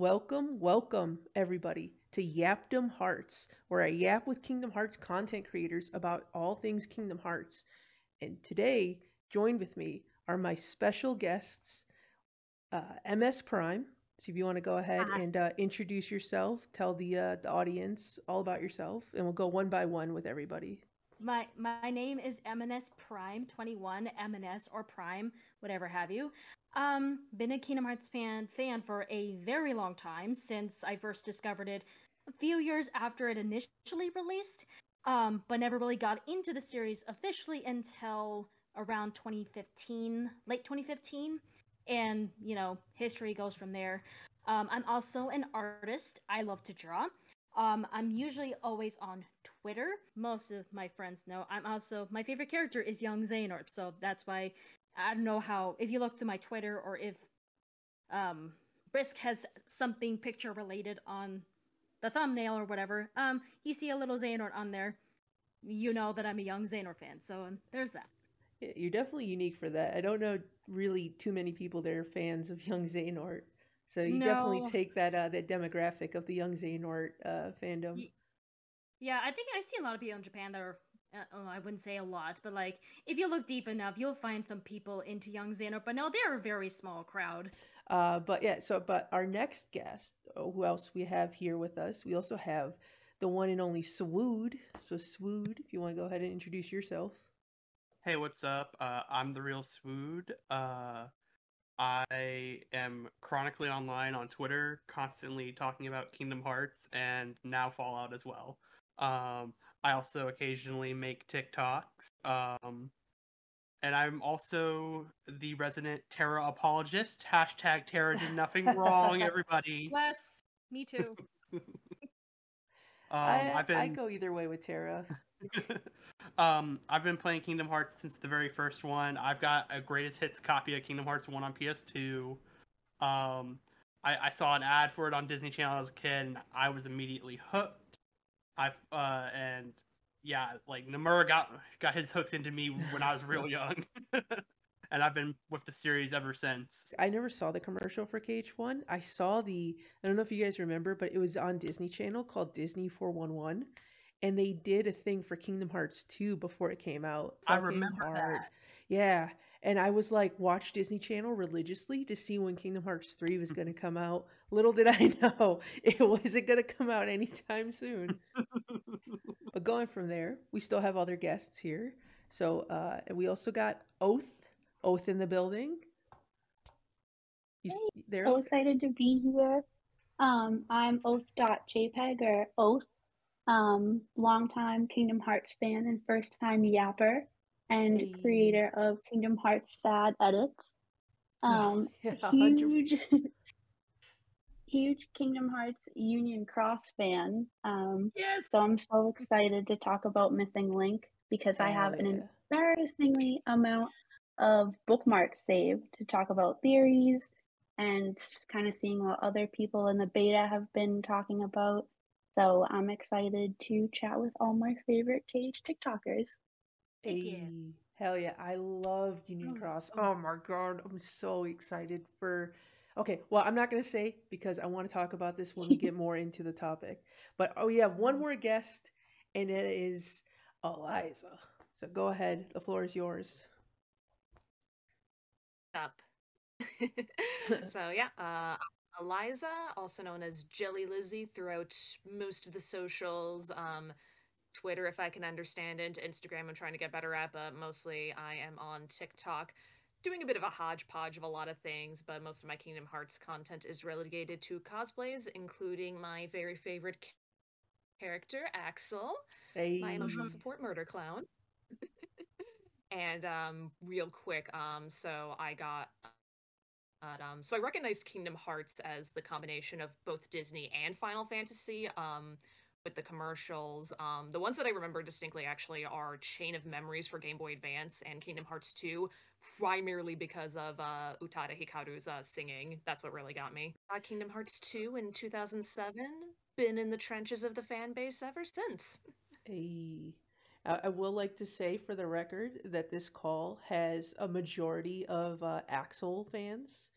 Welcome, welcome, everybody, to Yapdom Hearts, where I yap with Kingdom Hearts content creators about all things Kingdom Hearts. And today, joined with me are my special guests, uh, MS Prime. So if you want to go ahead Hi. and uh, introduce yourself, tell the uh, the audience all about yourself, and we'll go one by one with everybody. My my name is M&S Prime 21, M&S or Prime, whatever have you. Um, been a Kingdom Hearts fan fan for a very long time since I first discovered it a few years after it initially released. Um, but never really got into the series officially until around 2015, late 2015. And, you know, history goes from there. Um, I'm also an artist. I love to draw. Um, I'm usually always on Twitter. Most of my friends know. I'm also my favorite character is Young Xehanort, so that's why I don't know how if you look through my Twitter or if um Brisk has something picture related on the thumbnail or whatever. Um, you see a little Xehanort on there. You know that I'm a Young Xehanort fan, so um, there's that. Yeah, You're definitely unique for that. I don't know really too many people that are fans of Young Xehanort. So you definitely take that uh, that demographic of the Young Xehanort uh, fandom. Yeah, I think I see a lot of people in Japan that are. Uh, oh, I wouldn't say a lot, but like if you look deep enough, you'll find some people into Young Xehanort. But no, they're a very small crowd. Uh, but yeah, so but our next guest, oh, who else we have here with us? We also have the one and only Swood. So Swood, if you want to go ahead and introduce yourself. Hey, what's up? Uh, I'm the real Swood. Uh, I am chronically online on Twitter, constantly talking about Kingdom Hearts and now Fallout as well. Um, I also occasionally make TikToks. Um, and I'm also the resident Terra apologist. Hashtag Terra did nothing wrong, everybody. Bless. Me too. Um, I, I've been I go either way with Terra. um, I've been playing Kingdom Hearts since the very first one. I've got a greatest hits copy of Kingdom Hearts 1 on PS2. Um, I, I saw an ad for it on Disney Channel as a kid, and I was immediately hooked. I uh, and yeah, like Nomura got got his hooks into me when I was real young, and I've been with the series ever since. I never saw the commercial for KH1. I saw the I don't know if you guys remember, but it was on Disney Channel called Disney 411 and they did a thing for Kingdom Hearts 2 before it came out. I remember that. Yeah, and I was like watch Disney Channel religiously to see when Kingdom Hearts 3 was going to come out. Little did I know it wasn't going to come out anytime soon. but going from there, we still have other guests here. So, uh we also got Oath, Oath in the building. You, s- there? So excited to be here. Um, I'm oath.jpg or oath, um, longtime Kingdom Hearts fan and first time yapper and Hey. creator of Kingdom Hearts sad edits. Oh, Um, yeah, huge, huge Kingdom Hearts Union Cross fan. Um, Yes. so I'm so excited to talk about Missing Link because I have Hell an embarrassingly amount of bookmarks saved to talk about theories and kind of seeing what other people in the beta have been talking about. So I'm excited to chat with all my favorite KH TikTokers. Heck yeah. Hey, hell yeah. I love Union Oh, Cross. oh. Oh my God. I'm so excited for. Okay, well, I'm not going to say because I want to talk about this when we get more into the topic. But oh, we have one more guest, and it is Eliza. So go ahead. The floor is yours. up. so yeah, uh, Eliza, also known as Jelly Lizzie, throughout most of the socials, um, Twitter, if I can understand it, Instagram, I'm trying to get better at, but mostly I am on TikTok, doing a bit of a hodgepodge of a lot of things. But most of my Kingdom Hearts content is relegated to cosplays, including my very favorite character, Axel Hey. my emotional support murder clown. and um, real quick, um, so I got, uh, um, so I recognized Kingdom Hearts as the combination of both Disney and Final Fantasy. Um, with the commercials, um, the ones that I remember distinctly actually are Chain of Memories for Game Boy Advance and Kingdom Hearts 2, primarily because of uh, Utada Hikaru's uh, singing. That's what really got me. Uh, Kingdom Hearts 2 in 2007. Been in the trenches of the fan base ever since. Hey. I will like to say for the record that this call has a majority of uh, Axel fans,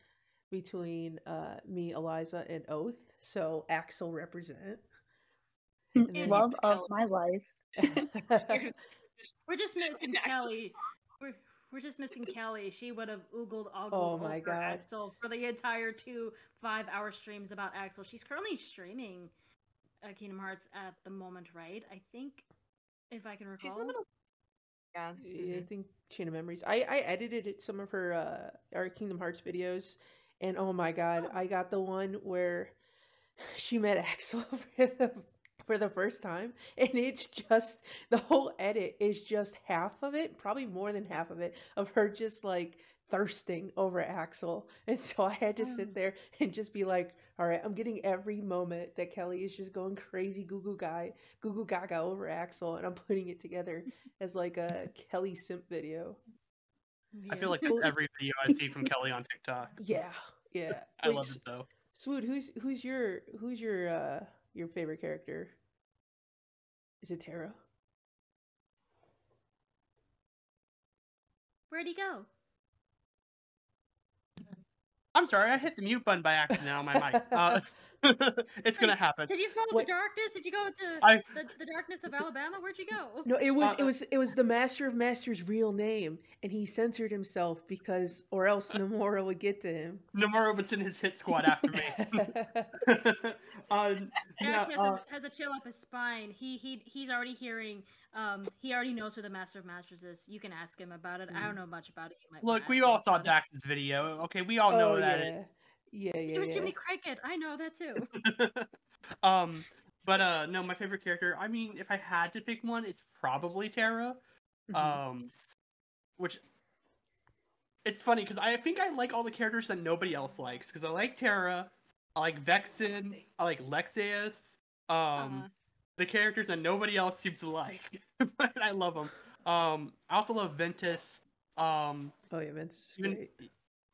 between uh, me, Eliza, and Oath. So Axel represent. And then Love of Kelly. my life. Just- We're just missing Kelly. We're, we're just missing Kelly. She would have oogled ogled Oh my over God. Axel for the entire two five hour streams about Axel. She's currently streaming uh, Kingdom Hearts at the moment, right? I think, if I can recall. She's in the middle. Yeah. Yeah, I think Chain of Memories. I I edited it, some of her uh our Kingdom Hearts videos, and oh my god, Oh. I got the one where she met Axel for the for the first time, and it's just the whole edit is just half of it, probably more than half of it, of her just like thirsting over Axel, and so I had to Oh. sit there and just be like, all right, I'm getting every moment that Kelly is just going crazy goo goo guy, goo goo gaga over Axel, and I'm putting it together as like a Kelly simp video. I feel like every video I see from Kelly on TikTok. Yeah, yeah. I Wait, love it though. Swood, who's who's your who's your uh your favorite character? Is it Terra? Where'd he go? I'm sorry, I hit the mute button by accident on my mic. Uh, it's gonna happen. Did you go What- to darkness? Did you go to I the, the darkness of Alabama? Where'd you go? No, it was Uh, it was it was the Master of Masters' real name, and he censored himself because, or else Nomura would get to him. Nomura was in his hit squad after me. uh, yeah, has, uh, a, has a chill up his spine. He he he's already hearing. Um, he already knows who the Master of Masters is. You can ask him about it. I don't know much about it. You might look, we all saw about it. Dax's video. Okay, we all know oh that. yeah. Yeah, yeah, It was yeah. Jiminy Cricket. I know that too. um, but uh, no, my favorite character. I mean, if I had to pick one, it's probably Terra. Mhm. Um, which it's funny because I think I like all the characters that nobody else likes. Because I like Terra, I like Vexen, I like Lexaeus. Um, Uh-huh. the characters that nobody else seems to like, but I love them. Um, I also love Ventus. Um, oh yeah, Ventus. even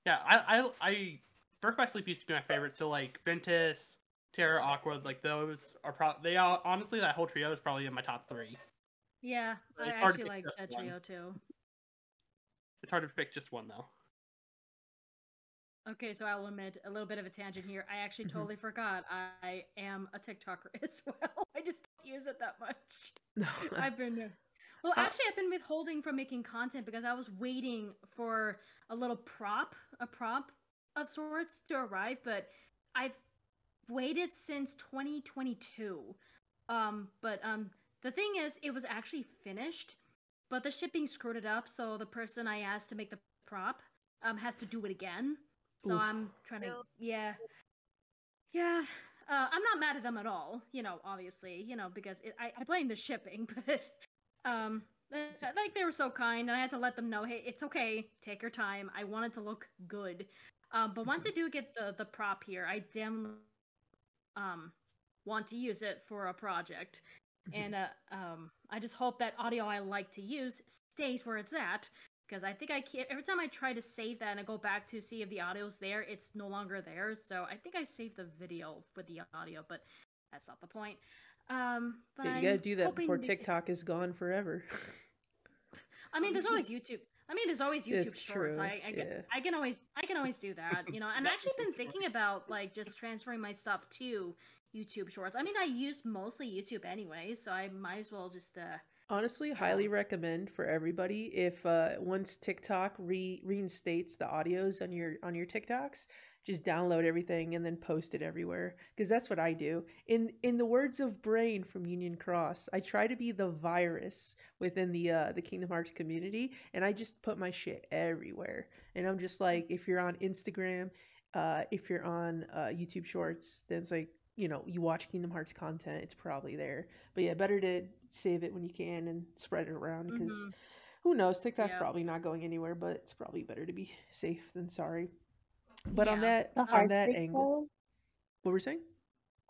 yeah, I I I Birth by Sleep used to be my favorite. So like Ventus, Terra, Aqua, like those are probably they all honestly that whole trio is probably in my top three. Yeah, I hard to actually like that one. trio too. It's hard to pick just one though. Okay, so I'll admit a little bit of a tangent here. I actually Mhm. totally forgot I am a TikToker as well. I just don't use it that much. No, I've been uh, well, Uh, actually, I've been withholding from making content because I was waiting for a little prop, a prop of sorts to arrive, but I've waited since 2022. Um, but um, the thing is, it was actually finished, but the shipping screwed it up. So the person I asked to make the prop um has to do it again. So Oof. I'm trying to, yeah, yeah. Uh, I'm not mad at them at all, you know, obviously, you know, because it, I, I blame the shipping, but um, uh, like they were so kind, and I had to let them know, hey, it's okay, take your time. I want it to look good. Um, but once I do get the the prop here, I damn um want to use it for a project, and uh, um, I just hope that audio I like to use stays where it's at. Because I think I can't. Every time I try to save that and I go back to see if the audio's there, it's no longer there. So I think I saved the video with the audio, but that's not the point. Um, but yeah, you gotta I'm do that before to- TikTok is gone forever. I mean, there's always YouTube. I mean, there's always YouTube It's Shorts. true, I I, can- yeah. I can always I can always do that, you know. And I've actually been thinking about like just transferring my stuff to YouTube Shorts. I mean, I use mostly YouTube anyway, so I might as well just uh Honestly, highly recommend for everybody if uh, once TikTok re- reinstates the audios on your on your TikToks, just download everything and then post it everywhere because that's what I do. In in the words of Brain from Union Cross, I try to be the virus within the uh, the Kingdom Hearts community, and I just put my shit everywhere. And I'm just like, if you're on Instagram, uh, if you're on uh, YouTube Shorts, then it's like you know you watch Kingdom Hearts content, it's probably there. But yeah, better to save it when you can and spread it around because Mhm. who knows? TikTok's Yeah. probably not going anywhere, but it's probably better to be safe than sorry. But on that The on that angle, though, what were we saying?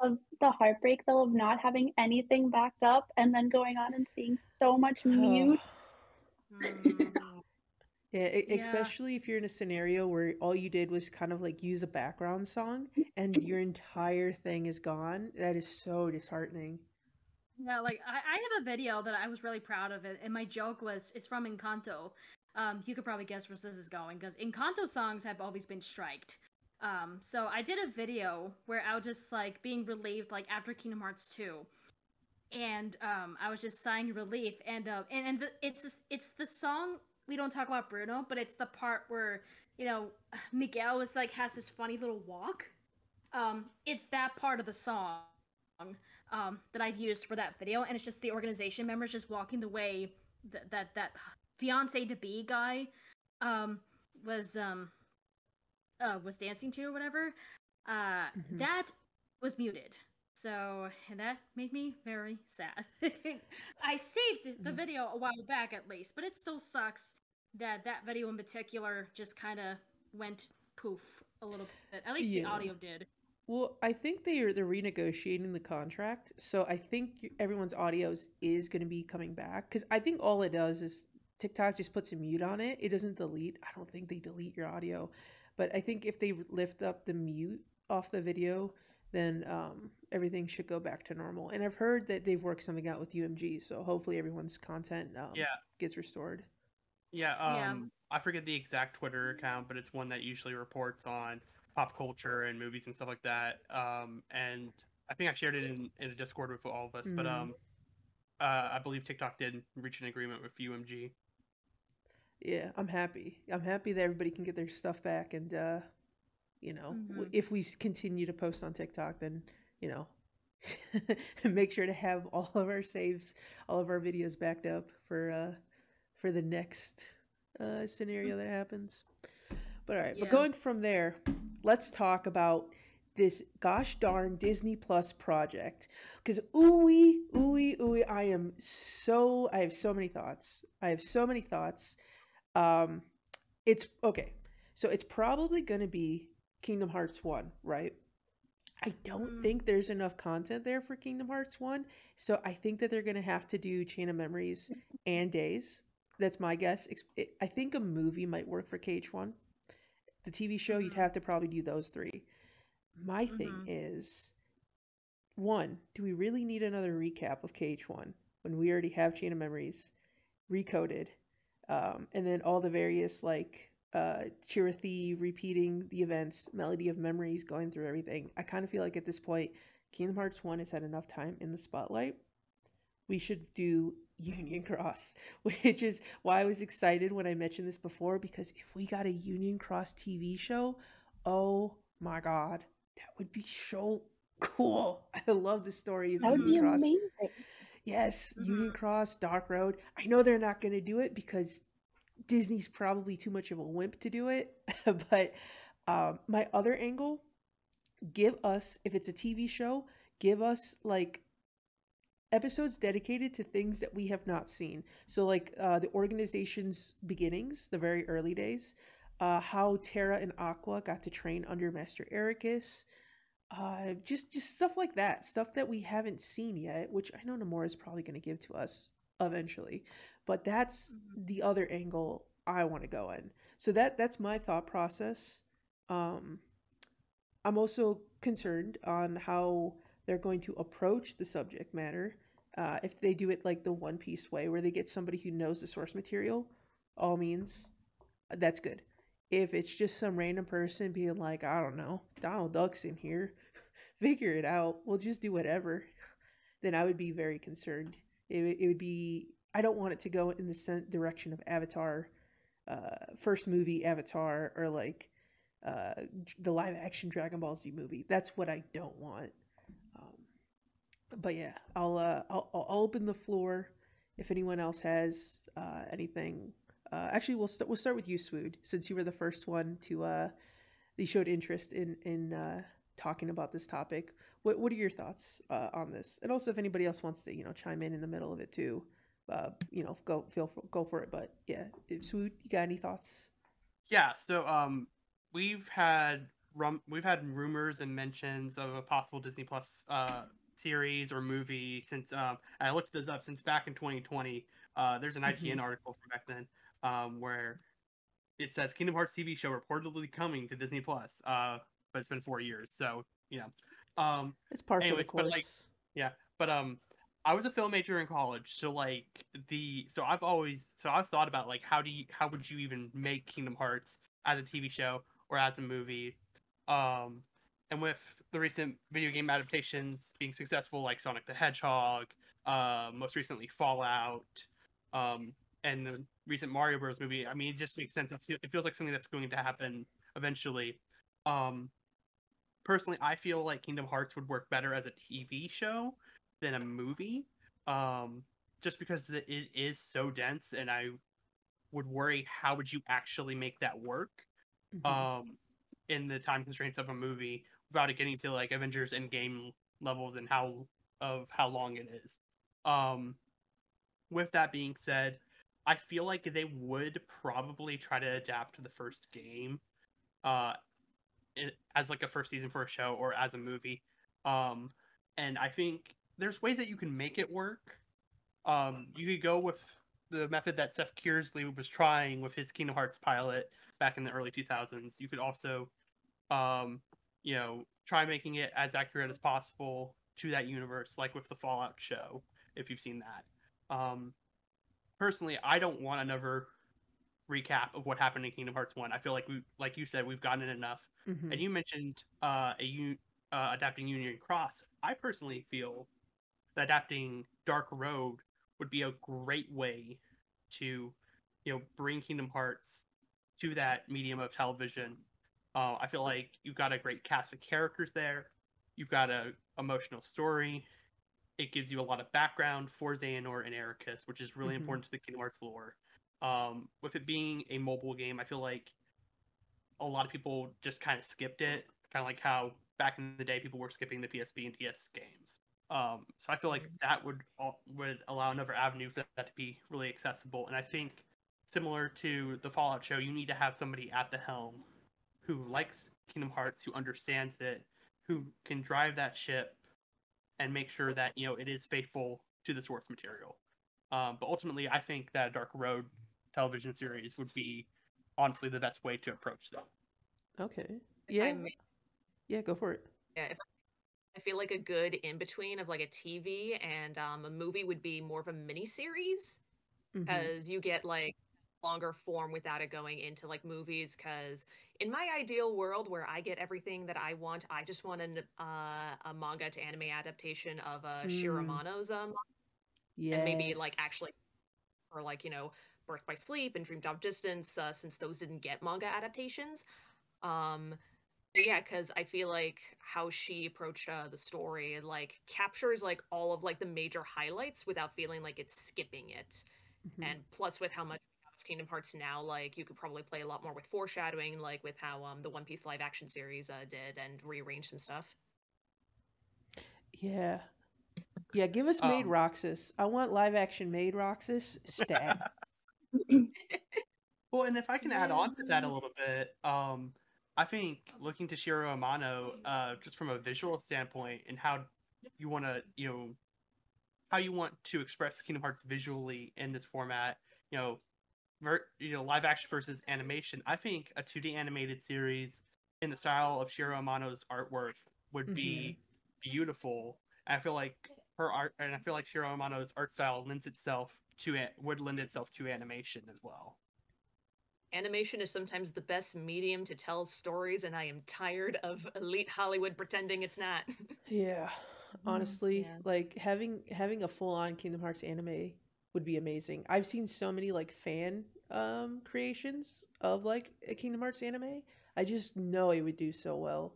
of the heartbreak though of not having anything backed up and then going on and seeing so much mute. mm, Yeah, e- Yeah. especially if you're in a scenario where all you did was kind of like use a background song and your entire thing is gone. That is so disheartening. Yeah, like I, I have a video that I was really proud of it, and my joke was it's from Encanto. Um, you could probably guess where this is going because Encanto songs have always been striked. Um, so I did a video where I was just like being relieved, like after Kingdom Hearts 2, and um, I was just sighing relief, and uh, and and the, it's it's the song we don't talk about Bruno, but it's the part where you know Miguel is like has this funny little walk. Um, it's that part of the song um, that I've used for that video, and it's just the organization members just walking the way that that, that fiance to be guy um, was um, uh, was dancing to or whatever. Uh, Mhm. That was muted. So and that made me very sad. I saved the Mhm. video a while back at least, but it still sucks that that video in particular just kind of went poof a little bit. At least the audio did. Well, I think they are they're renegotiating the contract, so I think everyone's audios is going to be coming back because I think all it does is TikTok just puts a mute on it. It doesn't delete. I don't think they delete your audio, but I think if they lift up the mute off the video, then um, everything should go back to normal. And I've heard that they've worked something out with UMG, so hopefully everyone's content um, Yeah. gets restored. Yeah, Yeah. um, I forget the exact Twitter account, but it's one that usually reports on pop culture and movies and stuff like that. Um, and I think I shared it in, in a Discord with all of us, but Mhm. um, uh, I believe TikTok did reach an agreement with UMG. Yeah, I'm happy. I'm happy that everybody can get their stuff back, and uh, you know, w Mhm. if we continue to post on TikTok, then you know, make sure to have all of our saves, all of our videos backed up for uh, for the next uh, scenario that happens. But all right, but going from there, let's talk about this gosh darn Disney Plus project. Because ooey, ooey, ooey, I am so I have so many thoughts. I have so many thoughts. Um, it's okay. So it's probably going to be Kingdom Hearts 1, right? I don't Mm. think there's enough content there for Kingdom Hearts 1. So I think that they're going to have to do Chain of Memories and Days. That's my guess. I think a movie might work for KH1. The TV show, you'd Mhm. have to probably do those three. My thing Mhm. is one, do we really need another recap of KH1 when we already have Chain of Memories recoded? Um, and then all the various like uh Chirithy repeating the events, Melody of Memories going through everything. I kind of feel like at this point, Kingdom Hearts 1 has had enough time in the spotlight. We should do Union Cross, which is why I was excited when I mentioned this before because if we got a Union Cross TV show, oh my god, that would be so cool. I love the story of That would be Union Cross. amazing. Yes, Union Mhm. Cross, Dark Road. I know they're not going to do it because Disney's probably too much of a wimp to do it. but um, my other angle, give us, if it's a TV show, give us like episodes dedicated to things that we have not seen. So, like uh, the organization's beginnings, the very early days, uh, how Terra and Aqua got to train under Master Eraqus, uh, just just stuff like that, stuff that we haven't seen yet, which I know Nomura is probably going to give to us eventually, but that's the other angle I want to go in. So that that's my thought process. Um, I'm also concerned on how they're going to approach the subject matter. Uh, if they do it like the One Piece way, where they get somebody who knows the source material, all means, that's good. If it's just some random person being like, I don't know, Donald Duck's in here, figure it out, we'll just do whatever, then I would be very concerned. It, it would be, I don't want it to go in the direction of Avatar, uh, first movie Avatar, or like uh, the live action Dragon Ball Z movie. That's what I don't want. Um, but yeah, I'll, uh, I'll I'll open the floor if anyone else has uh, anything. Uh, actually, we'll st- we'll start with you, Swood, since you were the first one to uh, you showed interest in in uh, talking about this topic. What what are your thoughts uh, on this? And also, if anybody else wants to, you know, chime in in the middle of it too, uh, you know, go feel for, go for it. But yeah, if Swood, you got any thoughts? Yeah, so um, we've had rum- we've had rumors and mentions of a possible Disney Plus uh series or movie since um I looked this up since back in 2020. Uh, there's an IGN Mhm. article from back then um where it says Kingdom Hearts TV show reportedly coming to Disney Plus. Uh, but it's been four years, so you know. Um, It's part Anyways, the but, course. like, but um i was a film major in college so like the so i've always so i've thought about like how do you how would you even make kingdom hearts as a tv show or as a movie Um, and with the recent video game adaptations being successful, like Sonic the Hedgehog, uh, most recently Fallout, um, and the recent Mario Bros. movie, I mean, it just makes sense. It's, it feels like something that's going to happen eventually. Um, personally, I feel like Kingdom Hearts would work better as a TV show than a movie, um, just because the, it is so dense, and I would worry how would you actually make that work Mhm. um, in the time constraints of a movie without it getting to like Avengers Endgame levels and how of how long it is. Um, with that being said, I feel like they would probably try to adapt the first game, uh, as like a first season for a show or as a movie. Um, and I think there's ways that you can make it work. Um, you could go with the method that Seth Kearsley was trying with his Kingdom Hearts pilot back in the early 2000s. You could also, um, you know, try making it as accurate as possible to that universe, like with the Fallout show, if you've seen that. Um, personally, I don't want another recap of what happened in Kingdom Hearts One. I feel like we, like you said, we've gotten enough. Mhm. And you mentioned uh, a uh, adapting Union Cross. I personally feel that adapting Dark Road would be a great way to, you know, bring Kingdom Hearts to that medium of television. Uh, I feel like you've got a great cast of characters there. You've got a emotional story. It gives you a lot of background for Xehanort and Eraqus, which is really Mhm. important to the Kingdom Hearts lore. Um, with it being a mobile game, I feel like a lot of people just kind of skipped it, kind of like how back in the day people were skipping the PSP and DS games. Um, so I feel like that would would allow another avenue for that to be really accessible. And I think similar to the Fallout show, you need to have somebody at the helm who likes Kingdom Hearts, who understands it, who can drive that ship and make sure that you know it is faithful to the source material. Um, but ultimately, I think that a Dark Road television series would be honestly the best way to approach that. Okay. Yeah. may- Yeah, go for it. Yeah, if I feel like a good in between of like a TV and um, a movie would be more of a mini series because you get like longer form without it going into like movies. Because in my ideal world where I get everything that I want, I just want an, uh, a manga to anime adaptation of uh, Mm. Shiro Amano's um, Yeah. and maybe like actually or like you know birth by sleep and dream drop distance uh, since those didn't get manga adaptations um yeah because i feel like how she approached uh, the story like captures like all of like the major highlights without feeling like it's skipping it Mhm. and plus with how much we have of kingdom hearts now like you could probably play a lot more with foreshadowing like with how um the one piece live action series uh, did and rearrange some stuff Yeah. Yeah, give us Maid Um, Roxas. I want live action Maid Roxas. Stab. Well, and if I can add on to that a little bit, um, I think looking to Shiro Amano, uh, just from a visual standpoint and how you want to, you know, how you want to express Kingdom Hearts visually in this format, you know, ver- you know, live action versus animation. I think a 2D animated series in the style of Shiro Amano's artwork would be mm-hmm. beautiful. I feel like her art, and I feel like Shiro Amano's art style lends itself to it, would lend itself to animation as well. Animation is sometimes the best medium to tell stories, and I am tired of elite Hollywood pretending it's not. Yeah. Mm, honestly, yeah. like having having a full on Kingdom Hearts anime would be amazing. I've seen so many like fan um creations of like a Kingdom Hearts anime. I just know it would do so well.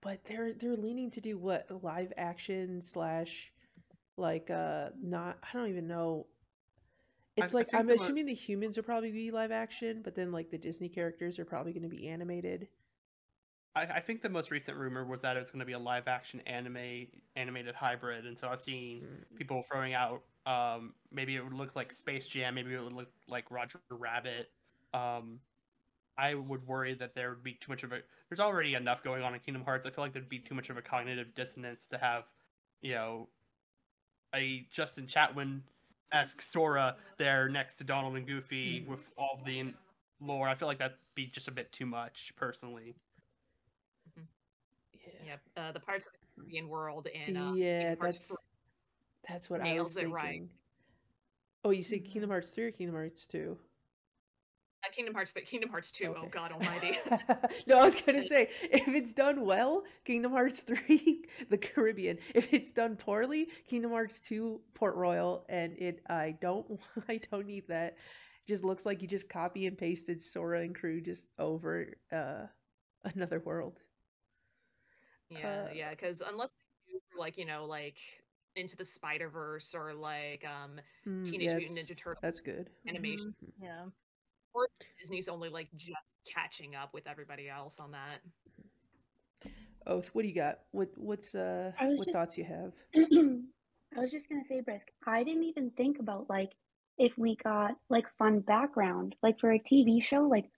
But they're they're leaning to do what live action slash like uh not I don't even know. It's I like the mo- assuming the humans will probably be live action, but then like the Disney characters are probably going to be animated. I, I think the most recent rumor was that it was going to be a live action anime animated hybrid, and so I've seen Mm. people throwing out um, maybe it would look like Space Jam, maybe it would look like Roger Rabbit. Um, I would worry that there would be too much of a. There's already enough going on in Kingdom Hearts. I feel like there'd be too much of a cognitive dissonance to have, you know, a Justin Chatwin esque Sora there next to Donald and Goofy Mhm. with all of the in- lore. I feel like that'd be just a bit too much, personally. Yeah. yep, uh, the Pirates of the Caribbean world in uh, yeah, Kingdom Hearts that's 3 that's what I was nails it thinking. right. Oh, you said. Kingdom Hearts 3 or Kingdom Hearts 2? Uh, Kingdom Hearts, th- Kingdom Hearts 2. Oh God Almighty. no, I was gonna say if it's done well, Kingdom Hearts three, the Caribbean. If it's done poorly, Kingdom Hearts two, Port Royal, and it. I don't. I don't need that. Just looks like you just copy and pasted Sora and crew just over uh another world. Yeah, Uh, yeah, because unless they do like you know like into the Spider Verse or like um Mm, Teenage yeah, Mutant Ninja Turtles That's good. animation, Mhm, Yeah. or Disney's only like just catching up with everybody else on that. Oath, what do you got? What what's uh what just- thoughts you have? I was just gonna say, Brisk, I didn't even think about like if we got like fun background, like for a TV show, like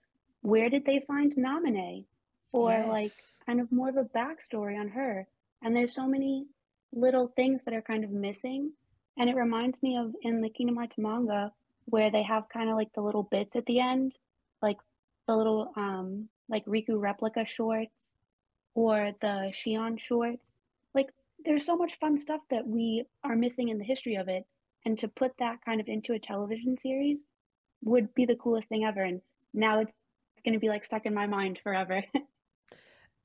where did they find Naminé? Or like kind of more of a backstory on her. And there's so many little things that are kind of missing. And it reminds me of in the Kingdom Hearts manga where they have kind of like the little bits at the end, like the little um like Riku replica shorts or the Shion shorts. Like there's so much fun stuff that we are missing in the history of it. And to put that kind of into a television series would be the coolest thing ever. And now it's gonna be like stuck in my mind forever.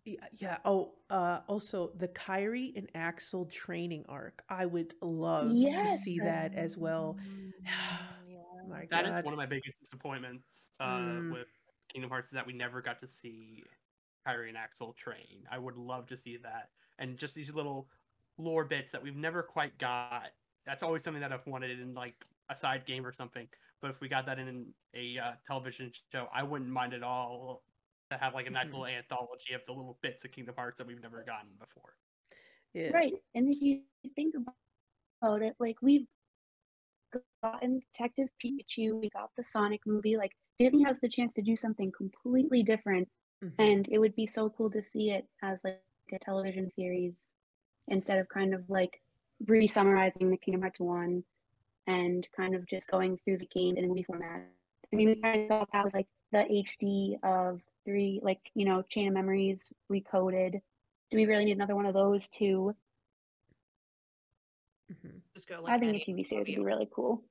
Yeah, yeah. Oh, uh, also the Kairi and Axel training arc. I would love to see that as well. Mm, yeah. My That is God. one of my biggest disappointments uh, Mm. with Kingdom Hearts is that we never got to see Kairi and Axel train. I would love to see that, and just these little lore bits that we've never quite got. That's always something that I've wanted in like a side game or something. But if we got that in a uh, television show, I wouldn't mind at all to have like a nice Mhm. little anthology of the little bits of Kingdom Hearts that we've never gotten before. Yeah. Right. And if you think about it, like we've gotten Detective Pikachu, we got the Sonic movie, like Disney has the chance to do something completely different Mhm. and it would be so cool to see it as like a television series instead of kind of like re-summarizing the Kingdom Hearts 1 and kind of just going through the game in a movie format. I mean, we kind of got that was like the HD of three, like, you know, Chain of Memories recoded. Do we really need another one of those too? Mhm. Just go like I think a TV series would be really cool.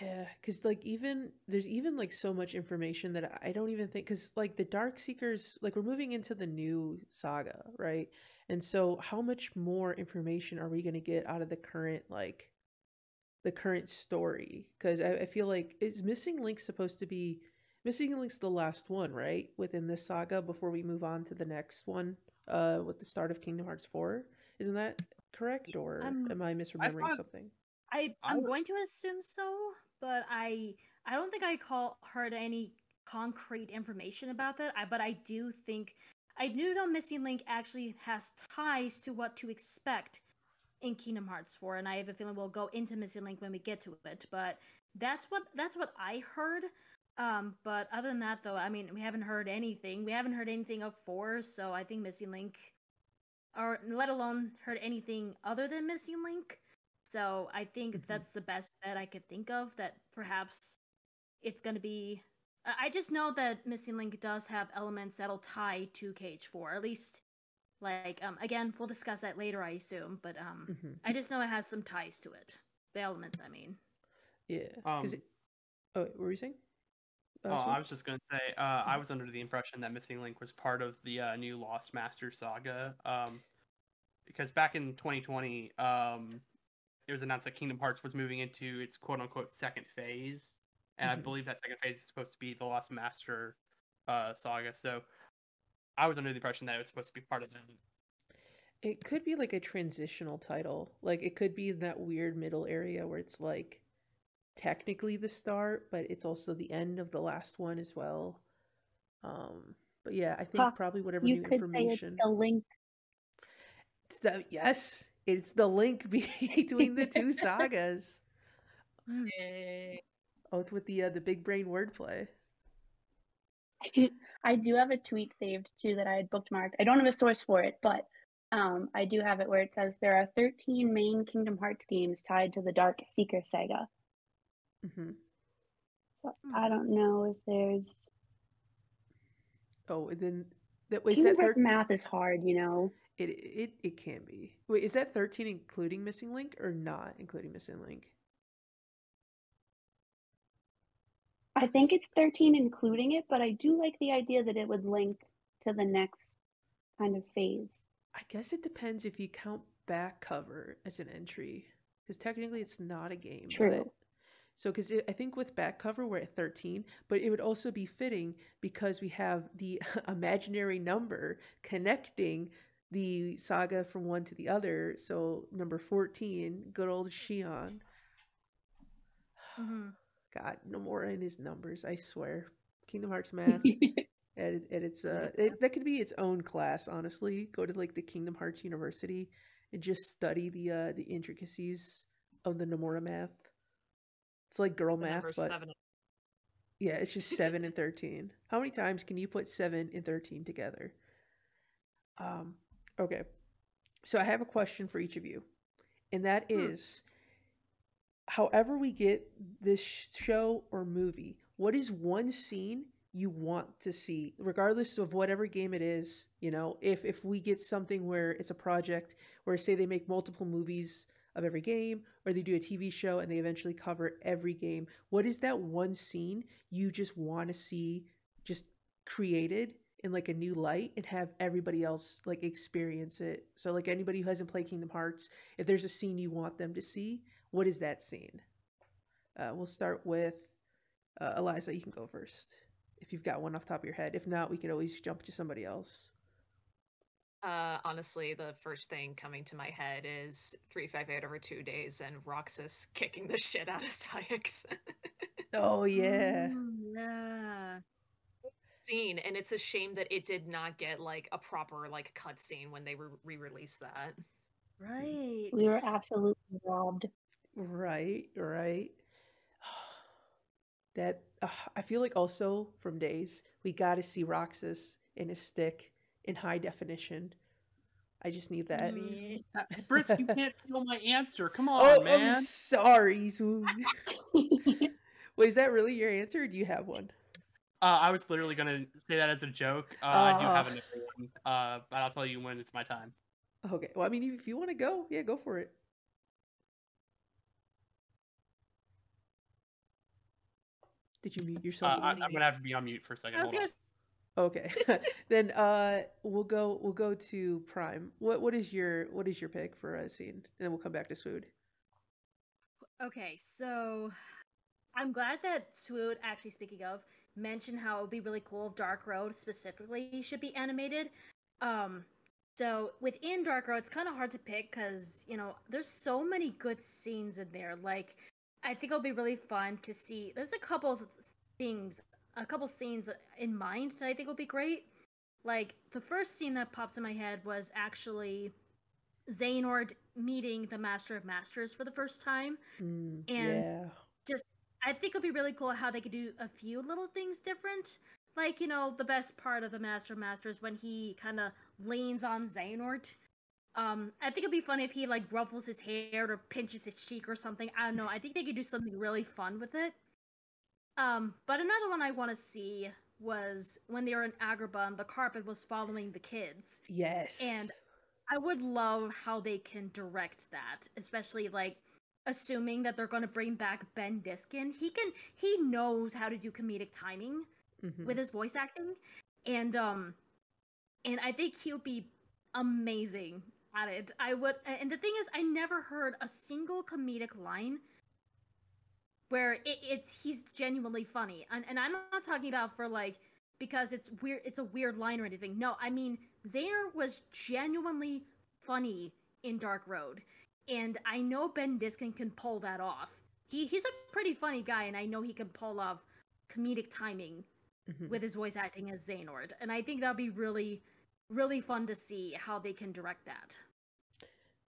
Yeah, because like even there's even like so much information that I don't even think because like the Dark Seekers like we're moving into the new saga, right? And so how much more information are we gonna get out of the current like the current story? Because I, I feel like is Missing Link supposed to be Missing Link's the last one, right? Within this saga before we move on to the next one, uh, with the start of Kingdom Hearts four. Isn't that correct, or Um, am I misremembering thought- something? I I I'm would- going to assume so, but I I don't think I call heard any concrete information about that. I, but I do think I do know Missing Link actually has ties to what to expect in Kingdom Hearts 4, and I have a feeling we'll go into Missing Link when we get to it. But that's what that's what I heard. Um, but other than that, though, I mean, we haven't heard anything. We haven't heard anything of four, so I think Missing Link, or let alone heard anything other than Missing Link. So I think Mhm. that's the best bet I could think of. That perhaps it's going to be. I I just know that Missing Link does have elements that'll tie to KH4. At least, like um, again, we'll discuss that later, I assume. But um, hmm I just know it has some ties to it. The elements, I mean. Yeah. Um, it- oh, what were you saying? Oh, I was just gonna say, uh, I was under the impression that Missing Link was part of the uh, new Lost Master saga, um, because back in 2020, um, it was announced that Kingdom Hearts was moving into its "quote-unquote" second phase, and Mhm. I believe that second phase is supposed to be the Lost Master uh, saga. So, I was under the impression that it was supposed to be part of it. It could be like a transitional title. Like it could be in that weird middle area where it's like technically the start, but it's also the end of the last one as well. Um, but yeah, I think Huh, probably whatever You new could say it's information. the link. It's the, yes, it's the link between the two sagas. Oh, it's with the uh, the big brain wordplay. I do have a tweet saved too that I had bookmarked. I don't have a source for it, but um, I do have it where it says there are 13 main Kingdom Hearts games tied to the Dark Seeker saga. hmm So Hmm. I don't know if there's Oh, and then that was Kingdom that Hearts thir- math is hard, you know. it, it it can be. Wait, is that thirteen including missing link or not including missing link? I think it's 13 including it, but I do like the idea that it would link to the next kind of phase. I guess it depends if you count back cover as an entry, because technically it's not a game. True. But... So, because I think with back cover we're at 13, but it would also be fitting because we have the imaginary number connecting the saga from one to the other. So, number 14, good old Xion. Mhm. God, Nomura in his numbers, I swear. Kingdom Hearts math. at, it- at its uh it, that could be its own class honestly go to like the kingdom hearts university and just study the uh the intricacies of the nomura math it's like girl The math but seven. yeah it's just 7 and 13 how many times can you put 7 and 13 together um okay so i have a question for each of you and that Hmm. is however we get this show or movie what is one scene you want to see regardless of whatever game it is you know? If if we get something where it's a project where say they make multiple movies of every game or they do a tv show and they eventually cover every game what is that one scene you just want to see just created in like a new light and have everybody else like experience it? So like anybody who hasn't played kingdom hearts if there's a scene you want them to see what is that scene uh, we'll start with uh, eliza you can go first if you've got one off the top of your head if not we could always jump to somebody else Uh, honestly, the first thing coming to my head is 358 over two days and Roxas kicking the shit out of Saïx. oh yeah Mm, yeah. Scene, and it's a shame that it did not get like a proper like cutscene when they re-released that. Right. We were absolutely robbed. Right, right. That uh, I feel like also from days we got to see Roxas in a stick in high definition. I just need that. Mm. Uh, Brisk, you can't steal my answer. Come on, oh, man. I'm sorry. Wait, is that really your answer, or do you have one? Uh, I was literally gonna say that as a joke. Uh, I do have Ah. another one, uh, but I'll tell you when it's my time. Okay. Well, I mean, if you want to go, yeah, go for it. Did you mute Uh, yourself? I, I'm gonna have to be on mute for a second. I was Hold gonna Okay. then uh we'll go we'll go to Prime. What what is your what is your pick for a scene? And then we'll come back to Swood. Okay, so I'm glad that Swood, actually speaking of, mentioned how it would be really cool if Dark Road specifically should be animated. Um, so within Dark Road, it's kind of hard to pick because you know there's so many good scenes in there. Like, I think it'll be really fun to see. There's a couple of things, a couple scenes in mind that I think will be great. Like the first scene that pops in my head was actually Xehanort meeting the Master of Masters for the first time. Mm, And- yeah. I think it'd be really cool how they could do a few little things different. Like, you know, the best part of the Master of Masters when he kind of leans on Xehanort. Um, I think it'd be fun if he like ruffles his hair or pinches his cheek or something. I don't know. I think they could do something really fun with it. Um, but another one I want to see was when they were in Agrabah and the carpet was following the kids. Yes. And I would love how they can direct that, especially like assuming that they're going to bring back Ben Diskin. He can he knows how to do comedic timing Mhm. with his voice acting and um and I think he'll be amazing at it. I would and the thing is I never heard a single comedic line where it, it's he's genuinely funny. And and I'm not talking about for like because it's weird it's a weird line or anything. No, I mean Zaner was genuinely funny in Dark Road. And I know Ben Diskin can pull that off. He he's a pretty funny guy and I know he can pull off comedic timing Mhm. with his voice acting as Xehanort. And I think that'll be really, really fun to see how they can direct that.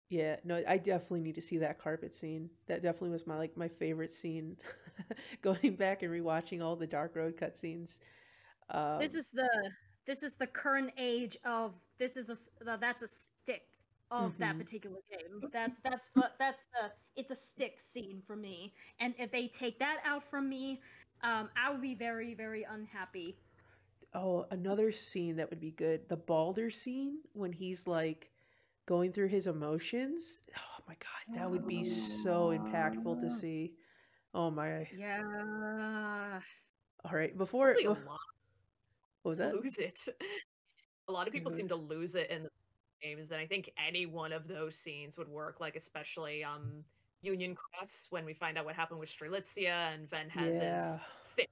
Yeah, no, I definitely need to see that carpet scene. That definitely was my like my favorite scene. Going back and rewatching all the Dark Road cutscenes. Um, this is the this is the current age of this is a that's a stick of that Mhm. particular game. That's that's what that's the it's a stick scene for me. And if they take that out from me, um, I would be very very unhappy. Oh, another scene that would be good. The Baldr scene when he's like going through his emotions. Oh my god, that would be so impactful to see. Oh my. Yeah. All right, before a what was that? lose it. A lot of people seem to lose it in the games, and I think any one of those scenes would work. Like especially um Union Cross when we find out what happened with Strelitzia and Ven has Yeah. his fit.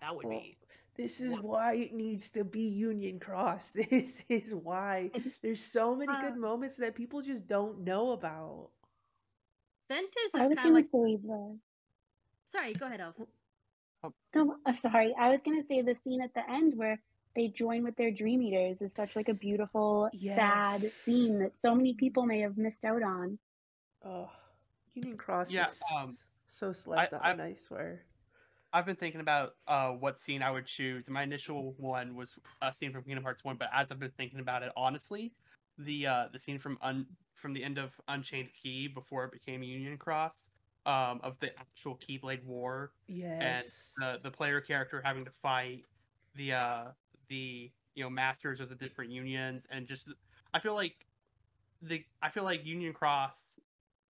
That would Well, be This is Wha- why it needs to be Union Cross. This is why there's so many Uh, good moments that people just don't know about. Ventus I is was kind of gonna like. say the Sorry, go ahead, Elf. no, uh, sorry. I was gonna say the scene at the end where they join with their dream eaters is such like a beautiful, sad scene that so many people may have missed out on. Oh, Union Cross Yeah, is um, so slept on. I've- I swear. I've been thinking about uh, what scene I would choose. My initial one was a scene from Kingdom Hearts One, but as I've been thinking about it, honestly, the uh, the scene from Un- from the end of Unchained Key before it became Union Cross, um, of the actual Keyblade War, Yes. and the the player character having to fight the uh the you know masters of the different unions and just I feel like the I feel like Union Cross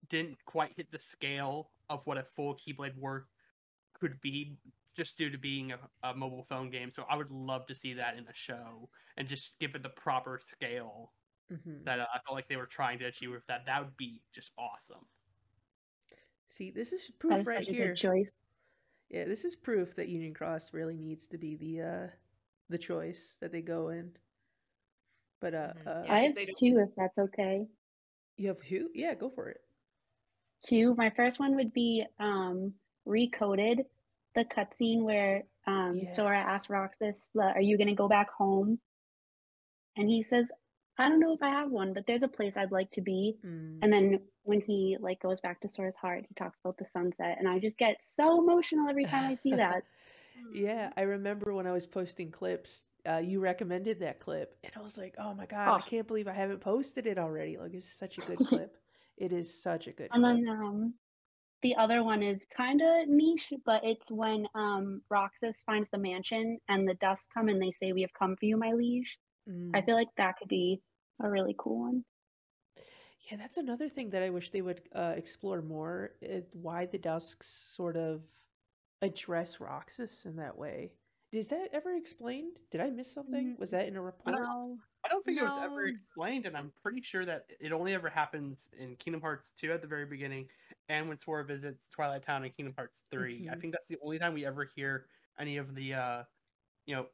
didn't quite hit the scale of what a full Keyblade War could be just due to being a, a mobile phone game. So I would love to see that in a show and just give it the proper scale Mhm. that uh, I felt like they were trying to achieve with that. That would be just awesome. See, this is proof is right such a here. good choice. Yeah, this is proof that Union Cross really needs to be the uh the choice that they go in. But uh, Mhm. uh Yeah, I 'cause have they two, if that's okay. you have two? Yeah, go for it. Two. My first one would be um Re:coded the cutscene where um Sora asks Roxas, "Are you gonna go back home?" And he says, "I don't know if I have one, but there's a place I'd like to be." Mm. And then when he like goes back to Sora's heart, he talks about the sunset, and I just get so emotional every time I see that. Yeah, I remember when I was posting clips, uh, you recommended that clip, and I was like, "Oh my god, I Oh. can't believe I haven't posted it already!" Like, it's such a good clip. It is such a good And clip. then um the other one is kind of niche, but it's when um Roxas finds the mansion and the dust come and they say, "We have come for you, my liege." I Mm. feel like that could be a really cool one. Yeah, that's another thing that I wish they would uh, explore more. It, why the Dusks sort of address Roxas in that way. Is that ever explained? Did I miss something? Mm, Was that in a report? No. I don't think it was ever explained, and I'm pretty sure that it only ever happens in Kingdom Hearts 2 at the very beginning, and when Sora visits Twilight Town in Kingdom Hearts 3. I Mhm. think that's the only time we ever hear any of the, uh, you know,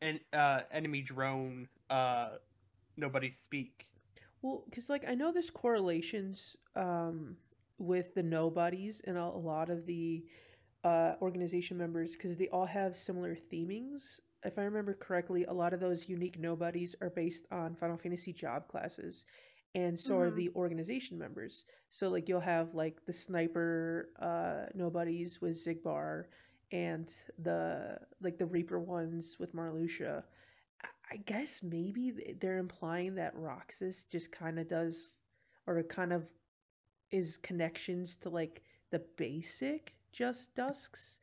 en- uh, enemy drone uh, nobody speak. Well, because like I know there's correlations um, with the nobodies and a, a lot of the uh, organization members because they all have similar themings. If I remember correctly, a lot of those unique nobodies are based on Final Fantasy job classes, and so are Mhm. the organization members. So like you'll have like the sniper uh, nobodies with Xigbar, and the like the Reaper ones with Marluxia. I- I guess maybe they're implying that Roxas just kind of does, or kind of is connections to like the basic Just Dusks.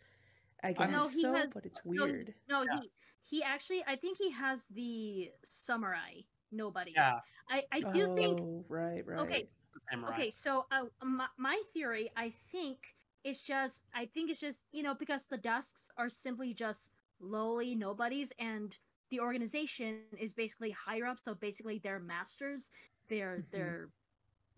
I guess No, he so, has- but it's no, he- weird. No, Yeah. he he actually I think he has the samurai nobodies. Yeah, I I do think Oh, right, right. okay samurai. okay so uh, my, my theory I think it's just I think it's just you know because the dusks are simply just lowly nobodies and the organization is basically higher up so basically they're masters they're Mhm. they're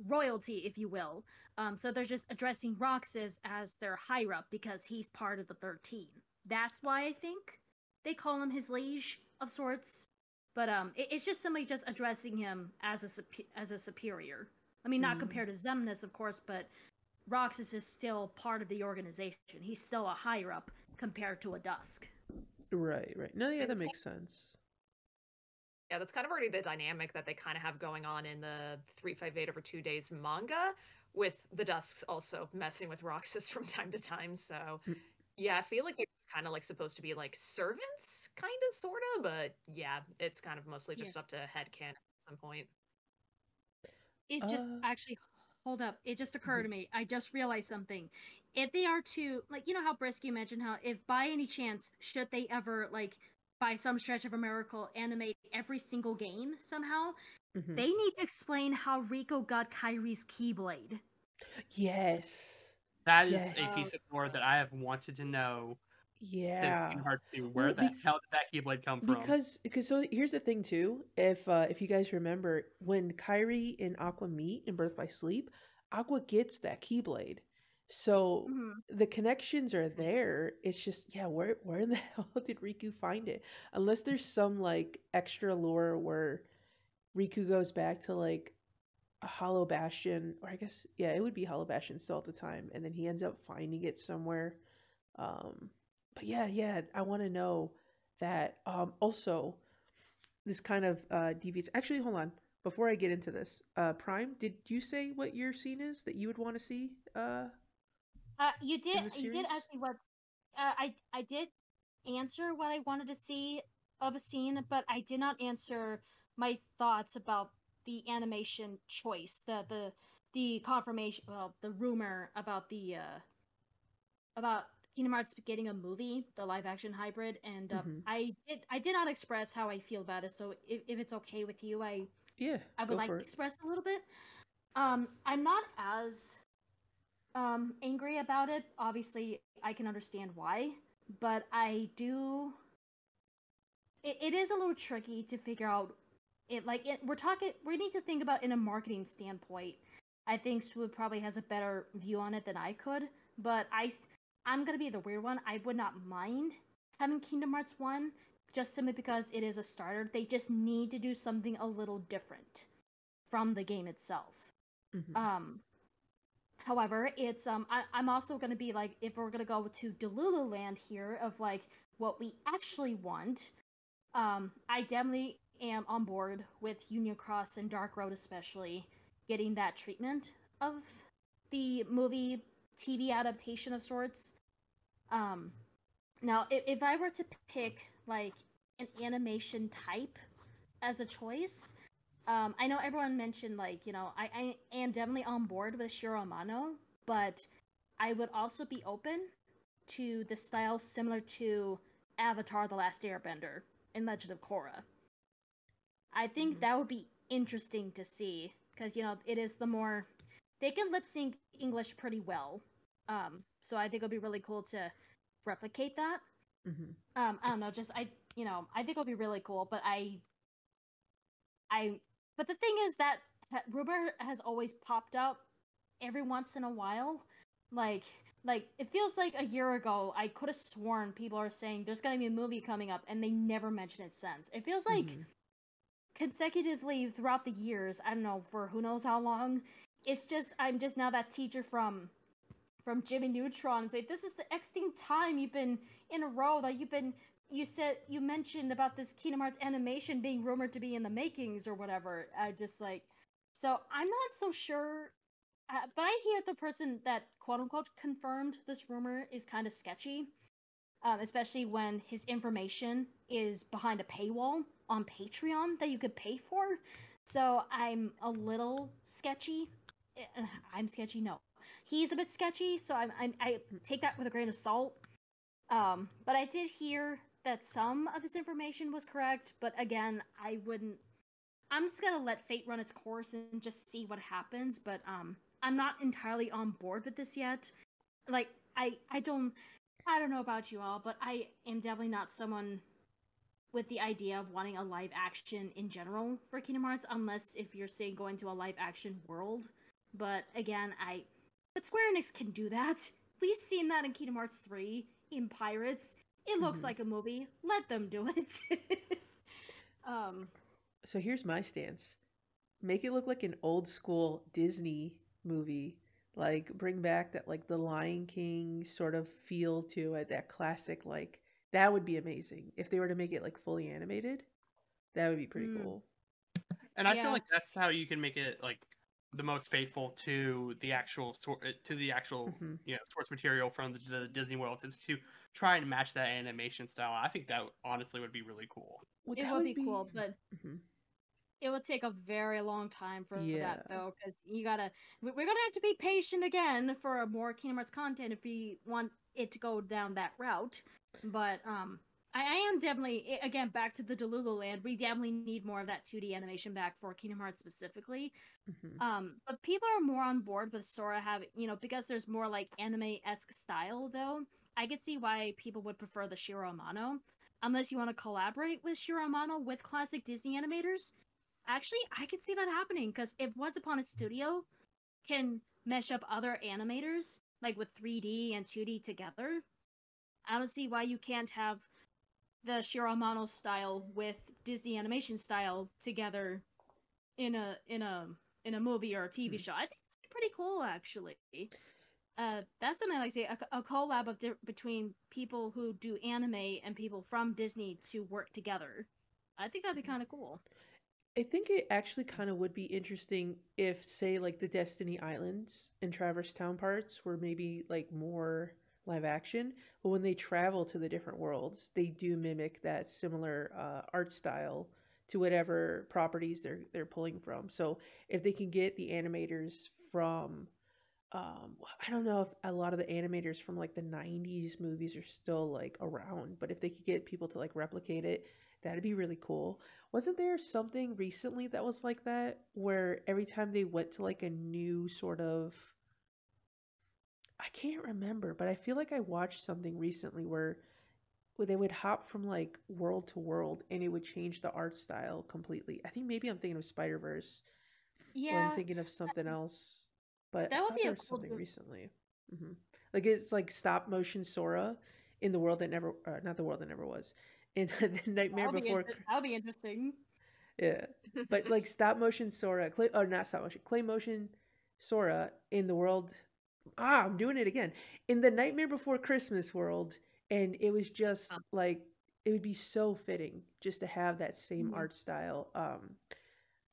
royalty if you will um so they're just addressing Roxas as their higher up because he's part of the 13 that's why I think they call him his liege of sorts but um it, it's just somebody just addressing him as a as a superior I mean, not Mm. compared to Xemnas, of course, but Roxas is still part of the organization. He's still a higher up compared to a Dusk. Right, right. No, yeah, that it's makes sense. Yeah, that's kind of already the dynamic that they kind of have going on in the 358 over two days manga, with the Dusks also messing with Roxas from time to time. So, Mm. yeah, I feel like they're kind of like supposed to be like servants, kind of, sort of, but yeah, it's kind of mostly Yeah. just up to headcanon at some point. It just Uh, actually hold up. It just occurred to me. I just realized something. If they are to like, you know how Brisky mentioned how if by any chance should they ever like by some stretch of a miracle animate every single game somehow, Mhm. they need to explain how Riku got Kairi's Keyblade. Yes. That is Yes. a piece of lore that I have wanted to know since Yeah. Kingdom Hearts 2. Where the hell did that Keyblade come from? Because because so here's the thing too. If uh if you guys remember when Kairi and Aqua meet in Birth by Sleep, Aqua gets that Keyblade. So Mhm. the connections are there. It's just yeah, where where in the hell did Riku find it? Unless there's some like extra lore where Riku goes back to like a Hollow Bastion, or I guess yeah, it would be Hollow Bastion still at the time, and then he ends up finding it somewhere. Um, but yeah, yeah, I want to know that. Um, also, this kind of uh deviates. Actually, hold on. Before I get into this, uh, Prime, did you say what your scene is that you would want to see? Uh, Uh, you did. You did ask me what. Uh, I I did answer what I wanted to see of a scene, but I did not answer my thoughts about the animation choice, the the the confirmation, well, the rumor about the uh about Kingdom Hearts getting a movie, the live action hybrid, and um, Mhm. I did I did not express how I feel about it. So if, if it's okay with you, I yeah, I would like to express a little bit. Um, I'm not as um angry about it. Obviously, I can understand why, but I do. It, it is a little tricky to figure out. It like it, we're talking. We need to think about in a marketing standpoint. I think Swood probably has a better view on it than I could, but I, I'm gonna be the weird one. I would not mind having Kingdom Hearts one just simply because it is a starter. They just need to do something a little different from the game itself. Mhm. Um, however, it's um, I, I'm also gonna be like, if we're gonna go to Delulu Land here of like what we actually want, um, I definitely am on board with Union Cross and Dark Road, especially getting that treatment of the movie TV adaptation of sorts. Um, now, if, if I were to pick like an animation type as a choice, um, I know everyone mentioned like you know I, I am definitely on board with Shiro Amano, but I would also be open to the style similar to Avatar: The Last Airbender and Legend of Korra. I think Mhm. that would be interesting to see because you know it is the more they can lip sync English pretty well. Um, so I think it'll be really cool to replicate that. Mhm. Um, I don't know, just I you know I think it'll be really cool, but I I but the thing is that ha- rumor has always popped up every once in a while, like like it feels like a year ago I could have sworn people are saying there's gonna be a movie coming up and they never mention it since. It feels like Mhm. consecutively throughout the years i don't know for who knows how long it's just i'm just now that teacher from from jimmy neutron and say this is the xth time you've been in a row that you've been you said you mentioned about this kingdom hearts animation being rumored to be in the makings or whatever i just like so i'm not so sure uh, but i hear the person that quote unquote confirmed this rumor is kind of sketchy um, especially when his information is behind a paywall on Patreon that you could pay for. So I'm a little sketchy. Eh, I'm sketchy. No, he's a bit sketchy. So I'm, I'm I take that with a grain of salt. Um, but I did hear that some of his information was correct. But again, I wouldn't. I'm just gonna let fate run its course and just see what happens. But um, I'm not entirely on board with this yet. Like I I don't I don't know about you all, but I am definitely not someone with the idea of wanting a live action in general for Kingdom Hearts, unless if you're saying going to a live action world. But again, I but Square Enix can do that. We've seen that in Kingdom Hearts 3, in Pirates. It looks Mhm. like a movie. Let them do it. um So here's my stance. Make it look like an old school Disney movie. Like bring back that like the Lion King sort of feel to it, that classic like that would be amazing. If they were to make it like fully animated, that would be pretty Mm. cool. And I Yeah. feel like that's how you can make it like the most faithful to the actual sor- uh, to the actual hmm you know source material from the, the Disney World is to try and match that animation style. I think that honestly would be really cool. Well, it that would be, cool, but Mhm. it would take a very long time for Yeah. that though because you gotta we- we're gonna have to be patient again for more kingdom hearts content if we want it to go down that route but um i, I am definitely again back to the delulu land we definitely need more of that 2d animation back for kingdom hearts specifically Mhm. um but people are more on board with sora having you know because there's more like anime-esque style though I could see why people would prefer the Shiro Amano, unless you want to collaborate with Shiro Amano with classic Disney animators. Actually, I could see that happening because if Once Upon a Studio can mesh up other animators, like with 3D and 2D together, I don't see why you can't have the Shiro Amano style with Disney animation style together in a in a in a movie or a TV Hmm. show. I think that'd be pretty cool actually. Uh, that's something I like to say a, a collab of di- between people who do anime and people from Disney to work together. I think that'd be kind of cool. I think it actually kind of would be interesting if, say, like the Destiny Islands and Traverse Town parts were maybe like more live action, but when they travel to the different worlds, they do mimic that similar uh, art style to whatever properties they're they're pulling from. So if they can get the animators from, um, I don't know if a lot of the animators from like the '90s movies are still like around, but if they could get people to like replicate it, that'd be really cool. Wasn't there something recently that was like that where every time they went to like a new sort of I can't remember, but I feel like I watched something recently where where they would hop from like world to world and it would change the art style completely. I think maybe I'm thinking of Spider-Verse or Yeah, I'm thinking of something else. But that would be a cool something de- recently. hmm Like it's like stop motion Sora in the world that never uh, not the world that never was. In the Nightmare that'll be, Before inter- that'll be interesting. yeah, but like stop motion Sora, clay, oh not stop motion, clay motion Sora in the world. Ah, I'm doing it again in the Nightmare Before Christmas world, and it was just Um. like it would be so fitting just to have that same Mhm. art style. Um,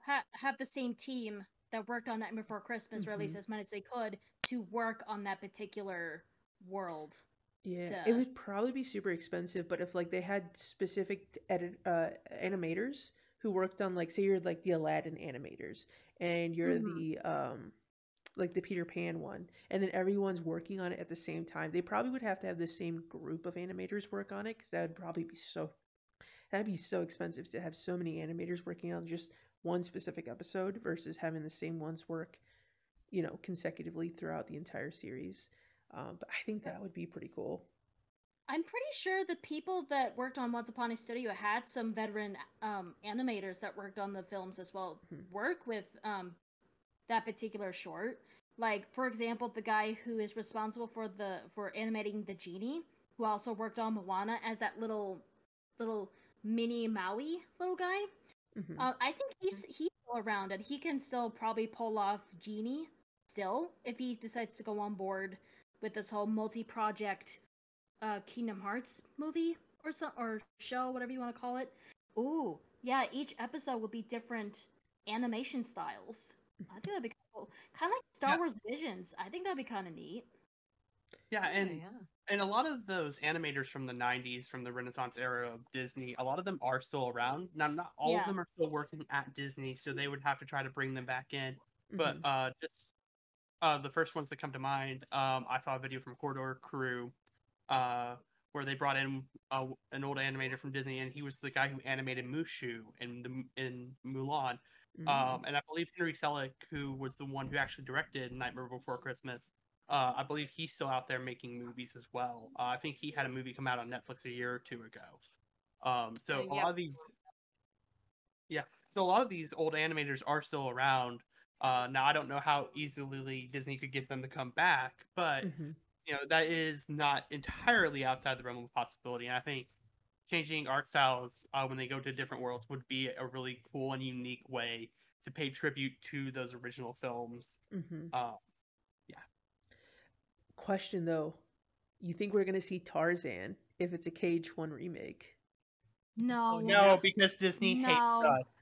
Ha- have the same team that worked on Nightmare Before Christmas release Mhm. as much as they could to work on that particular world. yeah, to- it would probably be super expensive, but if like they had specific edit uh, animators who worked on like say you're like the Aladdin animators and you're Mhm. the um like the Peter Pan one, and then everyone's working on it at the same time. They probably would have to have the same group of animators work on it because that would probably be so that'd be so expensive to have so many animators working on just one specific episode versus having the same ones work, you know, consecutively throughout the entire series. Um, but I think that would be pretty cool. I'm pretty sure the people that worked on Once Upon a Studio had some veteran um, animators that worked on the films as well Mhm. work with um, that particular short. Like, for example, the guy who is responsible for the for animating the genie, who also worked on Moana as that little little mini Maui little guy. Mhm. Uh, I think he's he's still around and he can still probably pull off Genie still if he decides to go on board with this whole multi-project uh, Kingdom Hearts movie or so or show, whatever you want to call it. Ooh, yeah, each episode will be different animation styles. I think that'd be cool. Kind of like Star Yeah. Wars Visions. I think that'd be kind of neat. Yeah, and yeah. and a lot of those animators from the 90s from the renaissance era of disney a lot of them are still around now not all Yeah. of them are still working at disney so they would have to try to bring them back in but Mhm. uh just uh the first ones that come to mind um i saw a video from corridor crew uh where they brought in uh, an old animator from disney and he was the guy who animated mushu in the in mulan Mhm. um, and I believe Henry Selick, who was the one who actually directed Nightmare Before Christmas, uh, I believe he's still out there making movies as well. Uh, I think he had a movie come out on Netflix a year or two ago. Um, so Uh, a lot of these, yeah, so a lot of these old animators are still around. Uh, now I don't know how easily Disney could get them to come back, but Mhm. you know that is not entirely outside the realm of possibility. And I think changing art styles uh, when they go to different worlds would be a really cool and unique way to pay tribute to those original films. Mhm. Uh, Question though, you think we're gonna see Tarzan if it's a Cage One remake? No, no, because Disney No.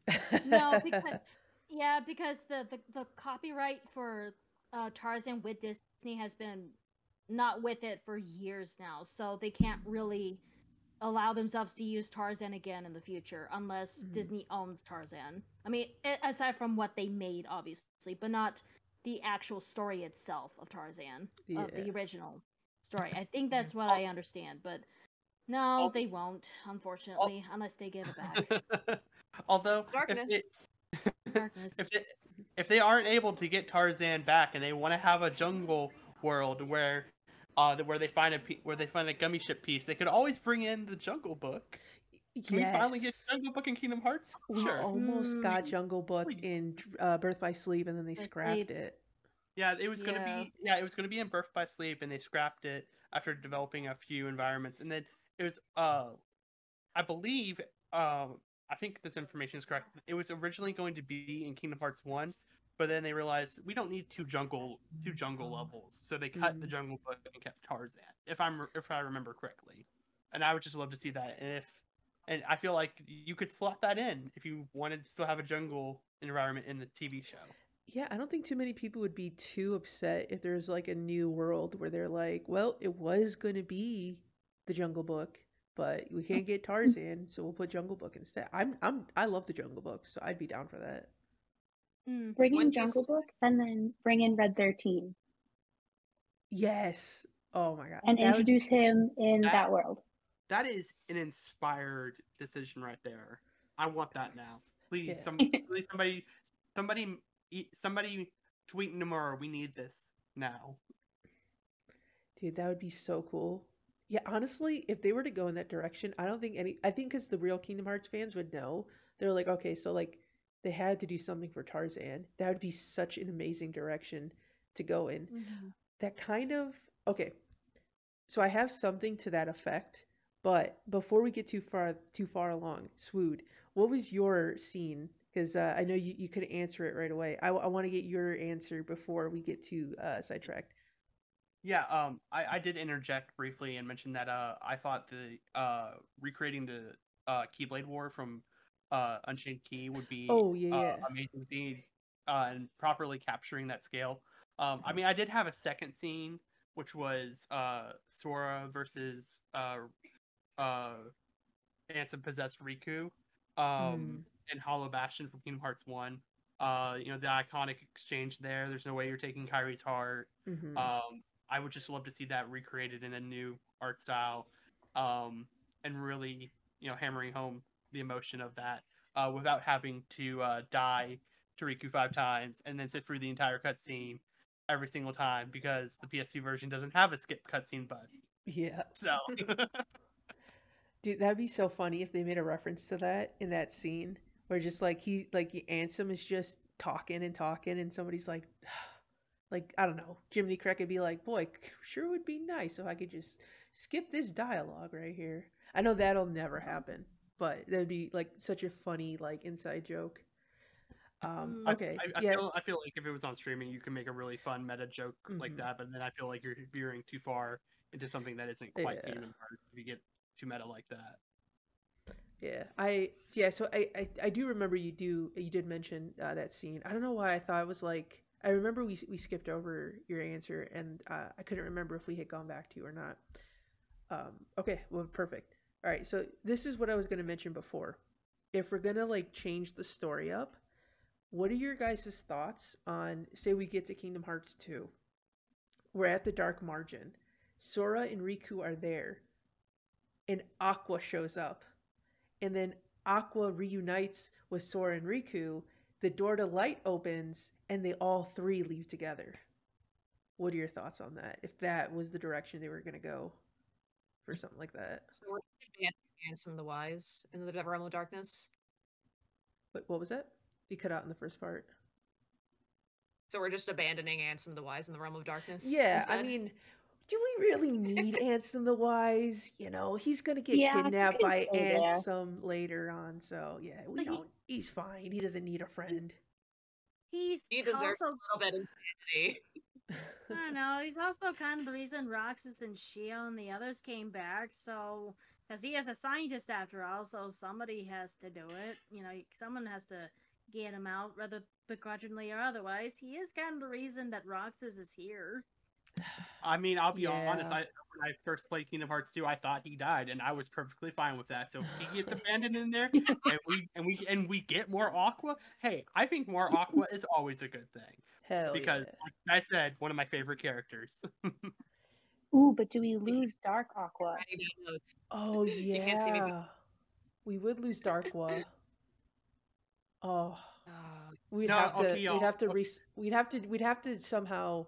hates us. no, because yeah, because the, the the copyright for uh, Tarzan with Disney has been not with it for years now, so they can't really allow themselves to use Tarzan again in the future unless Mhm. Disney owns Tarzan. I mean, aside from what they made, obviously, but not the actual story itself of Tarzan of the original story. I think that's what I understand, but no, Al- they won't, unfortunately, unless they give it back. Although, if Darkness. they, Darkness. if they, if they aren't able to get Tarzan back and they want to have a jungle world where uh, where they find a pe- where they find a gummy ship piece, they could always bring in the Jungle Book. Can we finally get Yes. Jungle Book in Kingdom Hearts? We Sure. almost got Mm. Jungle Book Please. in uh, Birth by Sleep, and then they By scrapped Sleep. it. Yeah, it was gonna Yeah. be yeah, it was gonna be in Birth by Sleep, and they scrapped it after developing a few environments, and then it was uh, I believe um, I think this information is correct. It was originally going to be in Kingdom Hearts One, but then they realized we don't need two jungle two jungle levels, so they cut the Mhm. Jungle Book and kept Tarzan, if I'm if I remember correctly, and I would just love to see that, and if and I feel like you could slot that in if you wanted to still have a jungle environment in the TV show. Yeah, I don't think too many people would be too upset if there's like a new world where they're like, well, it was going to be the Jungle Book, but we can't get Tarzan, so we'll put Jungle Book instead. I'm I'm I love the Jungle Book, so I'd be down for that. Mm. Bring in One piece- Jungle Book and then bring in Red 13 Yes. Oh my god. and That would- introduce him in That- that world. That is an inspired decision right there. I want that now. Please, Yeah. some, please, somebody, somebody, e- somebody, tweet tomorrow. We need this now. Dude, that would be so cool. Yeah, honestly, if they were to go in that direction, I don't think any. I think because the real Kingdom Hearts fans would know. They're like, okay, so like they had to do something for Tarzan. That would be such an amazing direction to go in. Mhm. That kind of okay. So I have something to that effect, but before we get too far too far along, Swood, what was your scene? Because uh, I know you, you could answer it right away. I, want to get your answer before we get too uh, sidetracked. Yeah, um, I, I did interject briefly and mention that uh, I thought the uh, recreating the uh, Keyblade War from uh, Unchained Key would be Oh yeah, uh, amazing scene uh, and properly capturing that scale. Um, I mean, I did have a second scene, which was uh, Sora versus uh, uh, Ansem possessed Riku um, and Hollow Bastion from Kingdom Hearts 1. Uh, you know, the iconic exchange there. There's no way you're taking Kairi's heart. Mhm. Um, I would just love to see that recreated in a new art style, um, and really, you know, hammering home the emotion of that uh, without having to uh, die to Riku five times and then sit through the entire cutscene every single time because the PSP version doesn't have a skip cutscene button. yeah. So, Dude, that'd be so funny if they made a reference to that in that scene where just like he like Ansem is just talking and talking and somebody's like like I don't know, Jiminy Crick would be like, Boy, sure would be nice if I could just skip this dialogue right here. I know that'll never happen, but that'd be like such a funny like inside joke. Um Mm. okay. I, I yeah. feel I feel like if it was on streaming, you can make a really fun meta joke like Mhm. that. But then I feel like you're veering too far into something that isn't quite Yeah. Kingdom Hearts if you get too meta like that. Yeah, I yeah, so I, I I do remember you do you did mention uh, that scene. I don't know why I thought it was like I remember we we skipped over your answer and uh, I couldn't remember if we had gone back to you or not. Um, okay, well, perfect. All right, so this is what I was going to mention before. If we're gonna like change the story up, what are your guys' thoughts on say we get to Kingdom Hearts two? We're at the Dark Margin. Sora and Riku are there, and Aqua shows up and then Aqua reunites with Sora and Riku, the door to light opens, and they all three leave together. What are your thoughts on that? If that was the direction they were going to go for something like that. So we're advancing Ansem the Wise in the Realm of Darkness. But what was it? You cut out in the first part. So we're just abandoning Ansem the Wise in the Realm of Darkness. Yeah, I mean, do we really need Ansem the Wise? You know, he's going to get Yeah, kidnapped by stay there. Later on. So, yeah, we But don't. He's fine. He doesn't need a friend. He's he deserves also a little bit of insanity. I don't know. He's also kind of the reason Roxas and Xion and the others came back. So, because he is a scientist after all, so somebody has to do it. You know, someone has to get him out, whether begrudgingly or otherwise. He is kind of the reason that Roxas is here. I mean, I'll be honest. I when I first played Kingdom Hearts 2, I thought he died, and I was perfectly fine with that. So if he gets abandoned in there, and we and we and we get more Aqua. Hey, I think more Aqua is always a good thing Hell because, yeah. like I said, one of my favorite characters. Ooh, but do we lose Dark Aqua? Writing down. Oh You can't see me, yeah, we would lose Dark Aqua. Oh, we'd No, have to. okay, We'd have to. Re- we'd have to. We'd have to somehow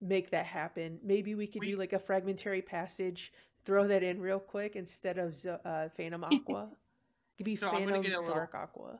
make that happen. Maybe we could We- do like a fragmentary passage, throw that in real quick instead of Zo- uh, Phantom Aqua. It could be So I'm gonna Phantom get a little- Dark Aqua.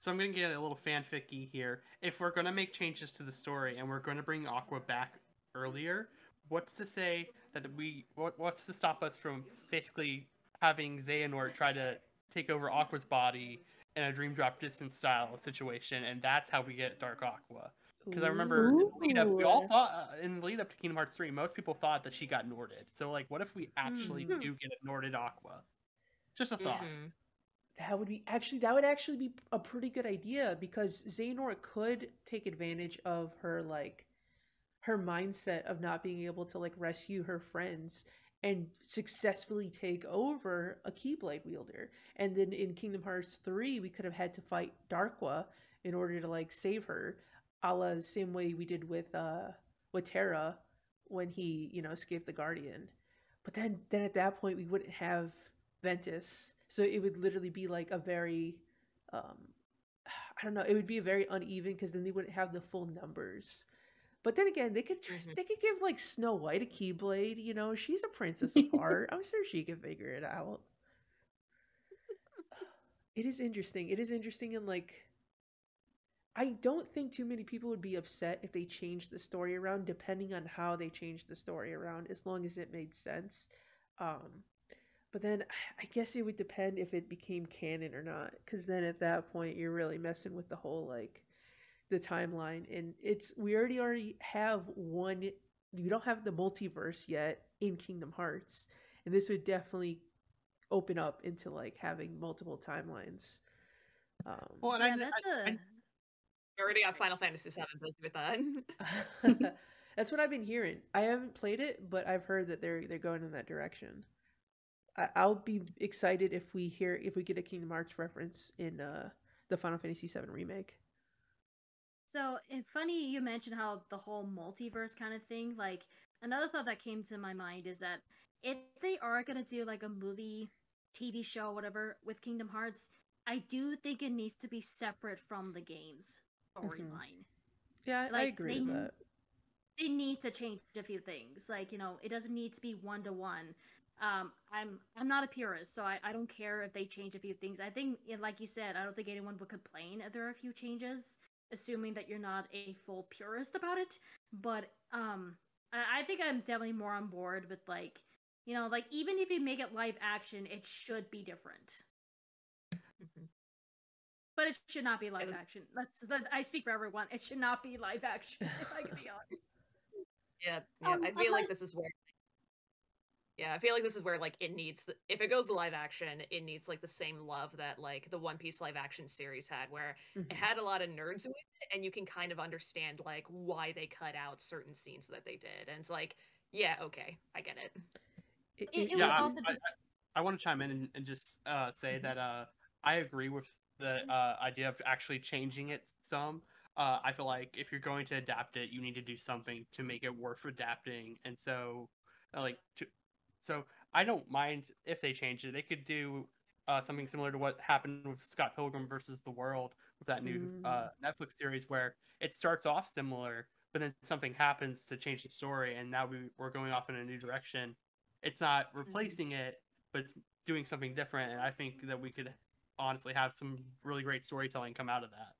So I'm gonna get a little fanficky here. If we're gonna make changes to the story and we're gonna bring Aqua back earlier, what's to say that we what, what's to stop us from basically having Xehanort try to take over Aqua's body in a dream drop distance style situation, and that's how we get Dark Aqua. Because I remember in the lead up, we all thought uh, in the lead up to Kingdom Hearts 3, most people thought that she got Norded. So like, what if we actually Hmm. do get a Norded Aqua? Just a thought. Mhm. That would be actually that would actually be a pretty good idea because Xehanort could take advantage of her like her mindset of not being able to like rescue her friends and successfully take over a Keyblade wielder. And then in Kingdom Hearts 3, we could have had to fight Darkwa in order to like save her, a la the same way we did with uh with Terra when he, you know, escaped the Guardian. But then then at that point we wouldn't have Ventus. So it would literally be like a very um I don't know, it would be very uneven because then they wouldn't have the full numbers. But then again, they could tr- Mhm. they could give like Snow White a Keyblade, you know, she's a princess of. I'm sure she could figure it out. It is interesting. It is interesting and like I don't think too many people would be upset if they changed the story around depending on how they changed the story around as long as it made sense. Um but then I guess it would depend if it became canon or not cuz then at that point you're really messing with the whole like the timeline and it's we already already have one we don't have the multiverse yet in Kingdom Hearts and this would definitely open up into like having multiple timelines. Um Well, and yeah, I, that's I- a I- We already got Final Fantasy VII busy with that. That's what I've been hearing. I haven't played it, but I've heard that they're they're going in that direction. I'll be excited if we hear if we get a Kingdom Hearts reference in uh, the Final Fantasy VII remake. So, funny you mentioned how the whole multiverse kind of thing. Like another thought that came to my mind is that if they are gonna do like a movie, TV show, whatever with Kingdom Hearts, I do think it needs to be separate from the game's storyline. Yeah, I- I Like, agree they with that. They need to change a few things. Like you know, it doesn't need to be one to one. Um, I'm I'm not a purist, so I, I don't care if they change a few things. I think, like you said, I don't think anyone would complain if there are a few changes, assuming that you're not a full purist about it. But um, I, I think I'm definitely more on board with like, you know, like even if you make it live action, it should be different. Mhm. But it should not be live was- action. That's that, I speak for everyone. It should not be live action. If I can be honest. Yeah, yeah. Um, I feel like this is where. Yeah, I feel like this is where like it needs. The, if it goes to live action, it needs like the same love that like the One Piece live action series had, where it Mhm. had a lot of nerds with it, and you can kind of understand like why they cut out certain scenes that they did, and it's like, yeah, okay, I get it. It- it- it- it yeah, would I'm- also be- I, I want to chime in and, and just uh, say Mhm. that uh, I agree with the uh, idea of actually changing it some. Uh, I feel like if you're going to adapt it, you need to do something to make it worth adapting, and so uh, like to, so I don't mind if they change it. They could do uh, something similar to what happened with Scott Pilgrim versus the World with that new uh, Netflix series, where it starts off similar, but then something happens to change the story, and now we, we're going off in a new direction. It's not replacing it, but it's doing something different, and I think that we could honestly have some really great storytelling come out of that.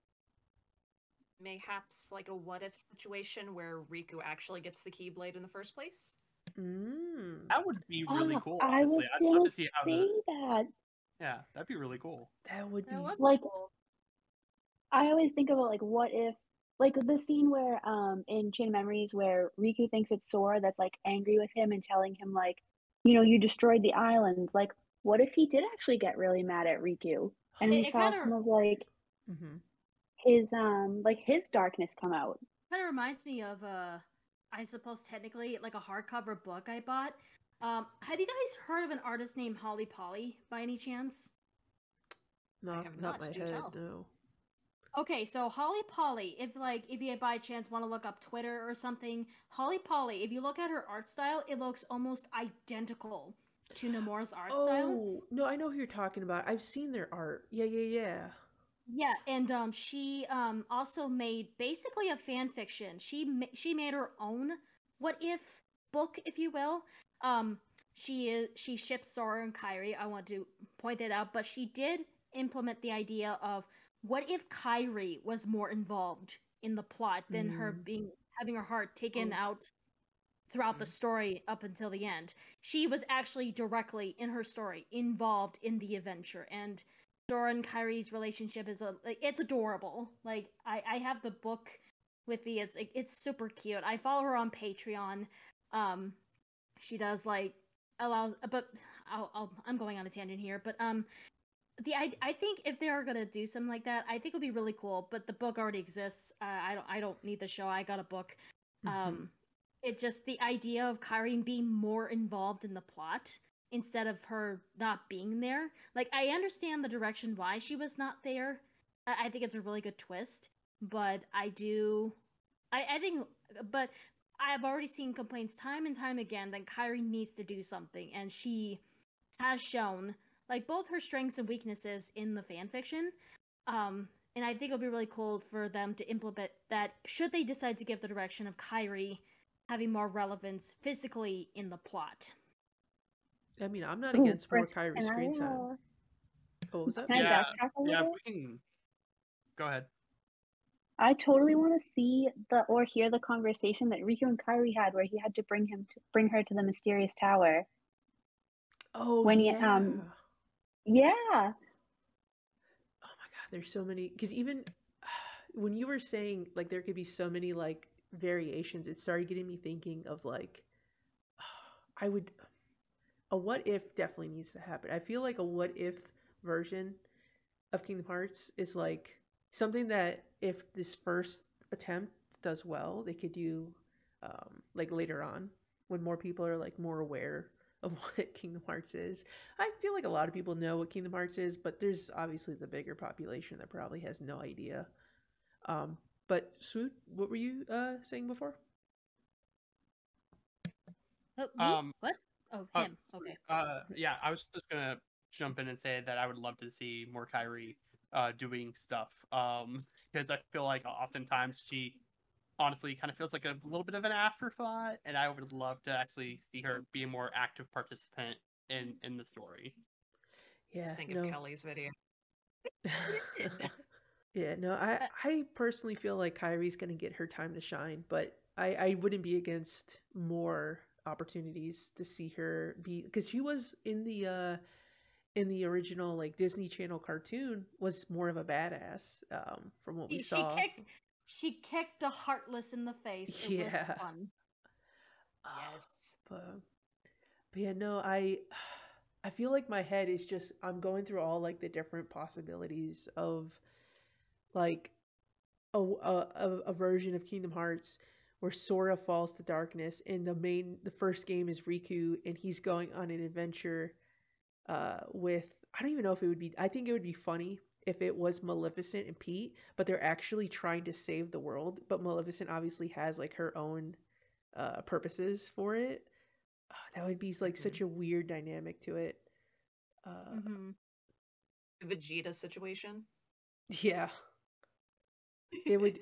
Mayhaps like a what if situation where Riku actually gets the Keyblade in the first place. Mm, That would be really Oh, cool. I Honestly, was I'd love gonna see how say the that. yeah, that'd be really cool. that would be That Like- cool. I always think about like what if like the scene where um in Chain of Memories where Riku thinks it's Sora that's like angry with him and telling him like, you know, you destroyed the islands. Like, what if he did actually get really mad at Riku and It- we it saw kinda- some of like Mhm. his um like his darkness come out? kind of reminds me of uh i suppose technically like a hardcover book i bought um have you guys heard of an artist named holly polly by any chance Not, have not not, my head, tell. no. okay so holly polly if like if you by chance want to look up twitter or something holly polly if you look at her art style it looks almost identical to Nomura's art style Oh, no, I know who you're talking about. I've seen their art. Yeah, yeah, yeah. Yeah, and um, she um also made basically a fan fiction. She ma- she made her own what if book, if you will. Um, she is she ships Sora and Kairi. I want to point that out, but she did implement the idea of what if Kairi was more involved in the plot than her Mm. being having her heart taken Oh. out throughout the Mhm. story up until the end. She was actually directly in her story involved in the adventure and Sora and Kairi's relationship is a like it's adorable. Like I I have the book with me. It's like it's super cute. I follow her on Patreon. Um she does like allows but I'll, I'll I'm going on a tangent here, but um the I, I think if they are gonna do something like that, I think it would be really cool. But the book already exists. Uh, I don't I don't need the show. I got a book. Mhm. Um, it just the idea of Kairi being more involved in the plot instead of her not being there. Like I understand the direction why she was not there. I, I think it's a really good twist, but I do, I I think, but I've already seen complaints time and time again that Kairi needs to do something, and she has shown like both her strengths and weaknesses in the fan fiction. Um, and I think it'll be really cool for them to implement that should they decide to give the direction of Kairi having more relevance physically in the plot. I mean, I'm not Ooh, against more Chris, Kairi can I, screen time. uh, Oh, was that? Can Yeah, backtrack Yeah, if we can. Go ahead. I totally want to see the or hear the conversation that Riku and Kairi had, where he had to bring him to bring her to the mysterious tower. Oh, when you, yeah. um, Yeah, Oh my god, there's so many. Because even when you were saying like there could be so many like variations, it started getting me thinking of like I would a what if definitely needs to happen. I feel like a what if version of Kingdom Hearts is like something that if this first attempt does well, they could do um, like later on when more people are like more aware of what Kingdom Hearts is. I feel like a lot of people know what Kingdom Hearts is, but there's obviously the bigger population that probably has no idea. Um, but Swood, what were you uh, saying before? Oh, me? Um, what? Oh, uh, him. okay. Uh, yeah, I was just gonna jump in and say that I would love to see more Kairi uh, doing stuff. Um, because I feel like oftentimes she honestly kind of feels like a little bit of an afterthought, and I would love to actually see her be a more active participant in in the story. Yeah, Just think no. of Kelly's video. yeah, no, I I personally feel like Kairi's gonna get her time to shine, but I I wouldn't be against more opportunities to see her be because she was in the uh in the original like Disney Channel cartoon was more of a badass um from what we She, she saw. kicked she kicked a heartless in the face. It was Yeah. fun. Ah, Yes. but, but yeah, no, I I feel like my head is just I'm going through all like the different possibilities of like a, a- a version of Kingdom Hearts where Sora falls to darkness and the main the first game is Riku and he's going on an adventure uh with I don't even know if it would be I think it would be funny if it was Maleficent and Pete, but they're actually trying to save the world. But Maleficent obviously has like her own uh purposes for it. Ah, that would be like such a weird dynamic to it. Uh Mhm. Vegeta situation. yeah. It would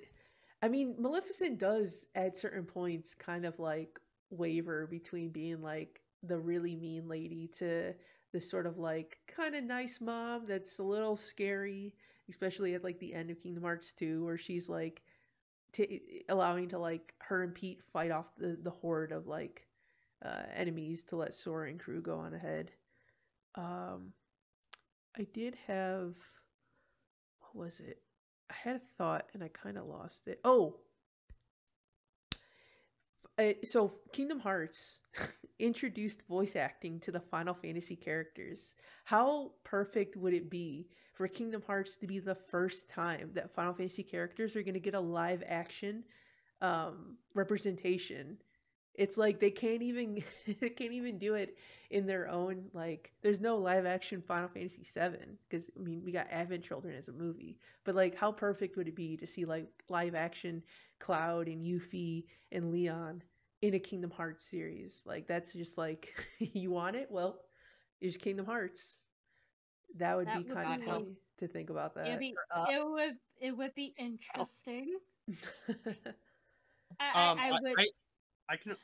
I mean, Maleficent does at certain points kind of like waver between being like the really mean lady to this sort of like kind of nice mom that's a little scary, especially at like the end of Kingdom Hearts 2 where she's like t- allowing to like her and Pete fight off the the horde of like uh enemies to let Sora and crew go on ahead. Um I did have what was it? I had a thought and I kind of lost it. Oh, uh, so Kingdom Hearts introduced voice acting to the Final Fantasy characters. How perfect would it be for Kingdom Hearts to be the first time that Final Fantasy characters are going to get a live action um, representation? It's like they can't even they can't even do it in their own like. There's no live action Final Fantasy Seven because I mean we got Advent Children as a movie, but like how perfect would it be to see like live action Cloud and Yuffie and Leon in a Kingdom Hearts series. Like that's just like you want it. Well, there's Kingdom Hearts. That would That be would kind of cool. funny to think about It'd that. be, Uh, it would it would be interesting. I, Um, I, I would I, I can.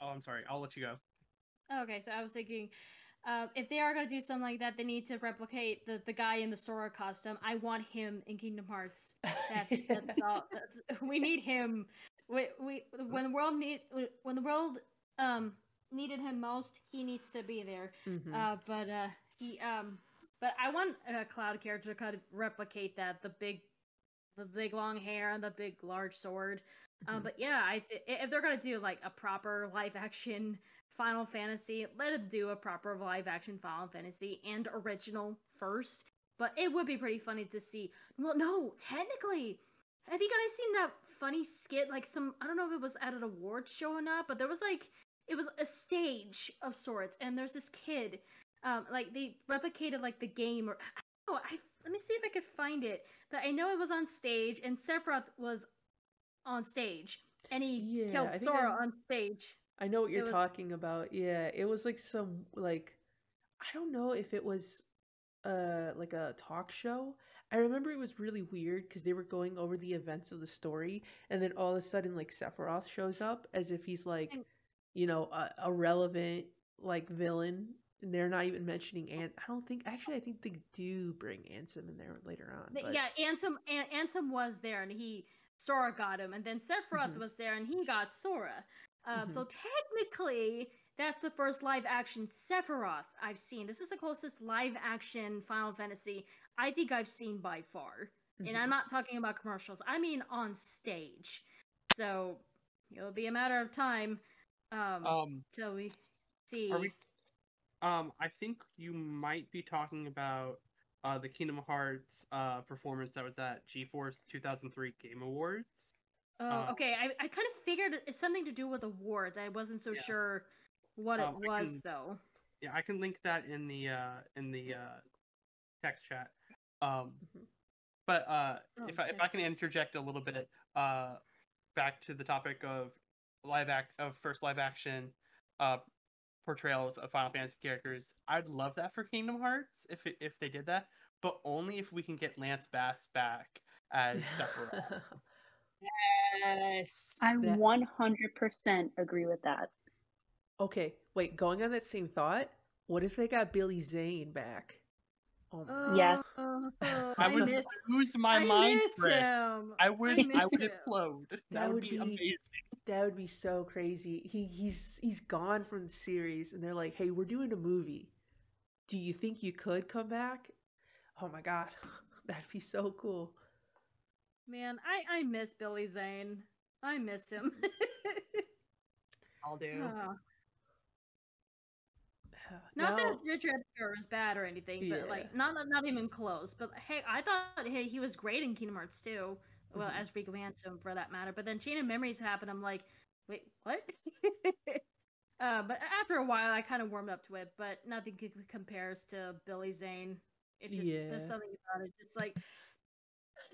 Oh, I'm sorry. I'll let you go. Okay, so I was thinking, uh, if they are gonna do something like that, they need to replicate the, the guy in the Sora costume. I want him in Kingdom Hearts. That's that's all. That's, we need him. We, we when the world need when the world um needed him most, he needs to be there. Mhm. Uh, but uh, he um, but I want a Cloud character to kind of replicate that the big, the big long hair and the big large sword. Um, Mhm. but yeah, I th- if they're gonna do like a proper live action Final Fantasy, let them do a proper live action Final Fantasy and original first. But it would be pretty funny to see. Well, no, technically, have you guys seen that funny skit? Like some, I don't know if it was at an award show or not, but there was like, it was a stage of sorts, and there's this kid. Um, like they replicated like the game, or I. I let me see if I could find it. But I know it was on stage, and Sephiroth was on stage, and he Yeah, I killed Sora I'm- on stage. I know what you're was- talking about. Yeah, it was like some like I don't know if it was uh like a talk show. I remember it was really weird because they were going over the events of the story, and then all of a sudden like Sephiroth shows up as if he's like, And- you know, a, a relevant like villain. And they're not even mentioning Ant. I don't think actually. I think they do bring Ansem in there later on. But yeah, Ansem An- Ansem was there, and he Sora got him, and then Sephiroth Mhm. was there, and he got Sora. Um, Mm-hmm. So technically, that's the first live action Sephiroth I've seen. This is the closest live action Final Fantasy I think I've seen by far. And Mhm. I'm not talking about commercials. I mean on stage. So it'll be a matter of time um, Um, till we see. are we? Um, I think you might be talking about uh the Kingdom Hearts uh performance that was at GeForce 2003 Game Awards. Oh, Uh, okay. I, I kind of figured it's something to do with awards. I wasn't so Yeah. sure what Um, it was can- though. Yeah, I can link that in the uh in the uh text chat. Um, Mhm. but uh, Oh, if I, if I can interject a little bit, uh, back to the topic of live act of first live action, uh, portrayals of Final Fantasy characters, I'd love that for Kingdom Hearts if it, if they did that, but only if we can get Lance Bass back as Sephiroth. Yes. I 100% agree with that. okay, wait. Going on that same thought, what if they got Billy Zane back? Oh my uh, Yes. I I, would miss, lose my I mind, miss Chris. him. I would, I, miss would him. implode. That, That would would be, be- amazing. That would be so crazy. He he's he's gone from the series, and they're like, "Hey, we're doing a movie. Do you think you could come back?" Oh my god, that'd be so cool. Man, I I miss Billy Zane. I miss him. I'll do. Not Now- that Richard Epcar is bad or anything, but Yeah. like not not- not even close. But hey, I thought hey, he was great in Kingdom Hearts 2. Well, Mhm. as Rico Handsome for that matter. But then Chain of Memories happened. I'm like, wait, what? uh, but after a while, I kind of warmed up to it. But nothing c- compares to Billy Zane. It's just Yeah. there's something about it. It's like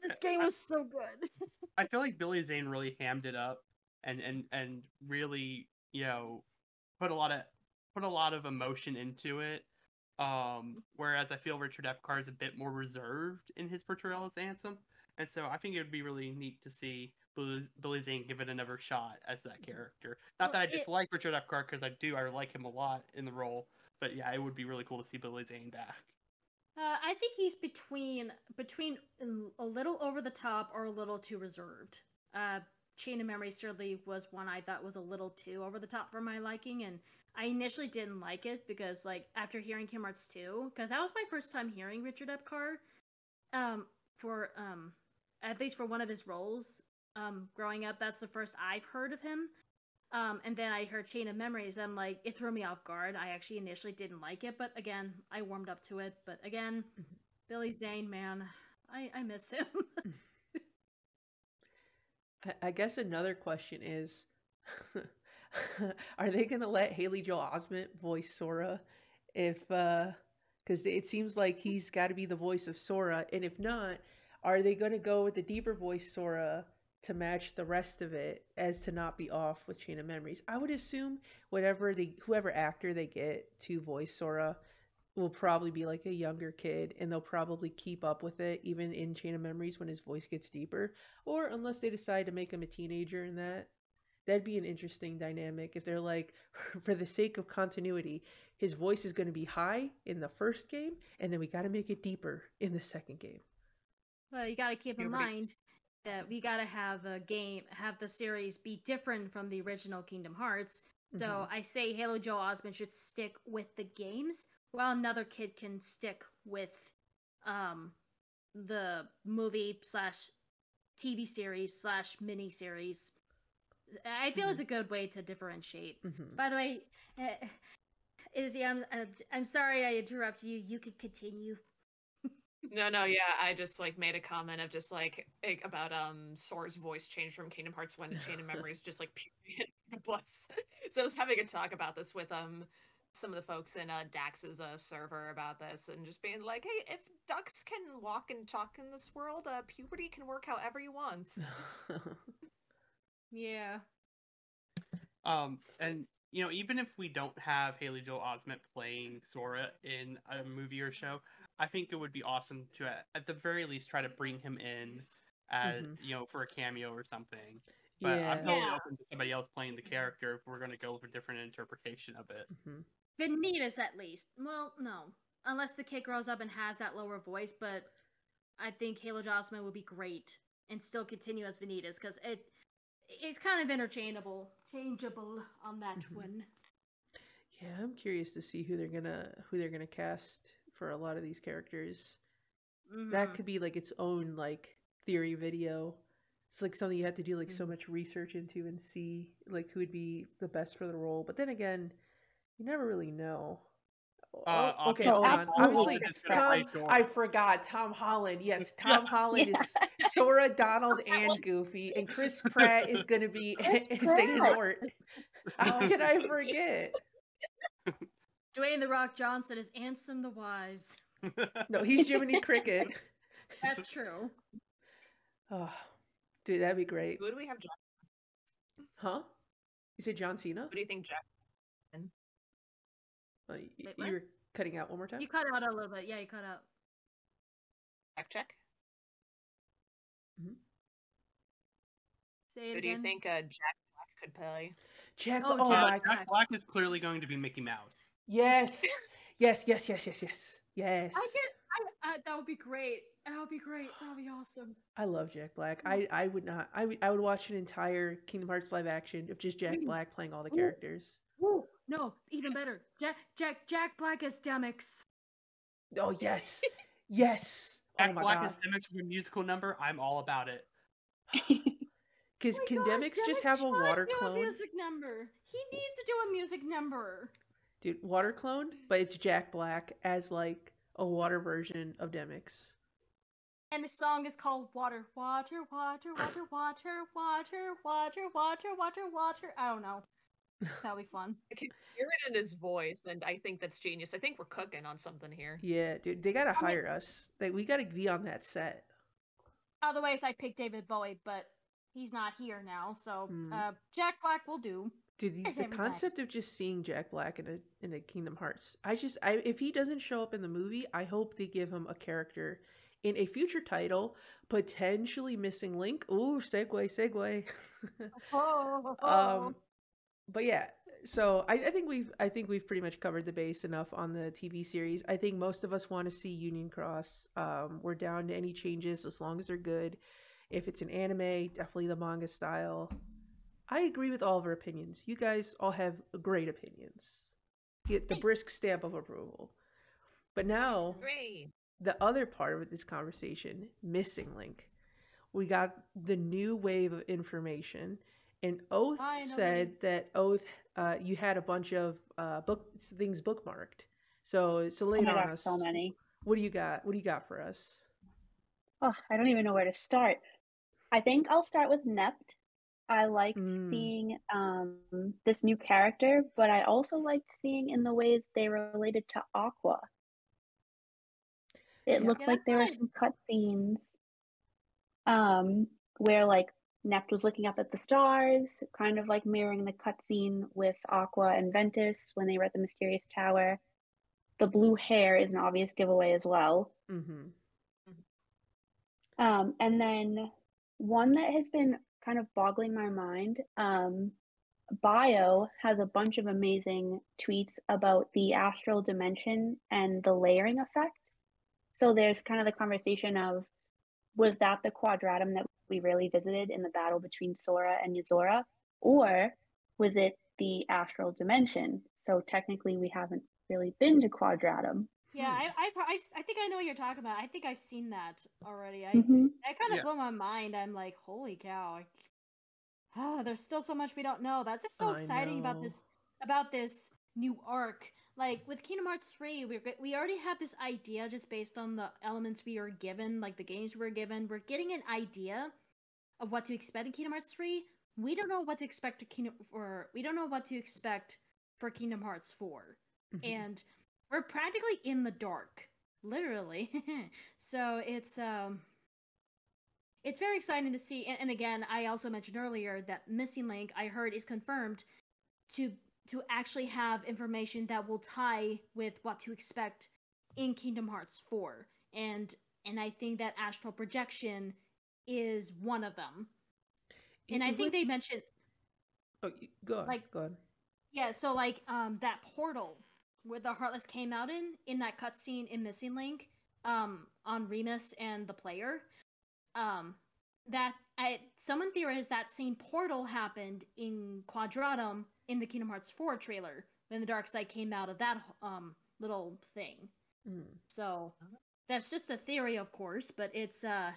this game was so good. I feel like Billy Zane really hammed it up and and and really you know put a lot of put a lot of emotion into it. Um, whereas I feel Richard Epcar is a bit more reserved in his portrayal as Ansem, and so I think it would be really neat to see Billy, Billy Zane give it another shot as that character. Not Well, that I it- dislike Richard Epcar because I do, I like him a lot in the role, but yeah, it would be really cool to see Billy Zane back. Uh, I think he's between between a little over the top or a little too reserved. Uh, Chain of Memory certainly was one I thought was a little too over the top for my liking, and I initially didn't like it because, like, after hearing Kingdom Hearts 2, because that was my first time hearing Richard Epcar, um, for um, at least for one of his roles. Um, growing up, that's the first I've heard of him. Um, and then I heard Chain of Memories. I'm like, it threw me off guard. I actually initially didn't like it, but again, I warmed up to it. But again, Mhm. Billy Zane, man, I, I miss him. I- I guess another question is are they going to let Haley Joel Osment voice Sora if uh cuz it seems like he's got to be the voice of Sora and if not are they going to go with the deeper voice Sora to match the rest of it as to not be off with Chain of Memories? I would assume whatever they whoever actor they get to voice Sora will probably be like a younger kid and they'll probably keep up with it even in Chain of Memories when his voice gets deeper. Or unless they decide to make him a teenager in that That'd be an interesting dynamic. If they're like, for the sake of continuity, his voice is going to be high in the first game, and then we got to make it deeper in the second game. Well, you got to keep in Nobody- mind that we got to have the game, have the series be different from the original Kingdom Hearts. So Mhm. I say Haley Joel Osment should stick with the games, while another kid can stick with um the movie slash TV series slash mini series. I feel it's a good way to differentiate. Mhm. By the way, uh, Izzy, I'm uh, I'm sorry I interrupted you. You could continue. No, no, yeah, I just like made a comment of just like like, about um Sora's voice change from Kingdom Hearts 1 to Chain of Memories, just like pure plus. So I was having a talk about this with um some of the folks in uh, Dax's uh, server about this, and just being like, "Hey, if ducks can walk and talk in this world, uh, puberty can work however you want." Yeah. Um, and you know, even if we don't have Haley Joel Osment playing Sora in a movie or show, I think it would be awesome to, at- at the very least, try to bring him in as Mhm. you know for a cameo or something. But yeah. I'm totally Yeah. open to somebody else playing the character if we're going to go with a different interpretation of it. Mhm. Vanitas at least. Well, no. Unless the kid grows up and has that lower voice, but I think Haley Joel Osment would be great and still continue as Vanitas because it it's kind of interchangeable, changeable on that Mhm. one. Yeah, I'm curious to see who they're gonna who they're gonna cast for a lot of these characters. That Mhm. could be like its own like theory video. It's like something you have to do like so Mhm. much research into and see like who would be the best for the role. But then again, you never really know. Uh, Oh, okay, obviously, hold on. Obviously, Tom Holland is gonna play Tom. Sora. I forgot Tom Holland. Yes, Tom Holland is Sora, Donald, and Goofy, and Chris Pratt is going to be Chris Xehanort. How can I forget? Dwayne the Rock Johnson is Ansem the Wise. No, he's Jiminy Cricket. That's true. Oh, dude, that'd be great. Who do we have? John? Huh? You said John Cena? What do you think, Jack? Uh, Wait, you what? were cutting out one more time? You cut out a little bit. Yeah, you cut out. Jack check. Say it Who do you think uh, Jack Black could play? Jack, Oh, oh, Jack my Jack god. Black. Black is clearly going to be Mickey Mouse. Yes. Yes, yes, yes, yes, yes. Yes. I get. I, I, that would be great. That would be great. That would be awesome. I love Jack Black. Mm. I, I would not. I would, I would watch an entire Kingdom Hearts live action of just Jack Black playing all the Ooh. characters. Woo. No, even Yes. better. Jack Jack Jack Black as Demyx. Oh yes, yes. Oh Jack oh my Black god. is Demyx with a musical number. I'm all about it. Because Oh can gosh, Demyx just Demyx have a should water clone? A music number. He needs to do a music number. Dude, water clone, but it's Jack Black as like a water version of Demyx. And the song is called Water, Water, Water, Water, Water, Water, Water, Water, Water, Water. I don't know. That'll be fun. I can hear it in his voice, and I think that's genius. I think we're cooking on something here. Yeah, dude, they gotta I mean- hire us. Like we gotta be on that set. Otherwise, I picked David Bowie, but he's not here now. So Hmm. uh, Jack Black will do. Dude, the, the concept of just seeing Jack Black in a in a Kingdom Hearts, I just I if he doesn't show up in the movie, I hope they give him a character in a future title, potentially missing Link. Ooh, segue, segue. Oh, um, but yeah, so I, I think we've I think we've pretty much covered the base enough on the TV series. I think most of us want to see Union Cross. Um, we're down to any changes as long as they're good. If it's an anime, definitely the manga style. I agree with all of our opinions. You guys all have great opinions. Get the brisk stamp of approval. But now the other part of this conversation, missing link. We got the new wave of information, and Oath Finally. said that Oath, uh, you had a bunch of uh, book things bookmarked. So, so Oh lay it on us. so many. What do you got? What do you got for us? Oh, I don't even know where to start. I think I'll start with Nept. I liked Mm. seeing um, this new character, but I also liked seeing in the ways they related to Aqua. It Yeah. looked Yeah, like there were some cutscenes um, where like Nept was looking up at the stars, kind of like mirroring the cutscene with Aqua and Ventus when they were at the mysterious tower. The blue hair is an obvious giveaway as well. Mm-hmm. Um, and then one that has been kind of boggling my mind. Um, Bio has a bunch of amazing tweets about the astral dimension and the layering effect. So there's kind of the conversation of was that the quadratum that we really visited in the battle between Sora and Yozora, or was it the astral dimension? So technically, we haven't really been to quadratum. Yeah, I, I've, I've, I think I know what you're talking about. I think I've seen that already. I, hmm that kind of Yeah. blew my mind. I'm like, holy cow! I, ah, there's still so much we don't know. That's just so I exciting about this about this new arc. Like with Kingdom Hearts 3, we're we already have this idea just based on the elements we are given, like the games we're given. We're getting an idea of what to expect in Kingdom Hearts 3. We don't know what to expect to Kingdom or we don't know what to expect for Kingdom Hearts 4 Mhm. and we're practically in the dark literally so it's um it's very exciting to see and, and again i also mentioned earlier that missing link i heard is confirmed to to actually have information that will tie with what to expect in kingdom hearts 4 and and i think that astral projection is one of them and It- i think would- they mentioned Oh, go on. like- go on. yeah, so like um that portal where the Heartless came out in in that cutscene in Missing Link, um on Remus and the player, um that I someone theorized that same portal happened in Quadratum in the Kingdom Hearts 4 trailer when the dark side came out of that um little thing. Mm. So that's just a theory, of course, but it's uh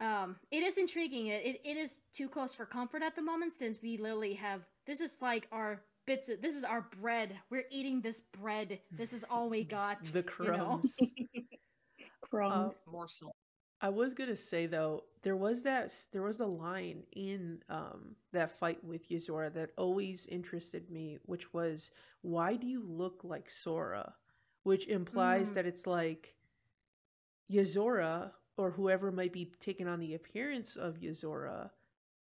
um it is intriguing. It, it it is too close for comfort at the moment since we literally have this is like our bits of this is our bread. We're eating this bread. This is all we got. The you know? crumbs. Crumbs. Morsel. I was gonna say though, there was that there was a line in um that fight with Yozora that always interested me, which was, "Why do you look like Sora?" Which implies Mm. that it's like Yozora or whoever might be taking on the appearance of Yozora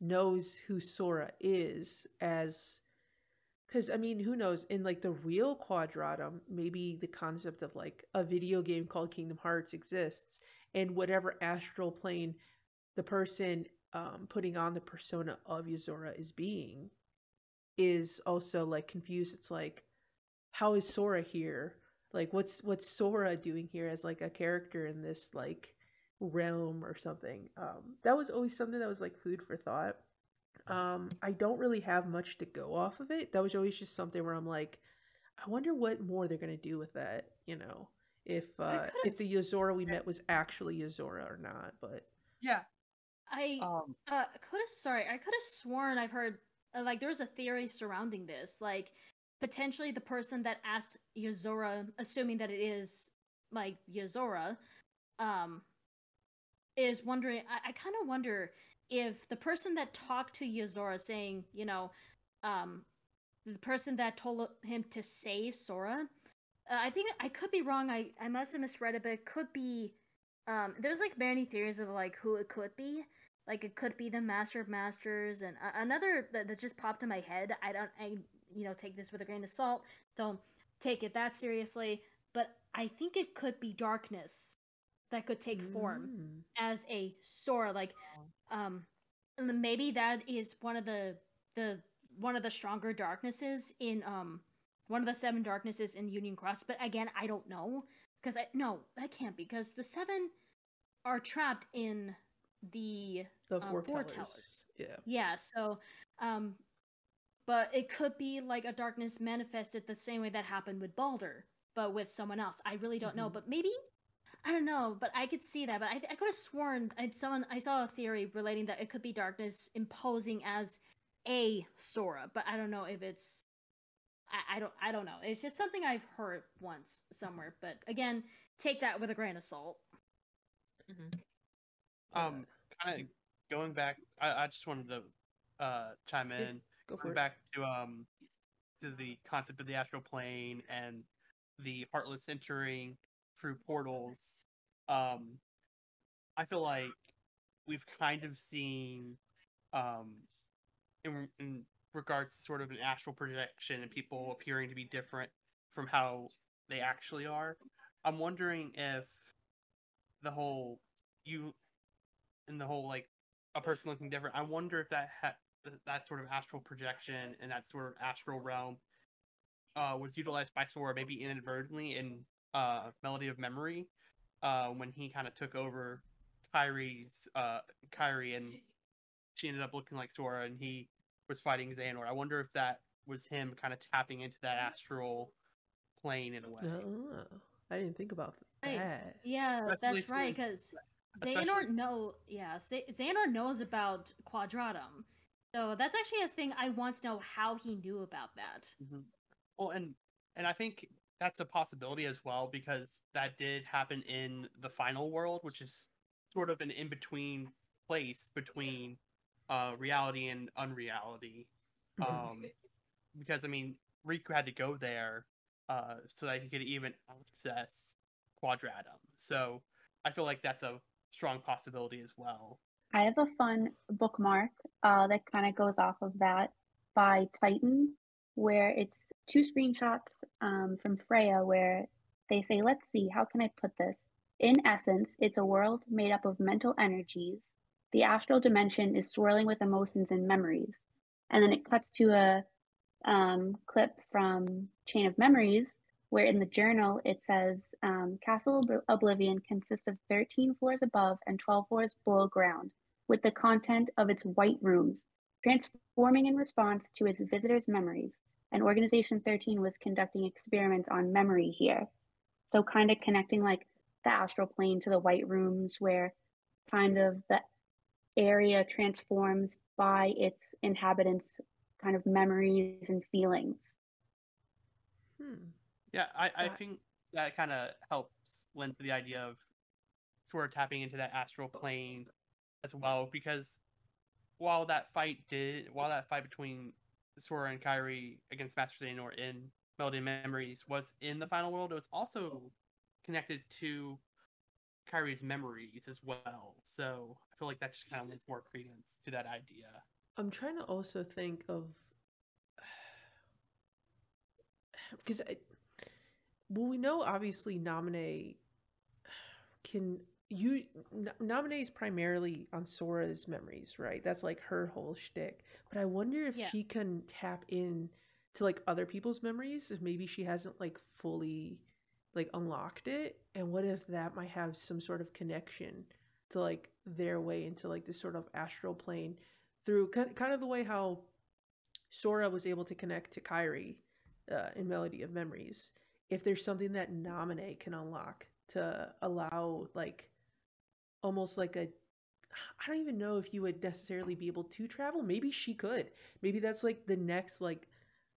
knows who Sora is as because I mean, who knows? In like the real Quadratum, maybe the concept of like a video game called Kingdom Hearts exists, and whatever astral plane the person um, putting on the persona of Yozora is being is also like confused. It's like, how is Sora here? Like, what's what's Sora doing here as like a character in this like realm or something? Um, that was always something that was like food for thought. Um, I don't really have much to go off of it. That was always just something where I'm like, I wonder what more they're gonna do with that. You know, if uh, if the Yozora we met was actually Yozora or not. But Yeah. I Um. uh could have sorry i could have sworn i've heard uh, like there was a theory surrounding this like potentially the person that asked yozora assuming that it is like yozora um is wondering i, I kind of wonder if the person that talked to yozora saying you know um the person that told him to save sora uh, i think i could be wrong. I i must have misread it but it could be um there's like many theories of like who it could be. Like it could be the master of masters and uh, another that, that just popped in my head. I don't i you know take this with a grain of salt. Don't take it that seriously. But i think it could be darkness that could take form Mm. as a sora like um and maybe that is one of the the one of the stronger darknesses in um one of the seven darknesses in union cross but again i don't know because i no that can't be because the seven are trapped in the the um, four, four towers. towers. Yeah. yeah so um but it could be like a darkness manifested the same way that happened with Baldr but with someone else i really don't know Mhm. but maybe I don't know, but I could see that. But I, I could have sworn I someone I saw a theory relating that it could be darkness imposing as a Sora, but I don't know if it's. I, I don't I don't know. It's just something I've heard once somewhere. But again, take that with a grain of salt. Um. Kind of going back. I, I just wanted to uh chime in. Go for Going it. back to um to the concept of the astral plane and the heartless entering through portals. Um, I feel like we've kind of seen um in, in regards to sort of an astral projection and people appearing to be different from how they actually are. I'm wondering if the whole you and the whole like a person looking different. I wonder if that ha- that sort of astral projection and that sort of astral realm uh, was utilized by Sora maybe inadvertently in uh, Melody of Memory uh, when he kind of took over Kairi's uh, Kyrie and she ended up looking like Sora and he was fighting Xehanort. I wonder if that was him kind of tapping into that astral plane in a way. Oh, I didn't think about Right. that. Yeah, Especially that's right. Because especially- Xehanort know, yeah, Xehanort knows about Quadratum, so that's actually a thing I want to know how he knew about that. Mhm. Well, and and I think that's a possibility as well because that did happen in the final world, which is sort of an in between place between uh, reality and unreality. Mhm. Um, because I mean, Riku had to go there uh, so that he could even access Quadratum. So I feel like that's a strong possibility as well. I have a fun bookmark uh, that kind of goes off of that by Titan, where it's two screenshots um, from Freya where they say, Let's see, how can I put this? In essence, it's a world made up of mental energies. The astral dimension is swirling with emotions and memories. And then it cuts to a um, clip from Chain of Memories, where in the journal it says um, Castle Ob- Oblivion consists of 13 floors above and 12 floors below ground with the content of its white rooms, transforming in response to its visitors' memories. And Organization 13 was conducting experiments on memory here. So, kind of connecting like the astral plane to the white rooms, where kind of the area transforms by its inhabitants' kind of memories and feelings. Hmm. Yeah, I, I Yeah. think that kind of helps lend to the idea of sort of tapping into that astral plane as well. Because while that fight did, while that fight between Sora and Kairi against Master Xehanort in Melody Memories was in the final world, it was also connected to Kairi's memories as well. So I feel like that just kind of lends more credence to that idea. I'm trying to also think of because I, well, we know obviously Naminé can you N- Naminé is primarily on Sora's memories, right? That's like her whole shtick. But I wonder if Yeah. she can tap in to like other people's memories if maybe she hasn't like fully like unlocked it and what if that might have some sort of connection to like their way into like this sort of astral plane through kind kind of the way how Sora was able to connect to Kairi uh, in Melody of Memories. If there's something that Naminé can unlock to allow like almost like a I don't even know if you would necessarily be able to travel. Maybe she could. Maybe that's like the next like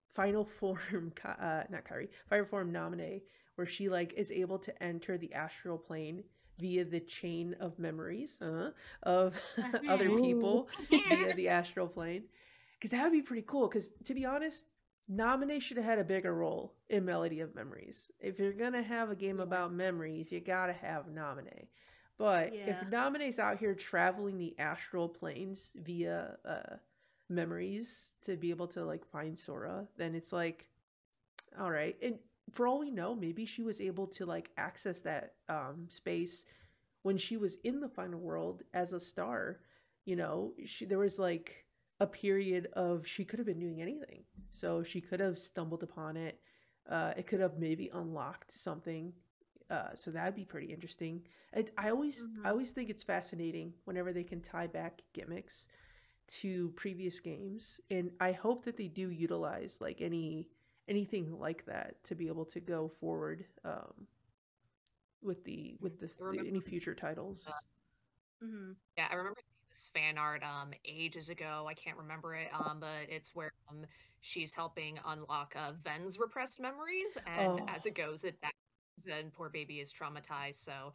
final form uh not Kairi, final form Naminé where she like is able to enter the astral plane via the chain of memories uh, of other people via the astral plane. Because that would be pretty cool because to be honest Naminé should have had a bigger role in melody of memories. If you're gonna have a game about memories you gotta have Naminé but Yeah. if Naminé's out here traveling the astral planes via uh memories to be able to like find sora then it's like all right. And for all we know maybe she was able to like access that um space when she was in the final world as a star. You know she there was like a period of she could have been doing anything. So she could have stumbled upon it. Uh it could have maybe unlocked something. Uh so that'd be pretty interesting I, I always Mhm. i always think it's fascinating whenever they can tie back gimmicks to previous games and i hope that they do utilize like any anything like that to be able to go forward um with the with the, the any future titles hmm Yeah, I remember this fan art um ages ago. I can't remember it, um, but it's where um she's helping unlock uh, Ven's repressed memories, and as Oh. it goes, it then poor baby is traumatized. So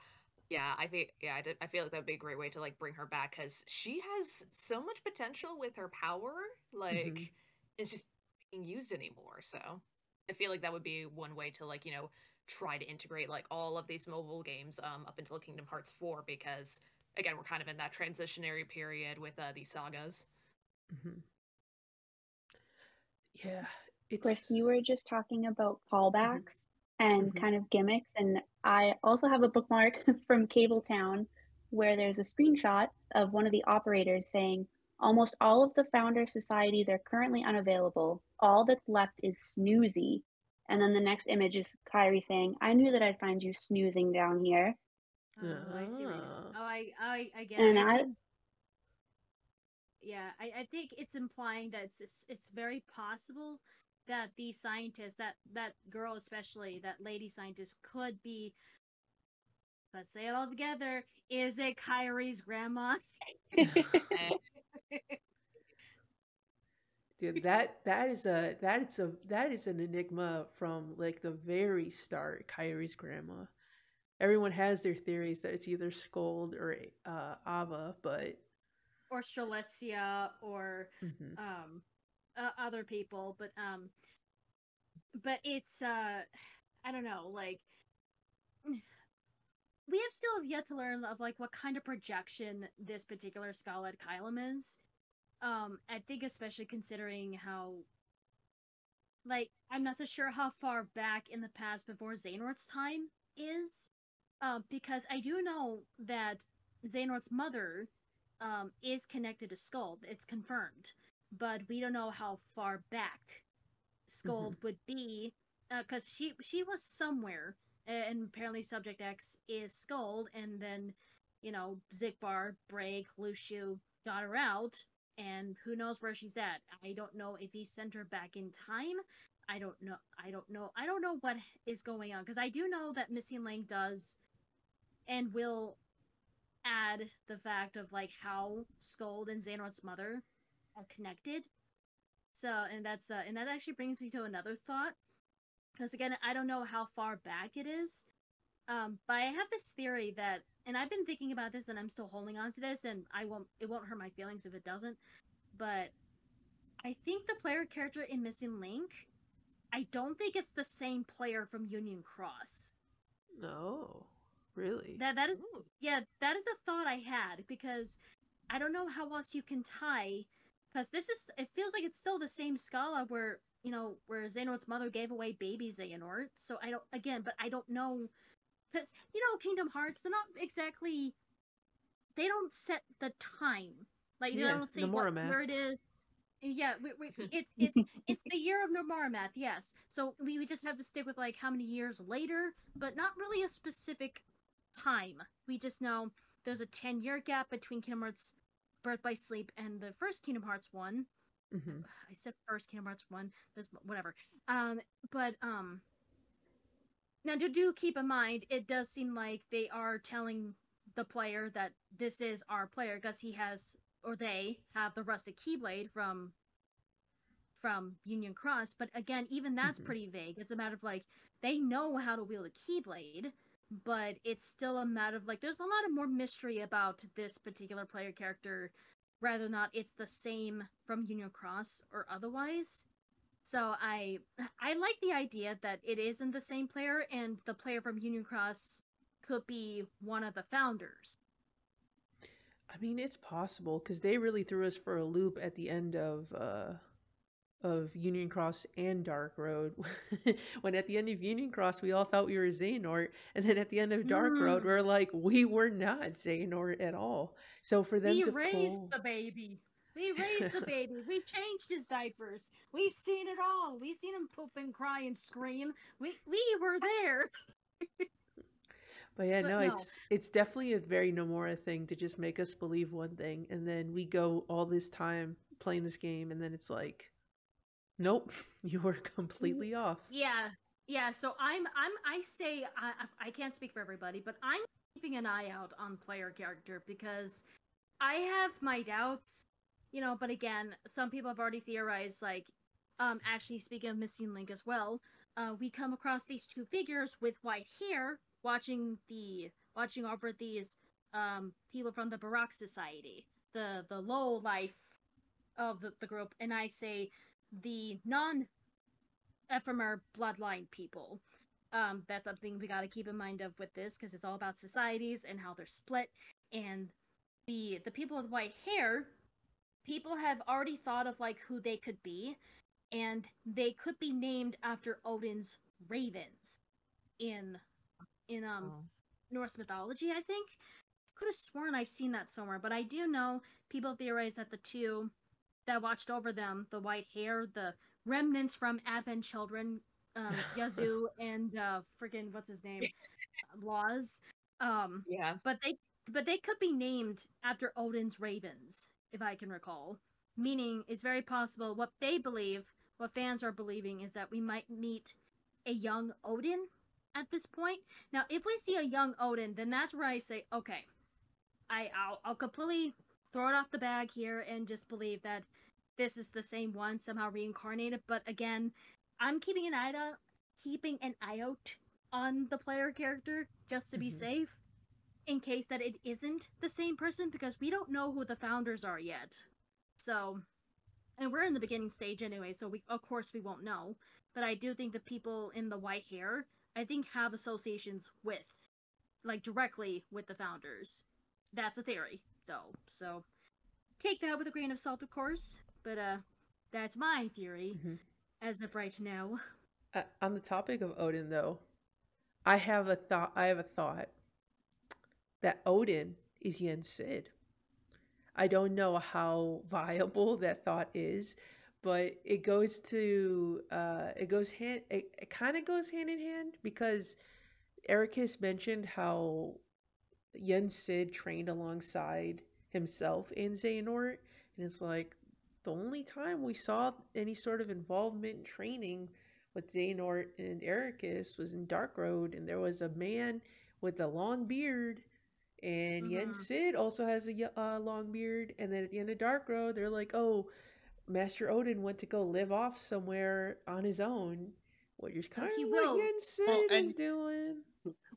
yeah, I think yeah, I, did, I feel like that'd be a great way to like bring her back because she has so much potential with her power, like it's just being used anymore. So I feel like that would be one way to like you know try to integrate like all of these mobile games um up until Kingdom Hearts 4 because again we're kind of in that transitionary period with uh, these sagas. Mhm. yeah it's Chris, you were just talking about callbacks and Mhm. kind of gimmicks, and I also have a bookmark from Cable Town where there's a screenshot of one of the operators saying, Almost all of the founder societies are currently unavailable. All that's left is Snoozy. And then the next image is Kairi saying, I knew that I'd find you snoozing down here. Oh, I see what you're s- Ah. Oh, I, I, I get And it. I I, think, yeah, I, I think it's implying that it's, it's it's very possible that these scientists, that that girl especially, that lady scientist, could be. Let's say it all together. Is it Kairi's grandma? Dude, that that is a that is a that is an enigma from like the very start. Kairi's grandma. Everyone has their theories that it's either Skuld or uh, Ava, but or Strelitzia, or mhm. um uh, other people but um but it's uh i don't know like we have still have yet to learn of like what kind of projection this particular Scala ad Caelum is. Um i think especially considering how like i'm not so sure how far back in the past before xehanort's time is um because i do know that xehanort's mother um is connected to Skuld it's confirmed but we don't know how far back Skuld mm-hmm. would be uh, because she she was somewhere and apparently Subject X is Skuld and then you know Xigbar, Braig, Luxu got her out and who knows where she's at. I don't know if he sent her back in time. I don't know. I don't know. I don't know what is going on because I do know that Missing Link does and will add the fact of like how Skuld and Xehanort's mother are connected. So, and that's uh, and that actually brings me to another thought, because again, I don't know how far back it is, um, but I have this theory that, and I've been thinking about this, and I'm still holding on to this, and I won't, it won't hurt my feelings if it doesn't, but I think the player character in Missing Link, I don't think it's the same player from Union Cross. no, really. That that is Ooh. yeah, that is a thought I had because I don't know how else you can tie because this is it feels like it's still the same Scala where you know where Xehanort's mother gave away baby Xehanort. So I don't again, but I don't know because you know Kingdom Hearts they're not exactly they don't set the time like they Yeah, don't say what, where it is. Yeah, we, we, it's it's it's the year of Nomura math, yes. So we, we just have to stick with like how many years later, but not really a specific time. We just know there's a 10 year gap between Kingdom Hearts Birth by Sleep and the first Kingdom Hearts 1. Mhm. I said first Kingdom Hearts 1, there's whatever. Um but um now do do keep in mind it does seem like they are telling the player that this is our player because he has or they have the rusted keyblade from from Union Cross, but again, even that's Mhm. pretty vague. It's a matter of like they know how to wield a keyblade, but it's still a matter of like there's a lot of more mystery about this particular player character, rather not it's the same from Union Cross or otherwise. So I I like the idea that it isn't the same player and the player from Union Cross could be one of the founders. I mean, it's possible because they really threw us for a loop at the end of uh of Union Cross and Dark Road. when at the end of Union Cross, we all thought we were Xehanort, and then at the end of Dark Road, Mm. we're like, we were not Xehanort at all. So for them we to raised pull, the baby. We raised the baby. We changed his diapers. We've seen it all. We've seen him poop and cry and scream. We we were there. but yeah, but no, no. it's it's definitely a very Nomura thing to just make us believe one thing, and then we go all this time playing this game, and then it's like, nope, you were completely off. Yeah, yeah. So I'm I'm I say I I I can't speak for everybody, but I'm keeping an eye out on player character because I have my doubts, you know. But again, some people have already theorized like, um, actually speaking of missing link as well, uh, we come across these two figures with white hair watching the watching over these um people from the Baroque Society, the the low life of the, the group, and I say the non ephemer bloodline people. Um, that's something we got to keep in mind of with this because it's all about societies and how they're split. And the the people with white hair, people have already thought of like who they could be, and they could be named after Odin's ravens in in um Oh. Norse mythology, I think. could have sworn I've seen that somewhere, but I do know people theorize that the two that watched over them, the white hair, the remnants from Advent Children, um, Yazoo and uh, freaking what's his name, Loz. Um, Yeah. but they but they could be named after Odin's ravens, if I can recall. Meaning, it's very possible what they believe, what fans are believing, is that we might meet a young Odin at this point. Now, if we see a young Odin, then that's where I say, okay, I I'll, I'll completely throw it off the bag here and just believe that this is the same one somehow reincarnated. But again, I'm keeping an eye out, keeping an eye out on the player character just to be Mhm. safe in case that it isn't the same person because we don't know who the founders are yet. So, and we're in the beginning stage anyway, so we of course we won't know. But I do think the people in the white hair, I think, have associations with, like directly with the founders. That's a theory, though. So take that with a grain of salt, of course. But uh, that's my theory Mhm. as of right now. Uh, on the topic of Odin, though, I have a thought. I have a thought that Odin is Yen Sid. I don't know how viable that thought is, but it goes to uh, it goes hand. It, it kind of goes hand in hand because Eraqus mentioned how Yen Sid trained alongside himself and Xehanort, and it's like the only time we saw any sort of involvement in training with Xehanort and Eraqus was in Dark Road, and there was a man with a long beard, and Yen Mhm. Sid also has a uh, long beard. And then at the end of Dark Road, they're like, "Oh, Master Odin went to go live off somewhere on his own." What you're kind of what Yen Sid Well, is doing.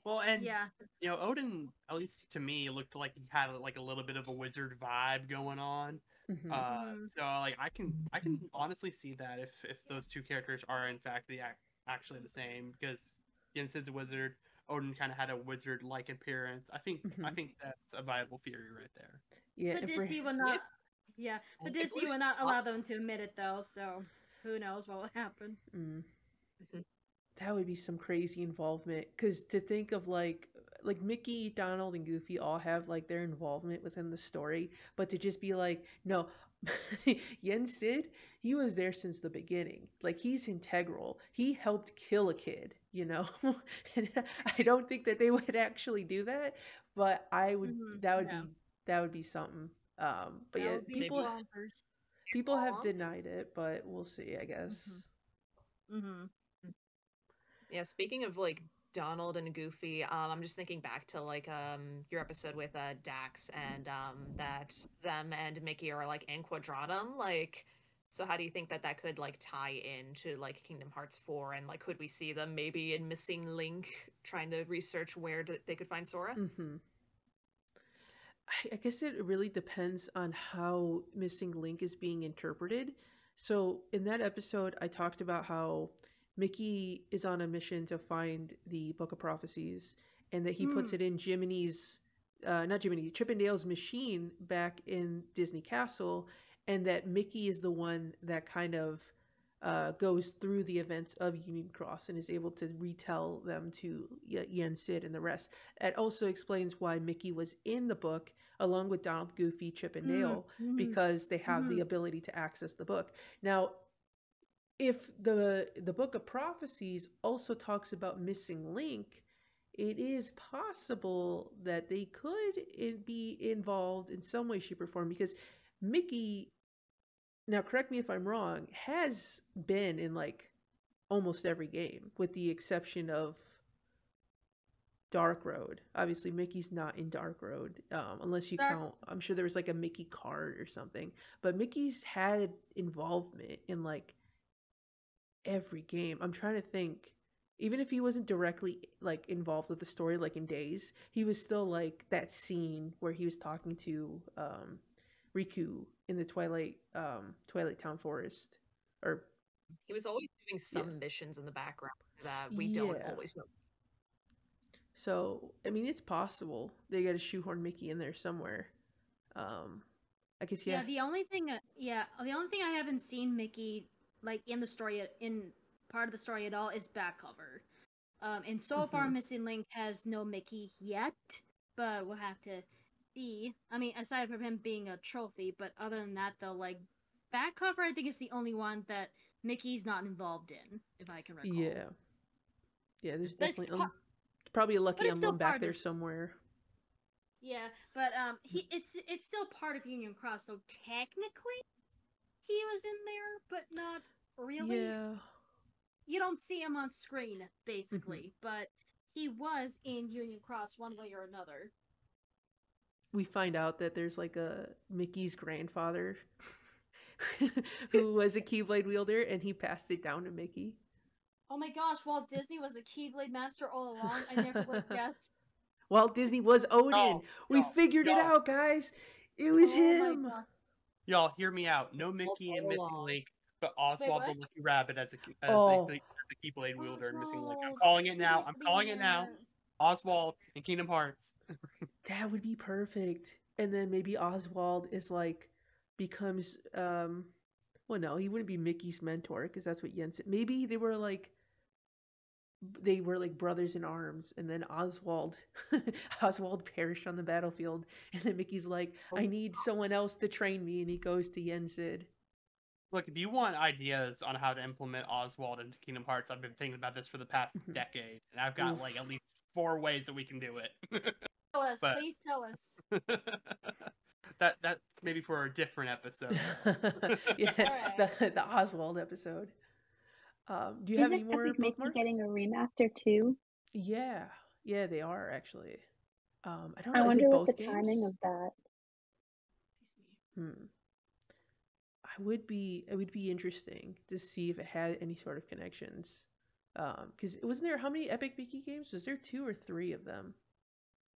Well, and yeah. you know, Odin, at least to me, looked like he had like a little bit of a wizard vibe going on. Mhm. Uh, Mhm. so like I can I can honestly see that if if those two characters are in fact the actually the same because Yen Sid's a wizard, Odin kind of had a wizard like appearance. I think I Mhm. think that's a viable theory right there. yeah, But Disney will not. Yeah, but If Disney Lucy- will not allow them to admit it though. So who knows what will happen? Mm. That would be some crazy involvement. Because to think of like, like Mickey, Donald, and Goofy all have like their involvement within the story, but to just be like, no, Yen Sid, he was there since the beginning. Like he's integral. He helped kill a kid, you know. and I don't think that they would actually do that, but I would. Mhm, That would yeah. be that would be something. Um, but That yeah, people people have denied it, but we'll see. I guess. Mm-hmm. Yeah, speaking of like Donald and Goofy, um, I'm just thinking back to like um your episode with uh Dax and um that them and Mickey are like in Quadratum. Like, so how do you think that that could like tie into like Kingdom Hearts 4 and like could we see them maybe in Missing Link trying to research where they could find Sora? Mm-hmm. I, I guess it really depends on how Missing Link is being interpreted. So in that episode, I talked about how Mickey is on a mission to find the Book of Prophecies, and that he puts Hmm. it in Jiminy's, uh, not Jiminy, Chippendale's machine back in Disney Castle, and that Mickey is the one that kind of uh, goes through the events of Union Cross and is able to retell them to Y- Yen Sid and the rest. It also explains why Mickey was in the book along with Donald, Goofy, Chip, and Dale Mm-hmm. because they have the ability to access the book. Now, if the the book of prophecies also talks about missing link, it is possible that they could be involved in some way, shape, or form because Mickey. Now, correct me if I'm wrong. Has been in like almost every game, with the exception of Dark Road. Obviously, Mickey's not in Dark Road, um, unless you Dark- count. I'm sure there was like a Mickey card or something. But Mickey's had involvement in like every game. I'm trying to think. Even if he wasn't directly like involved with the story, like in Days, he was still like that scene where he was talking to um, Riku in the Twilight um, Twilight Town Forest, or He was always doing some missions in the background that we don't always know. So, I mean, it's possible they got to shoehorn Mickey in there somewhere. Um, I guess Yeah. yeah. the only thing, uh, yeah, the only thing I haven't seen Mickey like in the story in part of the story at all is back cover. Um, and so far, Mhm. Missing Link has no Mickey yet, but we'll have to see. I mean, aside from him being a trophy, but other than that, though, like back cover, I think is the only one that Mickey's not involved in, if I can recall. Yeah. Yeah, there's But definitely pa- um, probably a lucky emblem back part there of- somewhere. Yeah, but um, he it's it's still part of Union Cross, so technically he was in there, but not really. Yeah. You don't see him on screen, basically, mm-hmm. but he was in Union Cross one way or another. we find out that there's like a Mickey's grandfather who was a Keyblade wielder and he passed it down to Mickey. Oh my gosh, Walt Disney was a Keyblade master all along. I never would have guessed. Walt Disney was Odin. No, we no, figured it out, guys. It was Oh my him. Y'all, hear me out. No Mickey and Missing. Link, but Oswald the? Lucky Rabbit as a as, Oh. a, as a Keyblade wielder and Missing Link. I'm calling it now. I'm calling it now. Oswald in Kingdom Hearts. That would be perfect. And then maybe Oswald is like becomes um well no, he wouldn't be Mickey's mentor because that's what Jens maybe they were like they were like brothers in arms and then Oswald Oswald perished on the battlefield and then Mickey's like I need someone else to train me and he goes to Yen Sid. Look, if you want ideas on how to implement Oswald into Kingdom Hearts, I've been thinking about this for the past Mhm. decade, and I've got like at least four ways that we can do it. Tell us, But- please tell us. that that's maybe for a different episode. yeah, Alright. the, the Oswald episode. Um, do you have Isn't any more Epic Mickey bookmarks? getting a remaster too? Yeah, yeah, they are actually. Um, I don't know. is it wonder what both the timing of that. Hmm. I would be. It would be interesting to see if it had any sort of connections. Um, because wasn't there how many Epic Mickey games? Was there two or three of them?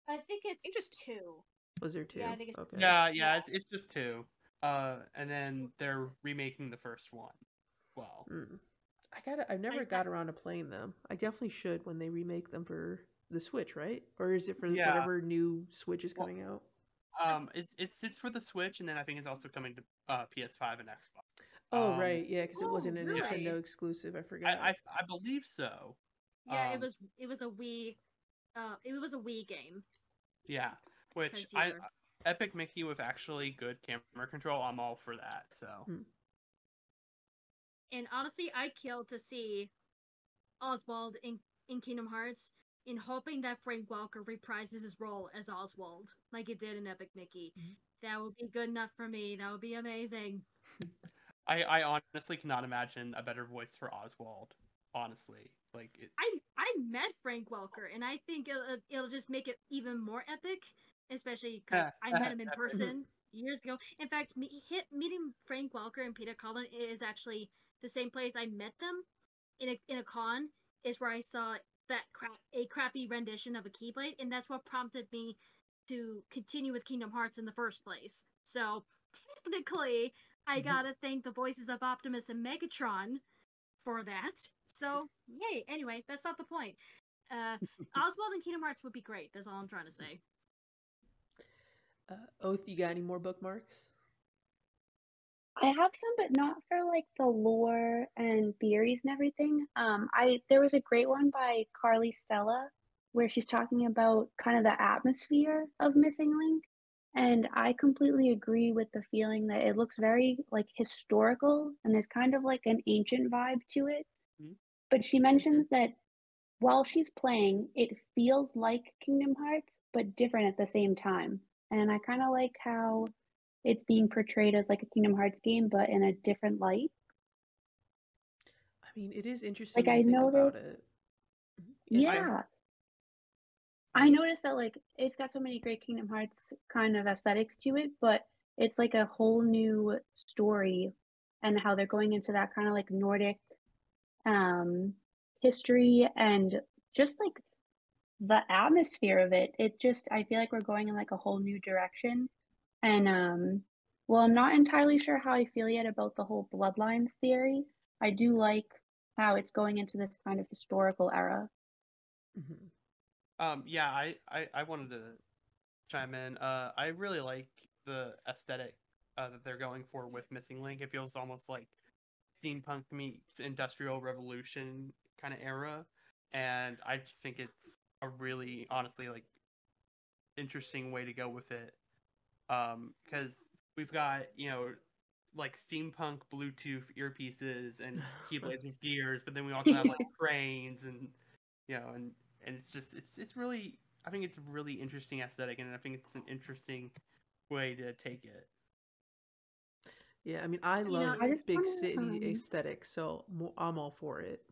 I think it's think just two. Was there two? Yeah, I think it's- okay. yeah, yeah, Yeah. it's it's just two. Uh, and then they're remaking the first one. Well, Hmm. I got. I've never I- got around to playing them. I definitely should when they remake them for the Switch, right? Or is it for Yeah. whatever new Switch is Well, coming out? um, it's it's it's for the Switch, and then I think it's also coming to uh, PS5 and Xbox. Oh um, right, yeah, because it Oh, wasn't a really? Nintendo exclusive. I forgot. I, I I believe so. Yeah, it Um, was it was a Wii uh it was a Wii game. Yeah, which I Epic Mickey with actually good camera control. I'm all for that. So Hmm. And honestly, I killed to see Oswald in, in Kingdom Hearts in hoping that Frank Welker reprises his role as Oswald, like it did in Epic Mickey. Mhm. That would be good enough for me. That would be amazing. I I honestly cannot imagine a better voice for Oswald. Honestly, like it, I I met Frank Welker, and I think it'll, it'll just make it even more epic, especially because I met him in person years ago. In fact, me, hit, meeting Frank Welker and Peter Cullen is actually the same place I met them in a in a con. Is where I saw that crap a crappy rendition of a Keyblade, and that's what prompted me to continue with Kingdom Hearts in the first place. So technically, I Mhm. gotta thank the voices of Optimus and Megatron for that. So yay! Anyway, that's not the point. Uh, Oswald and Kingdom Hearts would be great. That's all I'm trying to say. uh, Oath, you got any more bookmarks? I have some, but not for like the lore and theories and everything. Um, I there was a great one by Carly Stella where she's talking about kind of the atmosphere of Missing Link, and I completely agree with the feeling that it looks very like historical and there's kind of like an ancient vibe to it. Mhm. But she mentions that while she's playing, it feels like Kingdom Hearts, but different at the same time. And I kind of like how it's being portrayed as like a Kingdom Hearts game, but in a different light. I mean, it is interesting. Like, I noticed-. Mhm. Yeah. I noticed that like it's got so many great Kingdom Hearts kind of aesthetics to it, but it's like a whole new story and how they're going into that kind of like Nordic um history and just like the atmosphere of it. It just I feel like we're going in like a whole new direction. And um well, I'm not entirely sure how I feel yet about the whole bloodlines theory. I do like how it's going into this kind of historical era. Mhm. Um, yeah, I, I, I wanted to chime in. Uh, I really like the aesthetic uh, that they're going for with Missing Link. It feels almost like steampunk meets industrial revolution kind of era, and I just think it's a really, honestly, like interesting way to go with it. Um, because we've got you know like steampunk Bluetooth earpieces and keyblades with gears, but then we also have like cranes and you know and and it's just it's it's really I think it's a really interesting aesthetic and I think it's an interesting way to take it. Yeah, I mean, I You know, love I just big wanna, city um, aesthetic, so I'm all for it.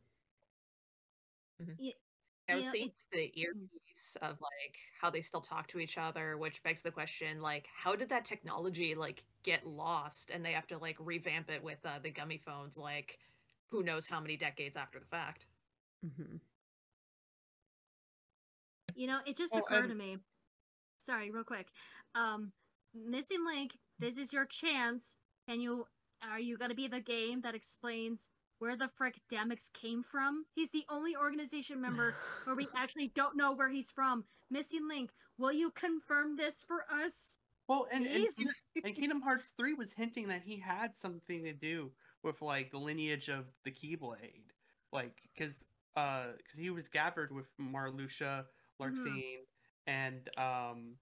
I was Yeah, seeing it- the earpiece of like how they still talk to each other, which begs the question like how did that technology like get lost and they have to like revamp it with uh, the gummy phones like who knows how many decades after the fact. hmm You know, it just Oh, occurred and- to me. Sorry, real quick. Um, missing link. This is your chance. Can you? Are you gonna be the game that explains where the frick Demyx came from? He's the only organization member where we actually don't know where he's from. Missing link. Will you confirm this for us, Well, and, and. Kingdom, and Kingdom Hearts 3 was hinting that he had something to do with like the lineage of the Keyblade. Like cuz uh cuz he was gathered with Marluxia, Larxene and um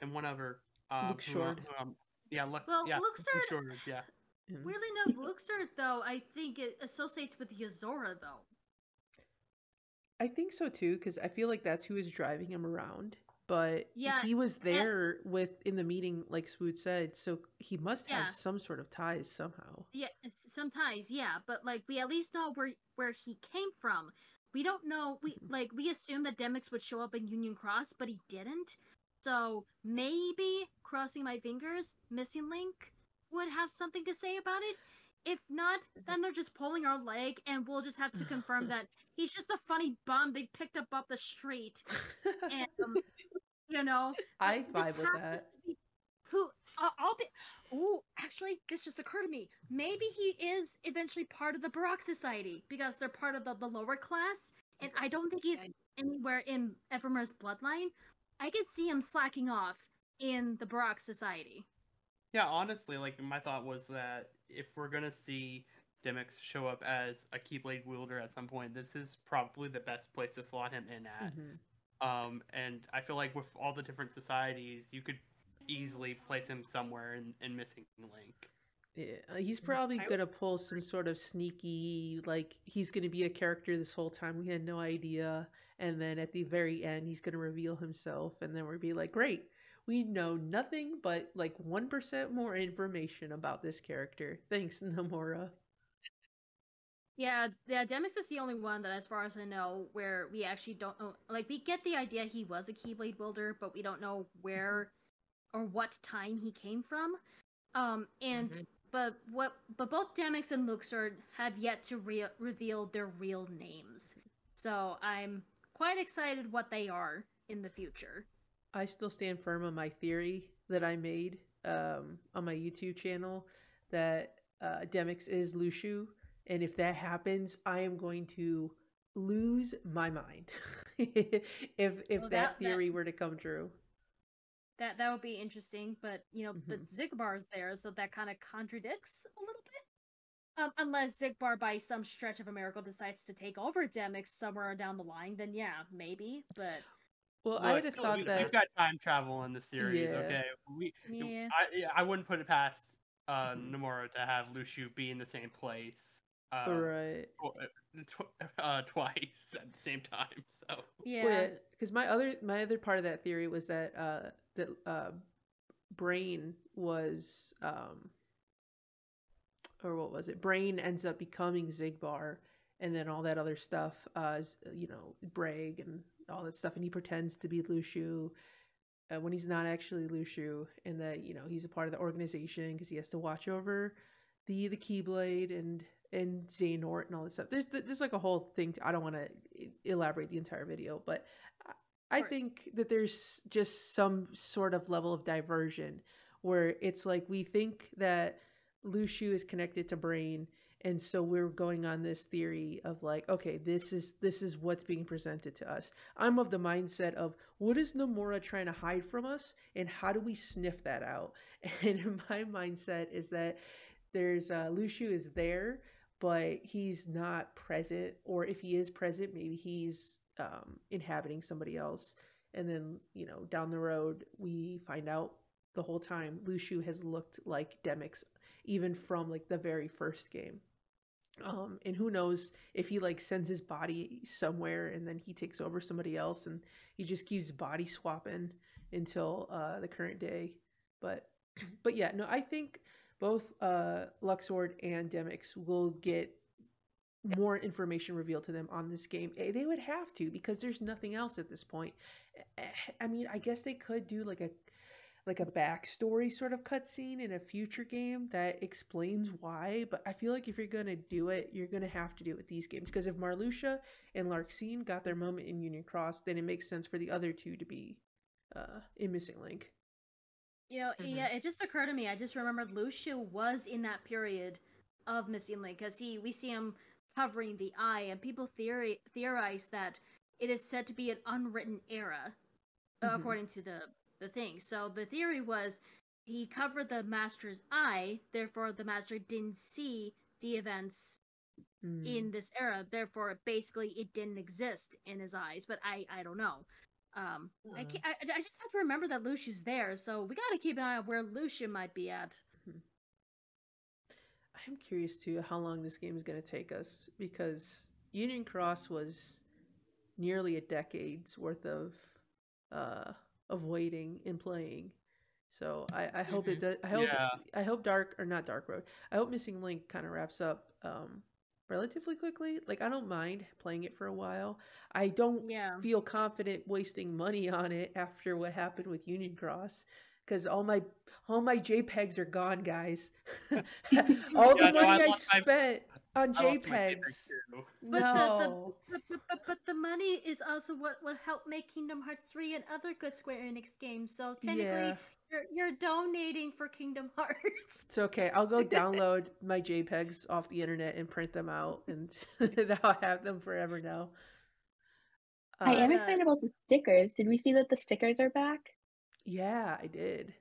and one other um Luke who, uh, Shord. who, um, yeah, Lux, Well, yeah, Luxord- Shord, yeah. Mhm. Weirdly enough, Luxord though I think it associates with Yozora though. I think so too, because I feel like that's who is driving him around. But Yeah, he was there with in the meeting, like Swood said, so he must have some sort of ties somehow. Yeah, it's- sometimes, yeah, but like we at least know where where he came from. We don't know. We Mhm. like we assumed that Demyx would show up in Union Cross, but he didn't. So maybe crossing my fingers, missing link would have something to say about it. If not, then they're just pulling our leg, and we'll just have to confirm that he's just a funny bum they picked up off the street, and um, you know, I vibe with that. be- Who uh, I'll be. Oh, actually, this just occurred to me. Maybe he is eventually part of the Baroque Society because they're part of the, the lower class, and I don't think he's anywhere in Ephemer's bloodline. I could see him slacking off in the Baroque Society. Yeah, honestly, like my thought was that if we're gonna see Demyx show up as a Keyblade wielder at some point, this is probably the best place to slot him in at. Mhm. Um, and I feel like with all the different societies, you could easily place him somewhere in, in Missing Link. Yeah, uh, he's probably I gonna pull some sort of sneaky, like he's gonna be a character this whole time. We had no idea, and then at the very end, he's gonna reveal himself, and then we'll be like, "Great, we know nothing but like one percent more information about this character." Thanks, Nomura. Yeah, yeah, Demyx is the only one that, as far as I know, where we actually don't know. Like, we get the idea he was a Keyblade wielder, but we don't know where or what time he came from. Um, and Mhm. but what? But both Demyx and Luxord have yet to re- reveal their real names. So I'm quite excited what they are in the future. I still stand firm on my theory that I made um, on my YouTube channel that uh, Demyx is Luxu, and if that happens, I am going to lose my mind if if Well, that, that- that- theory were to come true. That that would be interesting, but you know, but Mhm. Xigbar's there, so that kind of contradicts a little bit. Um, unless Zigbar, by some stretch of a miracle, decides to take over Demyx somewhere down the line, then yeah, maybe. But Well, I would have thought we, that. we've got time travel in the series. Yeah. Okay, we yeah, I I wouldn't put it past uh, Mhm. Nomura to have Luxu be in the same place. Uh, right. tw- tw- uh, twice at the same time. So yeah, because my other my other part of that theory was that uh that uh braig was um or what was it braig ends up becoming xigbar and then all that other stuff uh you know braig and all that stuff and he pretends to be luxu uh, when he's not actually luxu and that you know he's a part of the organization because he has to watch over the the keyblade and and Xehanort and all this stuff. There's there's like a whole thing. To, I don't want to elaborate the entire video, but I- I think that there's just some sort of level of diversion where it's like we think that Luxu is connected to Braig, and so we're going on this theory of like, okay, this is this is what's being presented to us. I'm of the mindset of what is Nomura trying to hide from us, and how do we sniff that out? And my mindset is that there's uh, Luxu is there, but he's not present, or if he is present, maybe he's um, inhabiting somebody else. And then you know down the road we find out the whole time Luxu has looked like Demyx even from like the very first game. Um, and who knows if he like sends his body somewhere and then he takes over somebody else and he just keeps body swapping until uh, the current day. But but yeah, no, I think both uh, Luxord and Demyx will get more information revealed to them on this game. Eh, They would have to because there's nothing else at this point. Eh, I mean, I guess they could do like a like a backstory sort of cutscene in a future game that explains why. But I feel like if you're gonna do it, you're gonna have to do it with these games because if Marluxia and Larxene got their moment in Union Cross, then it makes sense for the other two to be uh, in Missing Link. You know, Mhm. yeah, it just occurred to me. I just remembered Luxu was in that period of Missing Link because he we see him covering the eye, and people theory theorize that it is said to be an unwritten era, Mhm. according to the the thing. So the theory was he covered the master's eye, therefore the master didn't see the events Mm. in this era. Therefore, basically, it didn't exist in his eyes. But I, I don't know. Um, I, Mhm. can't, I, I just have to remember that Luxu's there, so we gotta keep an eye on where Lucia might be at. I'm curious too how long this game is going to take us because Union Cross was nearly a decade's worth of uh of waiting and playing. So I, I hope it does. I hope Yeah. I hope Dark or not Dark Road. I hope Missing Link kind of wraps up um relatively quickly. Like I don't mind playing it for a while. I don't Yeah. feel confident wasting money on it after what happened with Union Cross because all my all my JPEGs are gone, guys. all Yeah, the no, I money I, lost my- spent on I lost my favorite JPEGs. too. But the- the- No. But, but, but, but the money is also what what helped make Kingdom Hearts 3 and other good Square Enix games. So technically, Yeah. you're, you're donating for Kingdom Hearts. It's okay. I'll go download my JPEGs off the internet and print them out, and I'll have them forever now. I am Uh, excited about the stickers. Did we see that the stickers are back? Yeah, I did.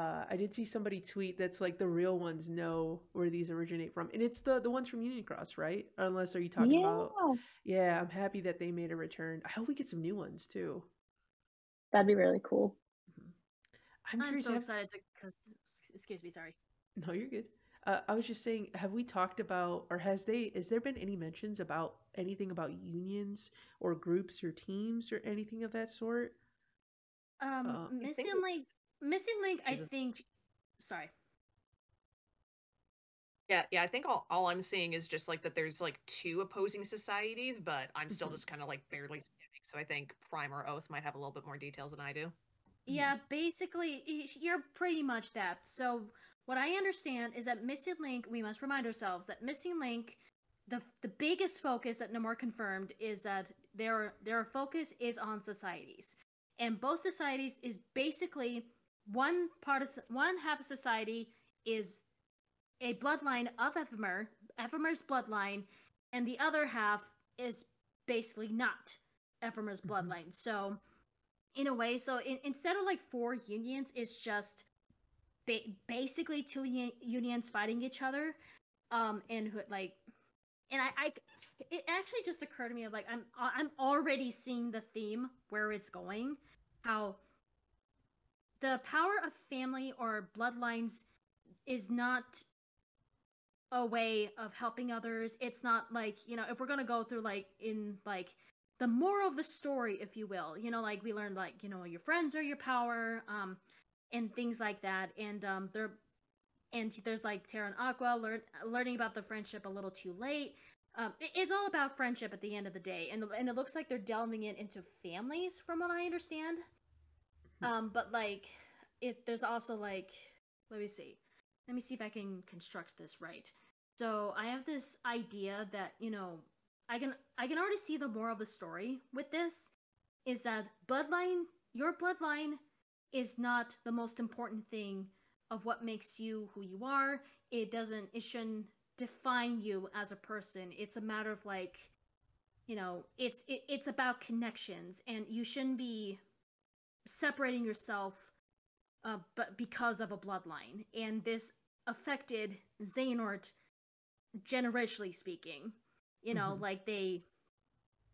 Uh, I did see somebody tweet that's like the real ones know where these originate from, and it's the the ones from Union Cross, right? Unless are you talking yeah, about? Yeah, I'm happy that they made a return. I hope we get some new ones too. that'd be really cool. I'm, I'm curious. so have- excited to. Excuse me, sorry. No, you're good. Uh, I was just saying, have we talked about, or has they? Has there been any mentions about anything about unions or groups or teams or anything of that sort? Um, Uh, I Missing think- Link. Missing Link. I think. Sorry. Yeah, yeah. I think all, all I'm seeing is just like that there's like two opposing societies, but I'm still Mhm. just kind of like barely skimming. So I think Prime or Oath might have a little bit more details than I do. Yeah, basically, you're pretty much that. So, what I understand is that Missing Link, we must remind ourselves that Missing Link, the the biggest focus that Nomura confirmed is that their their focus is on societies, and both societies is basically one part of one half of society is a bloodline of Ephemer, Ephemer's bloodline, and the other half is basically not Ephemer's Mhm. bloodline. So in a way so in, instead of like four unions it's just ba- basically two unions fighting each other um and who like and I, I it actually just occurred to me of like i'm i'm already seeing the theme where it's going how the power of family or bloodlines is not a way of helping others it's not like you know if we're gonna go through like in like the moral of the story, if you will. You know, like we learned, like you know, your friends are your power, um, and things like that. And um, there, and there's like Terra and Aqua learn learning about the friendship a little too late. Um, it- it's all about friendship at the end of the day, and and it looks like they're delving it into families, from what I understand. Um, but like, it there's also like, let me see, let me see if I can construct this right. So I have this idea that you know I can I can already see the moral of the story with this is that bloodline your bloodline is not the most important thing of what makes you who you are. It doesn't it shouldn't define you as a person. It's a matter of like you know, it's it, it's about connections and you shouldn't be separating yourself uh, but because of a bloodline. And this affected Xehanort generationally speaking you know Mhm. like they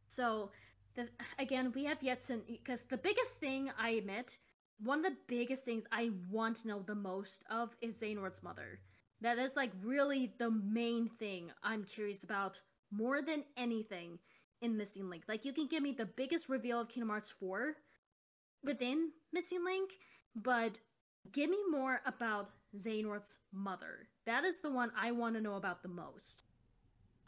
so the again we have yet to because the biggest thing i admit one of the biggest things I want to know the most of is Xehanort's mother. That is like really the main thing I'm curious about more than anything in Missing Link. Like you can give me the biggest reveal of Kingdom Hearts 4 within Missing Link, but give me more about Xehanort's mother. That is the one I want to know about the most.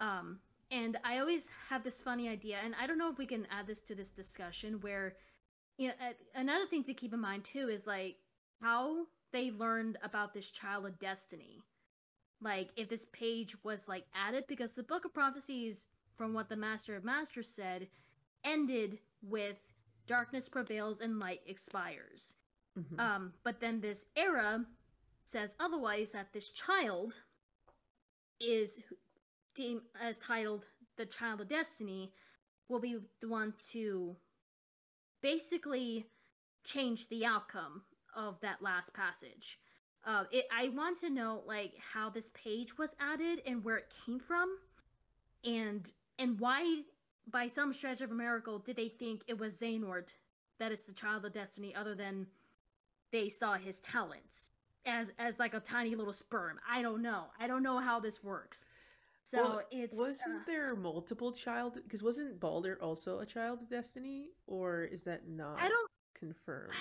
Um, and I always have this funny idea, and I don't know if we can add this to this discussion where, you know, another thing to keep in mind too is like how they learned about this child of destiny. Like, if this page was like added, because the Book of Prophecies, from what the Master of Masters said, ended with darkness prevails and light expires. Mm-hmm. Um, but then this era says otherwise that this child is deemed as titled the child of destiny will be the one to basically change the outcome of that last passage. Uh, it, I want to know like how this page was added and where it came from, and and why, by some stretch of a miracle, did they think it was Xehanort that is the child of destiny, other than they saw his talents as as like a tiny little sperm. I don't know. I don't know how this works. So well, it's wasn't uh, there multiple child because wasn't Baldr also a child of destiny or is that not I don't confirmed?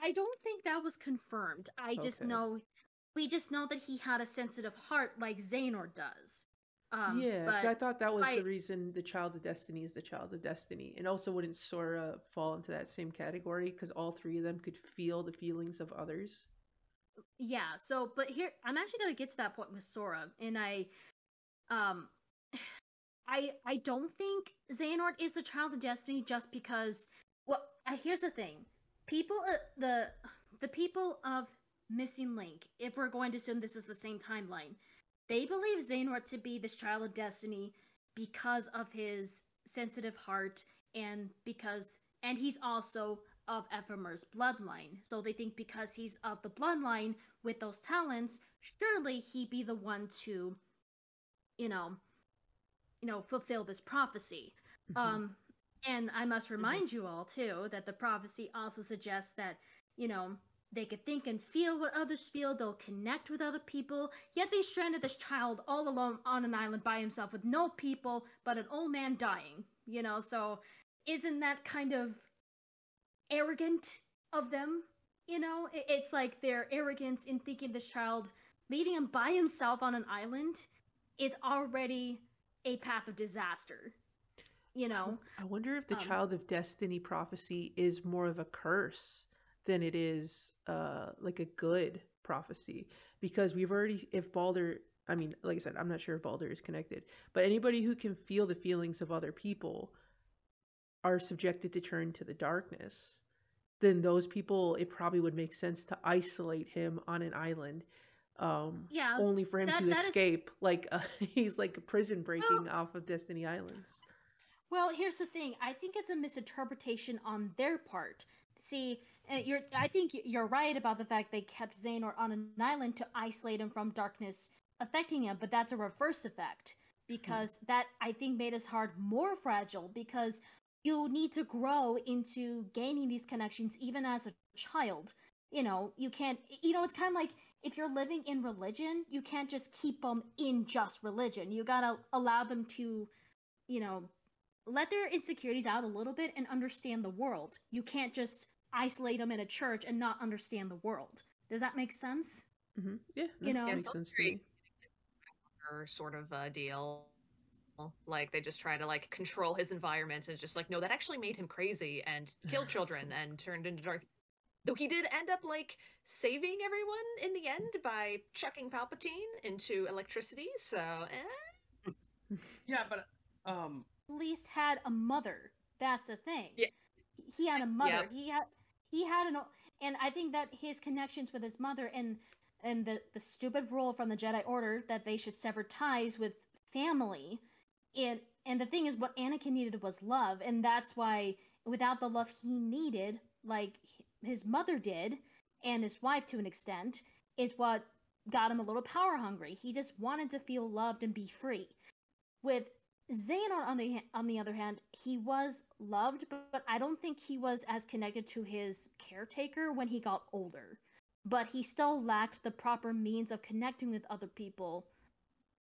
I don't think that was confirmed. I okay. just know we just know that he had a sensitive heart like Xehanort does. Um, yeah, because I thought that was I, the reason the child of destiny is the child of destiny, and also wouldn't Sora fall into that same category because all three of them could feel the feelings of others. Yeah. So, but here I'm actually gonna get to that point with Sora, and I, um, I I don't think Xehanort is the child of destiny just because. Well, here's the thing: people, uh, the the people of Missing Link, if we're going to assume this is the same timeline they believe Xehanort to be this child of destiny because of his sensitive heart and because and he's also of Ephemer's bloodline. So they think because he's of the bloodline with those talents, surely he'd be the one to, you know, you know, fulfill this prophecy. Mm-hmm. Um and I must remind mm-hmm. you all too that the prophecy also suggests that, you know, they could think and feel what others feel. They'll connect with other people. Yet they stranded this child all alone on an island by himself with no people but an old man dying. You know, so isn't that kind of arrogant of them? You know, it's like their arrogance in thinking this child leaving him by himself on an island is already a path of disaster. You know, I wonder if the um, child of destiny prophecy is more of a curse than it is uh like a good prophecy. Because we've already if Baldr I mean like I said I'm not sure if Baldr is connected but anybody who can feel the feelings of other people are subjected to turn to the darkness then those people it probably would make sense to isolate him on an island um yeah only for him that, to that escape is... like uh, he's like a prison breaking well, off of destiny islands. Well here's the thing. I think it's a misinterpretation on their part. See you're I think you're right about the fact they kept Xehanort on an island to isolate him from darkness affecting him, but that's a reverse effect because hmm. that I think made his heart more fragile because you need to grow into gaining these connections even as a child. You know, you can't you know it's kind of like if you're living in religion, you can't just keep them in just religion. You got to allow them to, you know, let their insecurities out a little bit and understand the world. You can't just isolate them in a church and not understand the world. Does that make sense? Mm-hmm. Yeah, you know, makes sense to me. Sort of a deal. Like they just try to like control his environment and just like no, that actually made him crazy and killed children and turned into Darth. Though he did end up like saving everyone in the end by chucking Palpatine into electricity. So, eh. yeah, but um, at least had a mother. That's the thing. Yeah. He had a mother. Yep. He had he had an and I think that his connections with his mother and and the the stupid rule from the Jedi Order that they should sever ties with family and and the thing is what Anakin needed was love and that's why without the love he needed like his mother did and his wife to an extent is what got him a little power hungry. He just wanted to feel loved and be free. With Xehanort, on the on the other hand, he was loved, but, but I don't think he was as connected to his caretaker when he got older. But he still lacked the proper means of connecting with other people,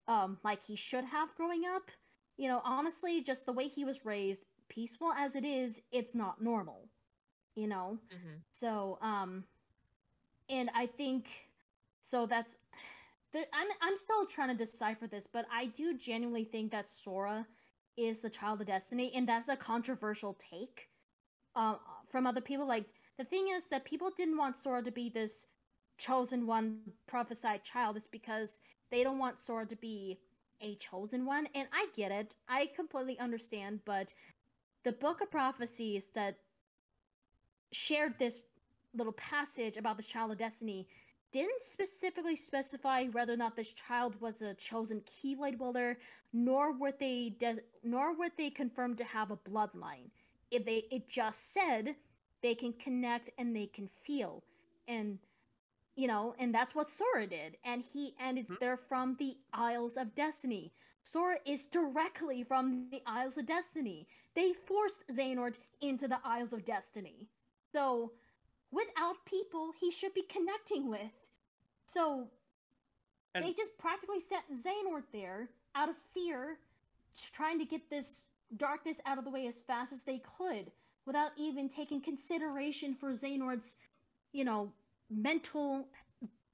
um, like he should have growing up. You know, honestly, just the way he was raised, peaceful as it is, it's not normal. You know, hmm so um, and I think so. That's there, I'm I'm still trying to decipher this, but I do genuinely think that Sora is the child of destiny, and that's a controversial take um, from other people. Like the thing is that people didn't want Sora to be this chosen one, prophesied child, is because they don't want Sora to be a chosen one, and I get it. I completely understand, but the Book of Prophecies that shared this little passage about the child of destiny didn't specifically specify whether or not this child was a chosen Keyblade wielder, nor were they de- nor were they confirmed to have a bloodline. If they it just said they can connect and they can feel, and you know, and that's what Sora did, and he and it's Mhm. they're from the Isles of Destiny. Sora is directly from the Isles of Destiny. They forced Xehanort into the Isles of Destiny. So, without people he should be connecting with. So, And- they just practically set Xehanort there out of fear, trying to get this darkness out of the way as fast as they could, without even taking consideration for Xehanort's, you know, mental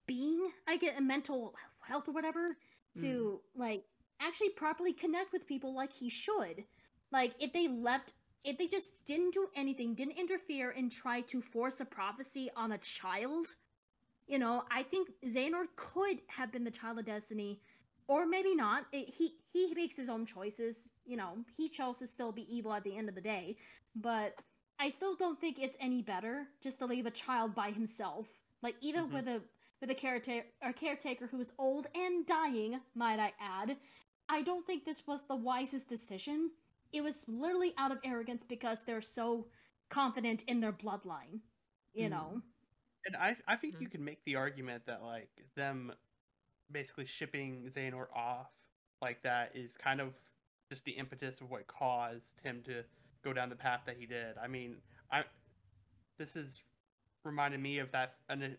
being. I get a mental health or whatever to hmm. like actually properly connect with people like he should. Like if they left if they just didn't do anything, didn't interfere and try to force a prophecy on a child, you know, I think Xehanort could have been the child of destiny, or maybe not. It, he he makes his own choices. You know, he chose to still be evil at the end of the day, but I still don't think it's any better just to leave a child by himself. Like even Mhm. with a with a caretaker a caretaker who is old and dying, might I add. I don't think this was the wisest decision. It was literally out of arrogance because they're so confident in their bloodline. You Mm. know. And I I think you Mhm. can make the argument that like them basically shipping Xehanort off like that is kind of just the impetus of what caused him to go down the path that he did. I mean, I this is reminded me of that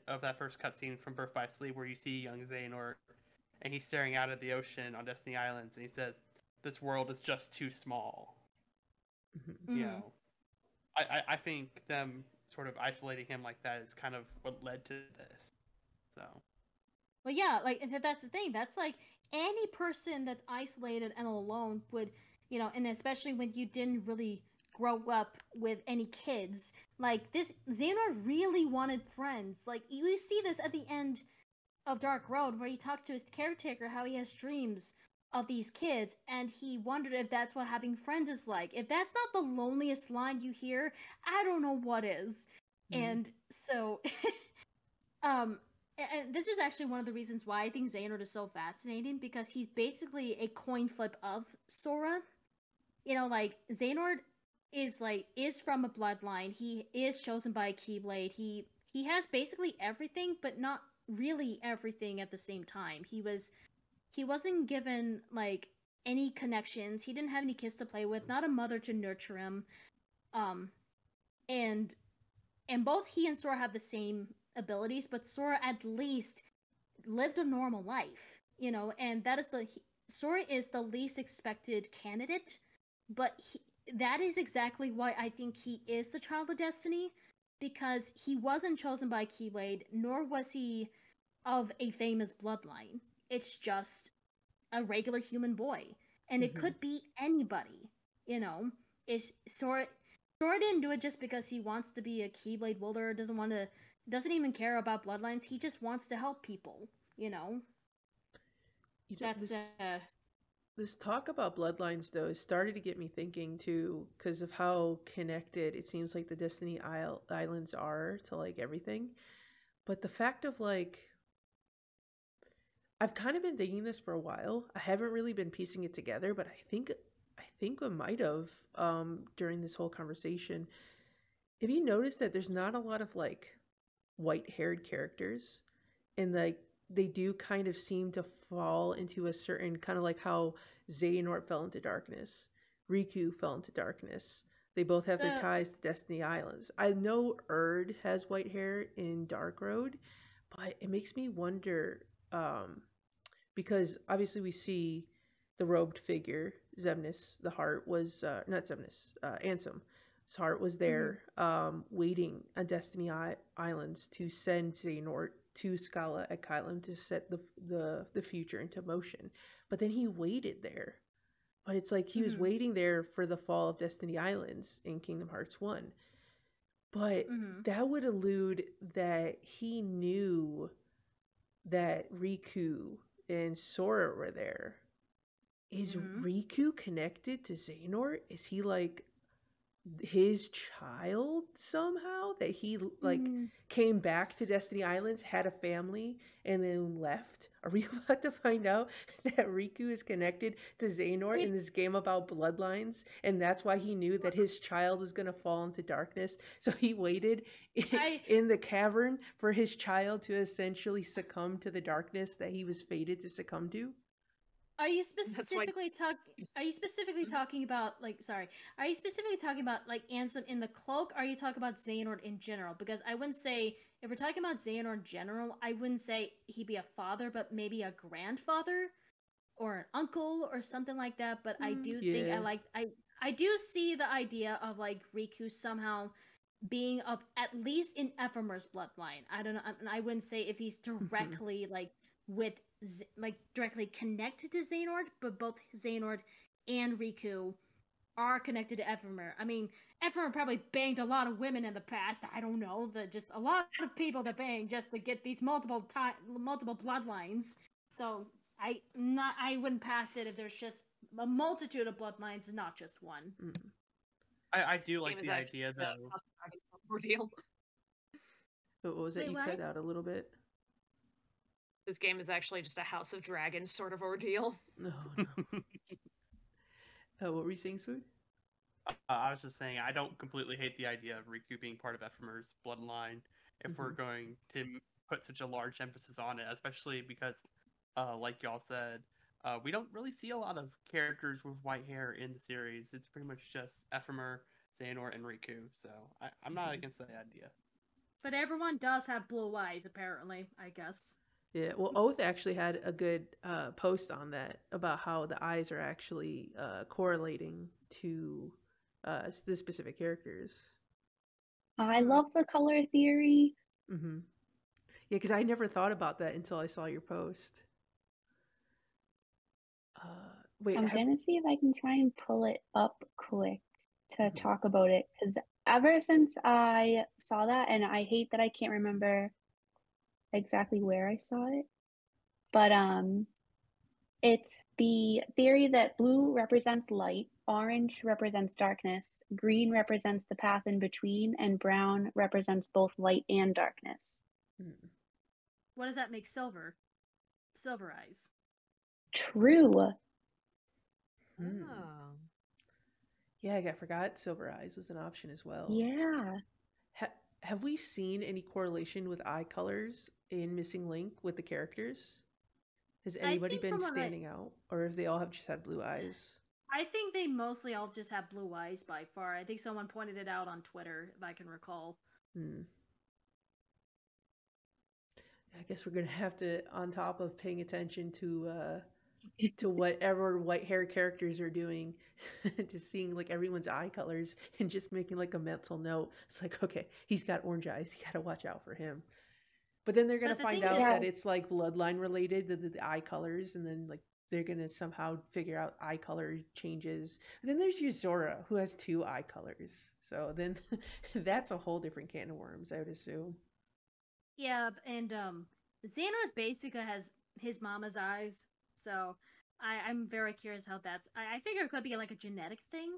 of that first cutscene from Birth by Sleep where you see young Xehanort and he's staring out at the ocean on Destiny Islands and he says, "This world is just too small." Mhm. you Mhm. know I, I i think them sort of isolating him like that is kind of what led to this so But yeah, like that's the thing. That's like any person that's isolated and alone would, you know, and especially when you didn't really grow up with any kids. Like this, Xehanort really wanted friends. Like you see this at the end of Dark Road, where he talks to his caretaker how he has dreams of these kids, and he wondered if that's what having friends is like. If that's not the loneliest line you hear, I don't know what is. Mhm. And so, um, and this is actually one of the reasons why I think Xehanort is so fascinating because he's basically a coin flip of Sora. You know, like Xehanort is like is from a bloodline. He is chosen by a Keyblade. He he has basically everything, but not really everything at the same time. He was he wasn't given like any connections. He didn't have any kids to play with, not a mother to nurture him. Um and and both he and Sora have the same abilities, but Sora at least lived a normal life, you know, and that is the he, Sora is the least expected candidate, but he, that is exactly why I think he is the child of destiny because he wasn't chosen by Keyblade, nor was he of a famous bloodline. It's just a regular human boy, and it Mhm. could be anybody, you know. It's Sora. Sora didn't do it just because he wants to be a Keyblade wielder, doesn't want to, doesn't even care about bloodlines. He just wants to help people, you know. You know, That's this, uh, this talk about bloodlines though has started to get me thinking too because of how connected it seems like the destiny Isle- islands are to like everything but the fact of like i've kind of been thinking this for a while i haven't really been piecing it together but i think i think i might have um during this whole conversation have you noticed that there's not a lot of like white haired characters and like they do kind of seem to fall into a certain kind of like how Xehanort fell into darkness, Riku fell into darkness. They both have their ties to Destiny Islands. I know Urd has white hair in Dark Road, but it makes me wonder um, because obviously we see the robed figure, Xemnas, the heart was uh, not Xemnas, uh, Ansem. His heart was there, um, waiting on Destiny I- Islands to send Xehanort to Scala ad Caelum to set the the the future into motion. But then he waited there. But it's like he was Mhm. waiting there for the fall of Destiny Islands in Kingdom Hearts 1. But hmm that would allude that he knew that Riku and Sora were there. Is Mhm. Riku connected to Xehanort? Is he like his child somehow? That he like Mm. came back to Destiny Islands, had a family, and then left? Are we about to find out that Riku is connected to Xehanort in this game about bloodlines? And that's why he knew that his child was going to fall into darkness. So he waited in, I- in the cavern for his child to essentially succumb to the darkness that he was fated to succumb to. Are you specifically talking? Are you specifically talking about like? Sorry, are you specifically talking about like Ansem in the cloak? Or are you talking about Xehanort in general? Because I wouldn't say if we're talking about Xehanort in general, I wouldn't say he'd be a father, but maybe a grandfather or an uncle or something like that. But I Mm. do think I like I I do see the idea of like Riku somehow being of at least in Ephemer's bloodline. I don't know, and I wouldn't say if he's directly like with Z- like directly connected to Xehanort, but both Xehanort and Riku are connected to Ephemer. I mean, Ephemer probably banged a lot of women in the past. I don't know, the just a lot of people that bang just to get these multiple ti- multiple bloodlines. So I not I wouldn't pass it if there's just a multitude of bloodlines and not just one. Mm. I, I do This like the idea though. House ordeal. What was it? Wait, you what? cut out a little bit. This game is actually just a House of Dragons sort of ordeal. No, no. uh, what were you saying, Swood? Uh, I was just saying I don't completely hate the idea of Riku being part of Ephemer's bloodline if we're going to put such a large emphasis on it, especially because, uh, like y'all said, uh, we don't really see a lot of characters with white hair in the series. It's pretty much just Ephemer, Xehanort, and Riku. So I, I'm not Mhm. against that idea. But everyone does have blue eyes, apparently. I guess. Yeah, well, Oath actually had a good uh, post on that about how the eyes are actually uh, correlating to uh, the specific characters. I love the color theory. Mm-hmm. Yeah, because I never thought about that until I saw your post. Uh, wait, I'm have- gonna see if I can try and pull it up quick to Mhm. talk about it because ever since I saw that, and I hate that I can't remember exactly where I saw it, but um, it's the theory that blue represents light, orange represents darkness, green represents the path in between, and brown represents both light and darkness. Mm. What does that make silver? Silver eyes. True. Hmm. Oh. Yeah, I forgot Silver Eyes was an option as well. Yeah. Ha- have we seen any correlation with eye colors in Missing Link with the characters? Has anybody been what I- standing out, or if they all have just had blue eyes? I think they mostly all just have blue eyes by far. I think someone pointed it out on Twitter, if I can recall. Hmm. I guess we're gonna have to, on top of paying attention to uh, to whatever white hair characters are doing, to seeing like everyone's eye colors and just making like a mental note. It's like, okay, he's got orange eyes. You gotta watch out for him. But then they're gonna the find out is- that it's like bloodline related, the, the, the eye colors, and then like they're gonna somehow figure out eye color changes. And then there's Yozora, who has two eye colors. So then that's a whole different can of worms, I would assume. Yeah, and um, Xehanort basically has his mama's eyes, so I, I'm very curious how that's. I, I figure it could be like a genetic thing,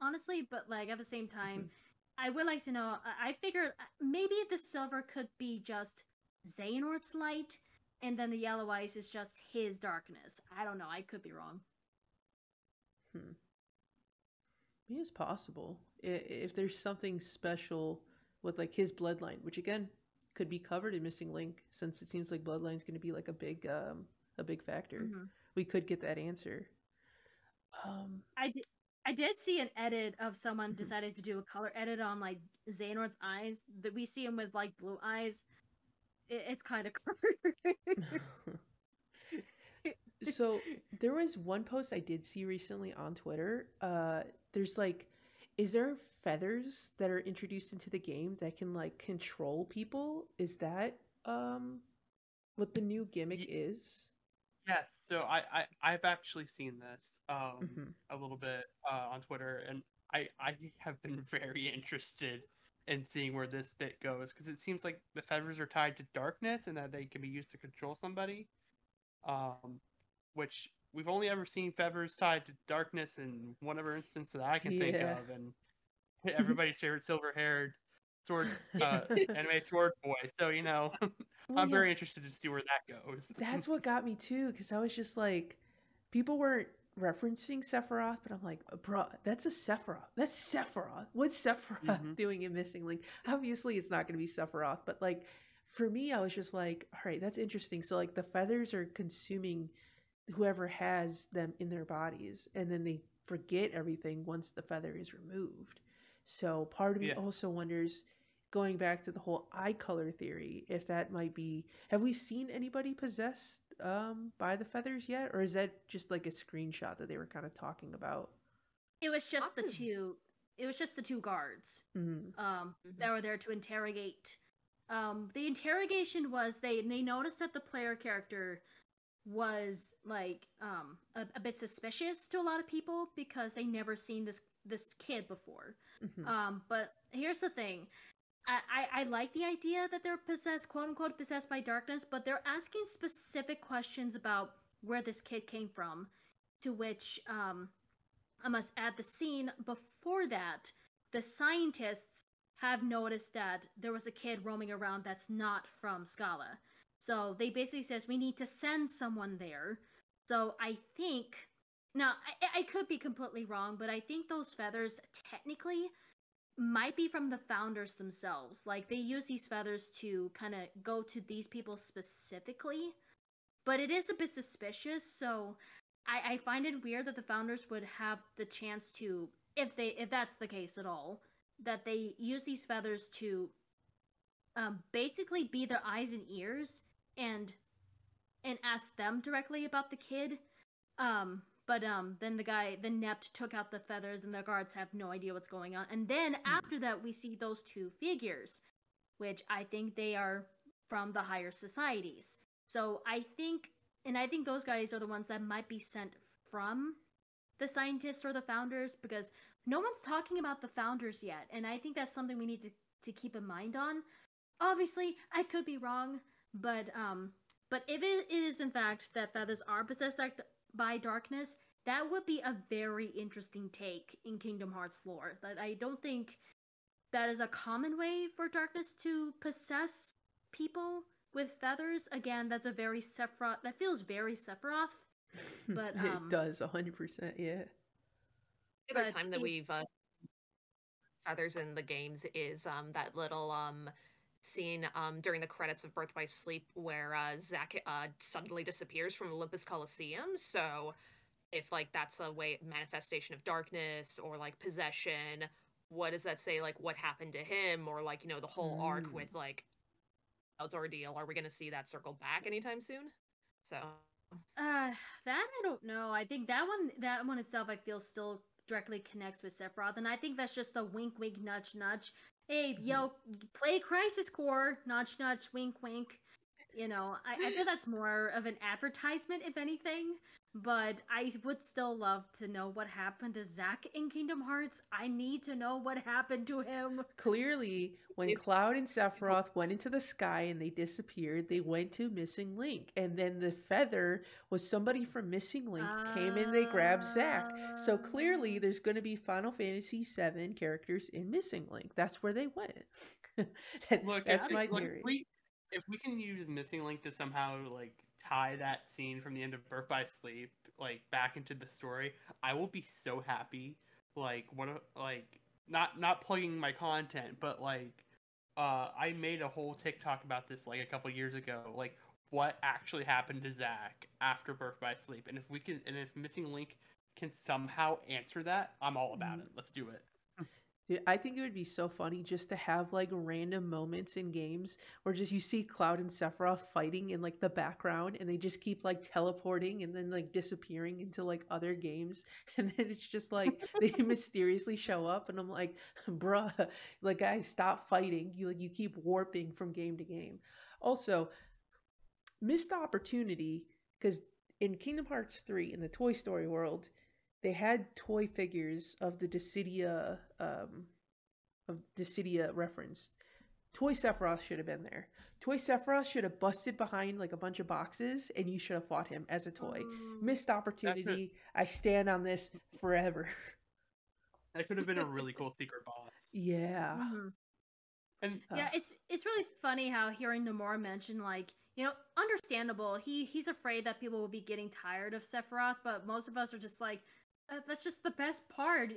honestly, but like at the same time, I would like to know. I, I figure uh, maybe the silver could be just Xehanort's light, and then the yellow eyes is just his darkness. I don't know. I could be wrong. Hmm. It is possible if there's something special with like his bloodline, which again, could be covered in Missing Link since it seems like Bloodline's going to be like a big um a big factor. Mhm. We could get that answer. Um I did. I did see an edit of someone Mhm. decided to do a color edit on like Xehanort's eyes. That we see him with like blue eyes. It, it's kind of gross. so there was one post I did see recently on Twitter. Uh there's like is there feathers that are introduced into the game that can like control people? Is that um what the new gimmick Ye- is? Yes, so I, I I've actually seen this um Mhm. a little bit uh, on Twitter, and I I have been very interested in seeing where this bit goes because it seems like the feathers are tied to darkness and that they can be used to control somebody, um, which we've only ever seen feathers tied to darkness in one other instance that I can think of, and everybody's favorite silver-haired sword uh, anime sword boy. So you know, I'm yeah, very interested to see where that goes. That's what got me too, because I was just like, people weren't referencing Sephiroth, but I'm like, bro, that's a Sephiroth. That's Sephiroth. What's Sephiroth Mhm. doing in Missing Link? Obviously, it's not going to be Sephiroth, but like, for me, I was just like, all right, that's interesting. So like, the feathers are consuming whoever has them in their bodies, and then they forget everything once the feather is removed. So part of me Yeah. also wonders going back to the whole eye color theory if that might be have we seen anybody possessed um by the feathers yet or is that just like a screenshot that they were kind of talking about it was just the two. It was just the two guards. mm um, Mhm. that were there to interrogate. Um, the interrogation was they they noticed that the player character was like um, a, a bit suspicious to a lot of people because they never seen this this kid before. mhm. Um, but here's the thing. I, I, like the idea that they're possessed, quote unquote, possessed by darkness, but they're asking specific questions about where this kid came from. To which um, I must add the scene before that, the scientists have noticed that there was a kid roaming around that's not from Scala. So they basically says we need to send someone there. So I think now I, I could be completely wrong, but I think those feathers technically might be from the founders themselves. Like they use these feathers to kind of go to these people specifically, but it is a bit suspicious. So I, I find it weird that the founders would have the chance to, if they if that's the case at all, that they use these feathers to um, basically be their eyes and ears and and ask them directly about the kid. Um, but um, then the guy, the Nept, took out the feathers, and the guards have no idea what's going on. And then after that, we see those two figures, which I think they are from the higher societies. So I think, and I think those guys are the ones that might be sent from the scientists or the founders because no one's talking about the founders yet, and I think that's something we need to to keep in mind on. Obviously, I could be wrong, but um, but if it is in fact that feathers are possessed like by darkness, that would be a very interesting take in Kingdom Hearts lore. That I don't think that is a common way for darkness to possess people with feathers. Again, that's a very Sephiroth. That feels very Sephiroth. but, um, it does 100% yeah The other time that it- we've uh, feathers in the games is um that little um scene um during the credits of Birth by Sleep where uh Zack uh suddenly disappears from Olympus Coliseum. So if like that's a way manifestation of darkness or like possession, what does that say like what happened to him or like you know the whole arc Mm. with like Cloud's ordeal? Are we gonna see that circle back anytime soon? So Uh, that I don't know. I think that one, that one itself, I feel still directly connects with Sephiroth, and I think that's just a wink, wink, nudge, nudge. Hey, yo, play Crisis Core, notch, notch, wink, wink. You know, I, I feel that's more of an advertisement, if anything. But I would still love to know what happened to Zack in Kingdom Hearts. I need to know what happened to him. clearly when Is- cloud and sephiroth went into the sky and they disappeared they went to missing link and then the feather was somebody from missing link came in they grabbed zack so clearly Ah. there's going to be final fantasy 7 characters in missing link that's where they went That- Look, that's my look, theory we, if we can use missing link to somehow like tie that scene from the end of Birth by Sleep like back into the story, I will be so happy. Like what? a- Like not not plugging my content, but like uh, I made a whole TikTok about this like a couple years ago. Like, what actually happened to Zack after Birth by Sleep? And if we can, and if Missing Link can somehow answer that, I'm all about Mhm. it. Let's do it. Dude, I think it would be so funny just to have like random moments in games where just you see Cloud and Sephiroth fighting in like the background and they just keep like teleporting and then like disappearing into like other games. And then it's just like they mysteriously show up and I'm like, bruh, like guys, stop fighting. You like you keep warping from game to game. Also, missed opportunity because in Kingdom Hearts 3 in the Toy Story world, they had toy figures of the Dissidia um of Dissidia referenced. Toy Sephiroth should have been there. Toy Sephiroth should have busted behind like a bunch of boxes and you should have fought him as a toy. Um, Missed opportunity. I stand on this forever. That could have been a really cool secret boss. yeah. mhm. And Yeah, Uh, it's it's really funny how hearing Nomura mention like you know understandable. He he's afraid that people will be getting tired of Sephiroth, but most of us are just like "Uh, that's just the best part.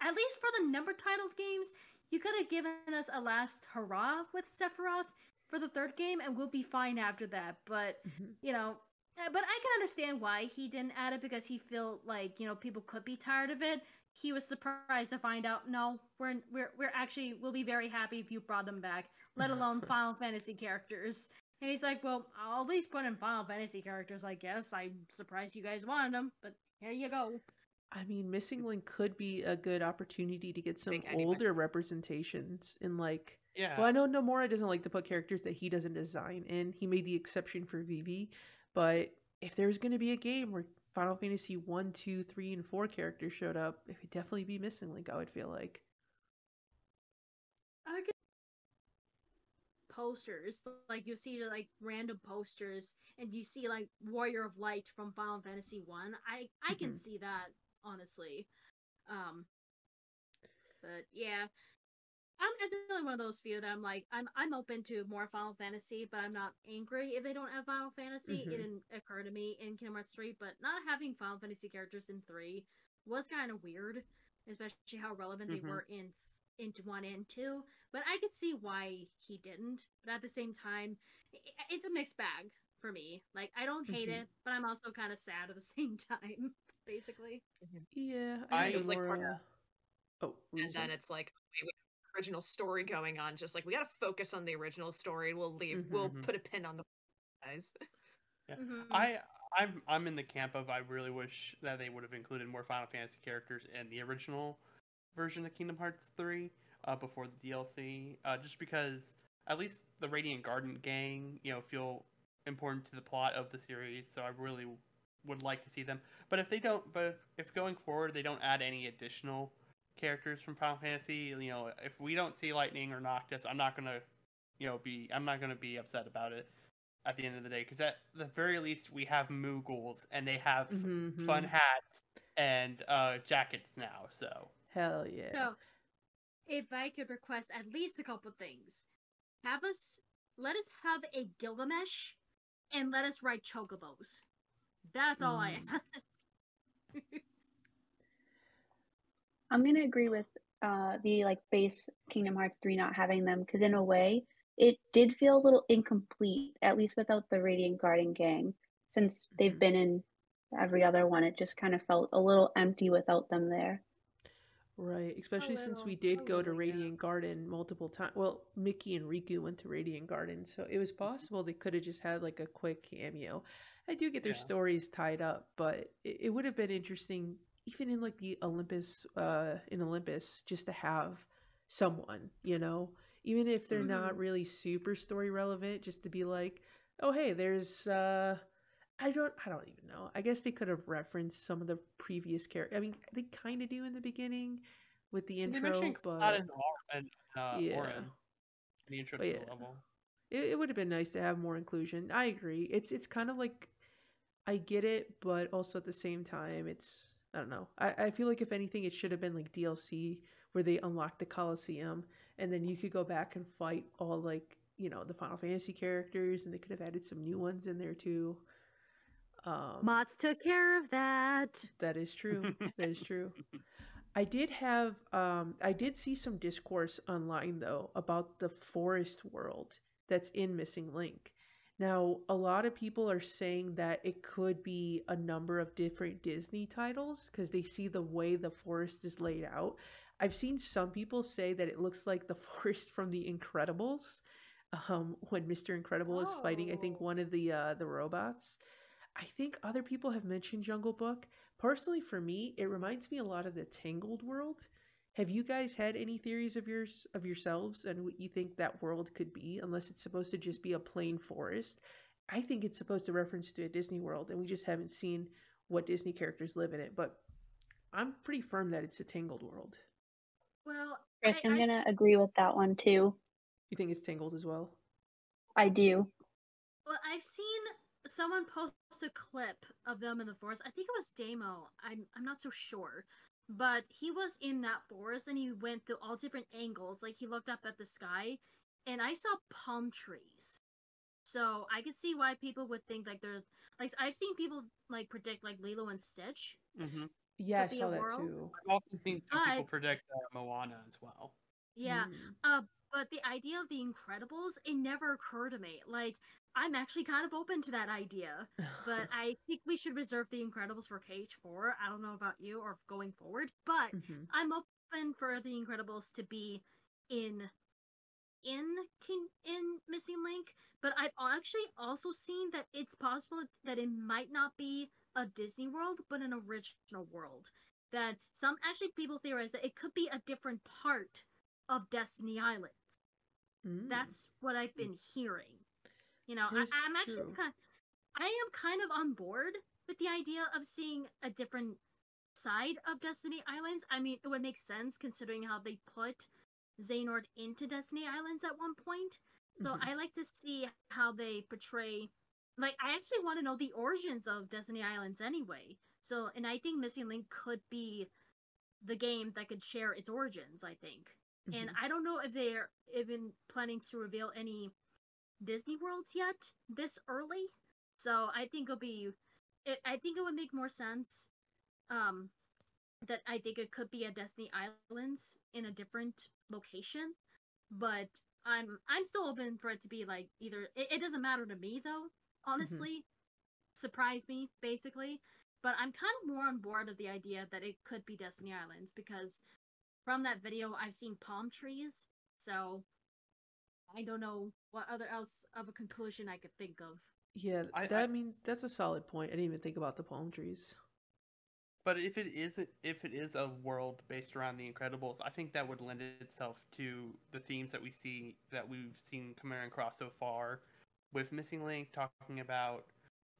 At least for the number titled games, you could have given us a last hurrah with Sephiroth for the third game, and we'll be fine after that. But Mhm. you know. uh, But I can understand why he didn't add it because he felt like you know people could be tired of it. He was surprised to find out no, we're we're we're actually we'll be very happy if you brought them back let alone Final Fantasy characters. And he's like, well, I'll at least put in Final Fantasy characters, I guess. I'm surprised you guys wanted them, but here you go. I mean, Missing Link could be a good opportunity to get some Think anybody- older representations in like yeah, Well, I know Nomura doesn't like to put characters that he doesn't design in. He made the exception for Vivi, but if there's going to be a game where Final Fantasy 1, 2, 3, and 4 characters showed up, it would definitely be Missing Link, I would feel like. I get posters. Like you see like random posters and you see like Warrior of Light from Final Fantasy One. I I can Mhm. see that, honestly. Um but yeah. I'm definitely one of those few that I'm like I'm I'm open to more Final Fantasy, but I'm not angry if they don't have Final Fantasy. Mhm. It didn't occur to me in Kingdom Hearts 3, but not having Final Fantasy characters in 3 was kind of weird, especially how relevant Mhm. they were in into 1 and 2. But I could see why he didn't. But at the same time, it's a mixed bag for me. Like I don't hate Mhm. it, but I'm also kind of sad at the same time, basically. Yeah, I- I, It was like part- uh, Oh, what and then it's like we have original story going on. Just like we got to focus on the original story. We'll leave. We'll Mhm. put a pin on the guys. Yeah. Mhm. I I'm I'm in the camp of I really wish that they would have included more Final Fantasy characters in the original version of Kingdom Hearts 3 uh, before the DLC, uh, just because at least the Radiant Garden gang, you know, feel important to the plot of the series. So I really would like to see them. But if they don't, but if, if going forward they don't add any additional characters from Final Fantasy, you know, if we don't see Lightning or Noctis, I'm not gonna, you know, be I'm not gonna be upset about it at the end of the day because at the very least we have Moogles and they have Mhm, fun hats and uh, jackets now. So Hell yeah. So, if I could request at least a couple things, have us let us have a Gilgamesh, and let us ride chocobos. That's all I Mm. ask. I'm gonna agree with uh the like base Kingdom Hearts 3 not having them because in a way it did feel a little incomplete, at least without the Radiant Garden gang. Since they've Mhm. been in every other one, it just kind of felt a little empty without them there. Right, especially since we did go to little, yeah. Radiant Garden multiple times. Well, Mickey and Riku went to Radiant Garden, so it was possible they could have just had like a quick cameo. I do get their Yeah. stories tied up, but it, it would have been interesting, even in like the Olympus, uh, in Olympus, just to have someone, you know, even if they're not Mhm. really super story relevant, just to be like, oh hey, there's uh. I don't. I don't even know. I guess they could have referenced some of the previous characters. I mean, they kind of do in the beginning with the intro, mentioned but and, uh, Yeah. Orin in the intro But to yeah. the level. it, it would have been nice to have more inclusion. I agree. It's it's kind of like I get it, but also at the same time, it's I don't know. I, I feel like if anything, it should have been like DLC where they unlock the Coliseum and then you could go back and fight all like you know the Final Fantasy characters, and they could have added some new ones in there too. Um, Mods took care of that. That is true. that is true. I did have um I did see some discourse online though about the forest world that's in Missing Link. Now, a lot of people are saying that it could be a number of different Disney titles because they see the way the forest is laid out. I've seen some people say that it looks like the forest from The Incredibles, um, when Mr. Incredible is fighting, I think Oh. one of the uh, the robots. I think other people have mentioned Jungle Book. Personally, for me, it reminds me a lot of the Tangled world. Have you guys had any theories of yours of yourselves and what you think that world could be? Unless it's supposed to just be a plain forest, I think it's supposed to reference to a Disney world, and we just haven't seen what Disney characters live in it. But I'm pretty firm that it's a Tangled world. Well, Chris, I, I'm I- gonna agree with that one too. You think it's Tangled as well? I do. Well, I've seen someone post a clip of them in the forest. I think it was Damo. I'm I'm not so sure. But he was in that forest and he went through all different angles. Like he looked up at the sky and I saw palm trees. So I could see why people would think like there's like I've seen people like predict like Lilo and Stitch. Mm-hmm. Yeah, I be a saw that world? too. I've also seen some people predict uh, Moana as well. Yeah. Mm. Uh, but the idea of the Incredibles, it never occurred to me. Like, I'm actually kind of open to that idea. But I think we should reserve the Incredibles for KH4. I don't know about you or going forward, but Mhm. I'm open for the Incredibles to be in in King in Missing Link. But I've actually also seen that it's possible that it might not be a Disney World, but an original world. That some actually people theorize that it could be a different part of Destiny Island. Mm. That's what I've been hearing. You know, I, I'm actually kind. I am kind of on board with the idea of seeing a different side of Destiny Islands. I mean, it would make sense considering how they put Xehanort into Destiny Islands at one point. So Mhm. I like to see how they portray. Like, I actually want to know the origins of Destiny Islands anyway. So, and I think Missing Link could be the game that could share its origins. I think and Mhm. I don't know if they're even planning to reveal any Disney worlds yet this early. So I think it'll be, it, I think it would make more sense, um, that I think it could be a Destiny Islands in a different location, but I'm I'm still open for it to be like either. It, it doesn't matter to me though, honestly. Surprise me basically, but I'm kind of more on board of the idea that it could be Destiny Islands because from that video I've seen palm trees, so I don't know what other else of a conclusion I could think of. Yeah, I- that, I, I- mean that's a solid point. I didn't even think about the palm trees. But if it isn't, if it is a world based around the Incredibles, I think that would lend itself to the themes that we see that we've seen coming cross so far, with Missing Link talking about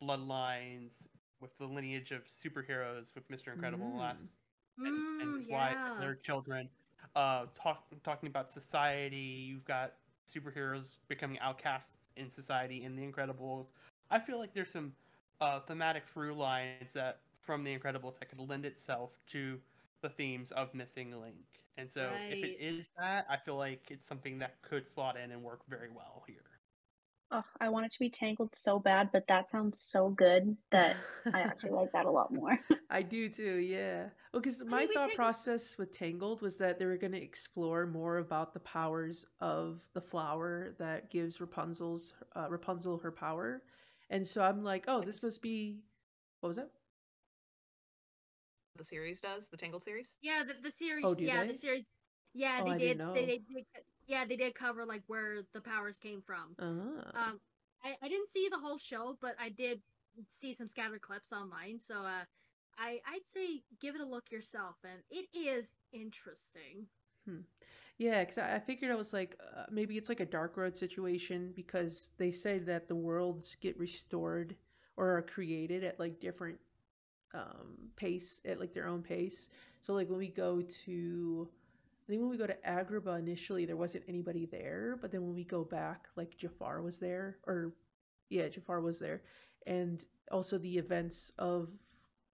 bloodlines, with the lineage of superheroes, with Mister Incredible Mm. last and, and Mm, his wife and their children. Uh, talk, talking about society, you've got superheroes becoming outcasts in society in the Incredibles. I feel like there's some uh, thematic through lines that from the Incredibles that could lend itself to the themes of Missing Link. And so, if it is that, I feel like it's something that could slot in and work very well here. Oh, I want it to be Tangled so bad, but that sounds so good that I actually like that a lot more. I do too, yeah. Well, because mean, my we thought take- process with Tangled was that they were going to explore more about the powers of the flower that gives Rapunzel's uh, Rapunzel her power, and so I'm like, oh, this must be what was it? The series does the Tangled series. Yeah, the, the series. Oh, do yeah, they? the series. Yeah, Oh, they I did. didn't They, know. they, they, yeah, they did cover like where the powers came from. Ah, Um, I, I didn't see the whole show, but I did see some scattered clips online. So, uh, I I'd say give it a look yourself, and it is interesting. Hmm. yeah, because I, I figured I was like, uh, maybe it's like a Dark Road situation because they say that the worlds get restored or are created at like different um pace at like their own pace. So like when we go to I think when we go to Agrabah initially there wasn't anybody there, but then when we go back like Jafar was there or yeah, Jafar was there. And also the events of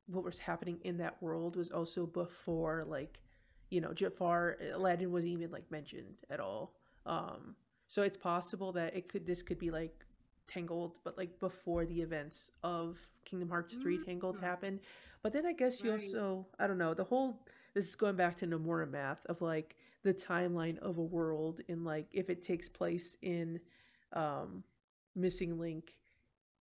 what was happening in that world was also before like you know Jafar Aladdin wasn't even like mentioned at all. Um so it's possible that it could this could be like Tangled, but like before the events of Kingdom Hearts 3 Tangled Mhm. happened. But then I guess you Right. also I don't know, the whole this is going back to Nomura math of like the timeline of a world and like if it takes place in um missing link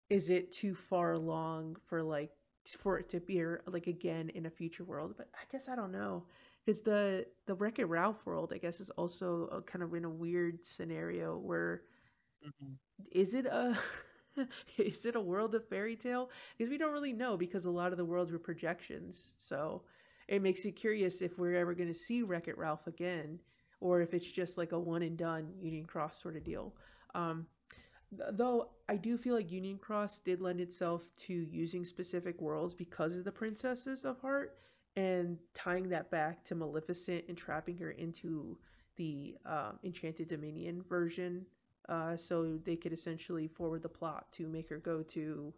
is it too far along for like for it to be like again in a future world but i guess i don't know because the the wreck it ralph world i guess is also a, kind of in a weird scenario where Mhm. is it a is it a world of fairy tale because we don't really know because a lot of the worlds were projections so it makes you curious if we're ever going to see wreck it ralph again or if it's just like a one and done union cross sort of deal um th- though i do feel like union cross did lend itself to using specific worlds because of the princesses of heart and tying that back to maleficent and trapping her into the um, enchanted dominion version uh, so they could essentially forward the plot to make her go to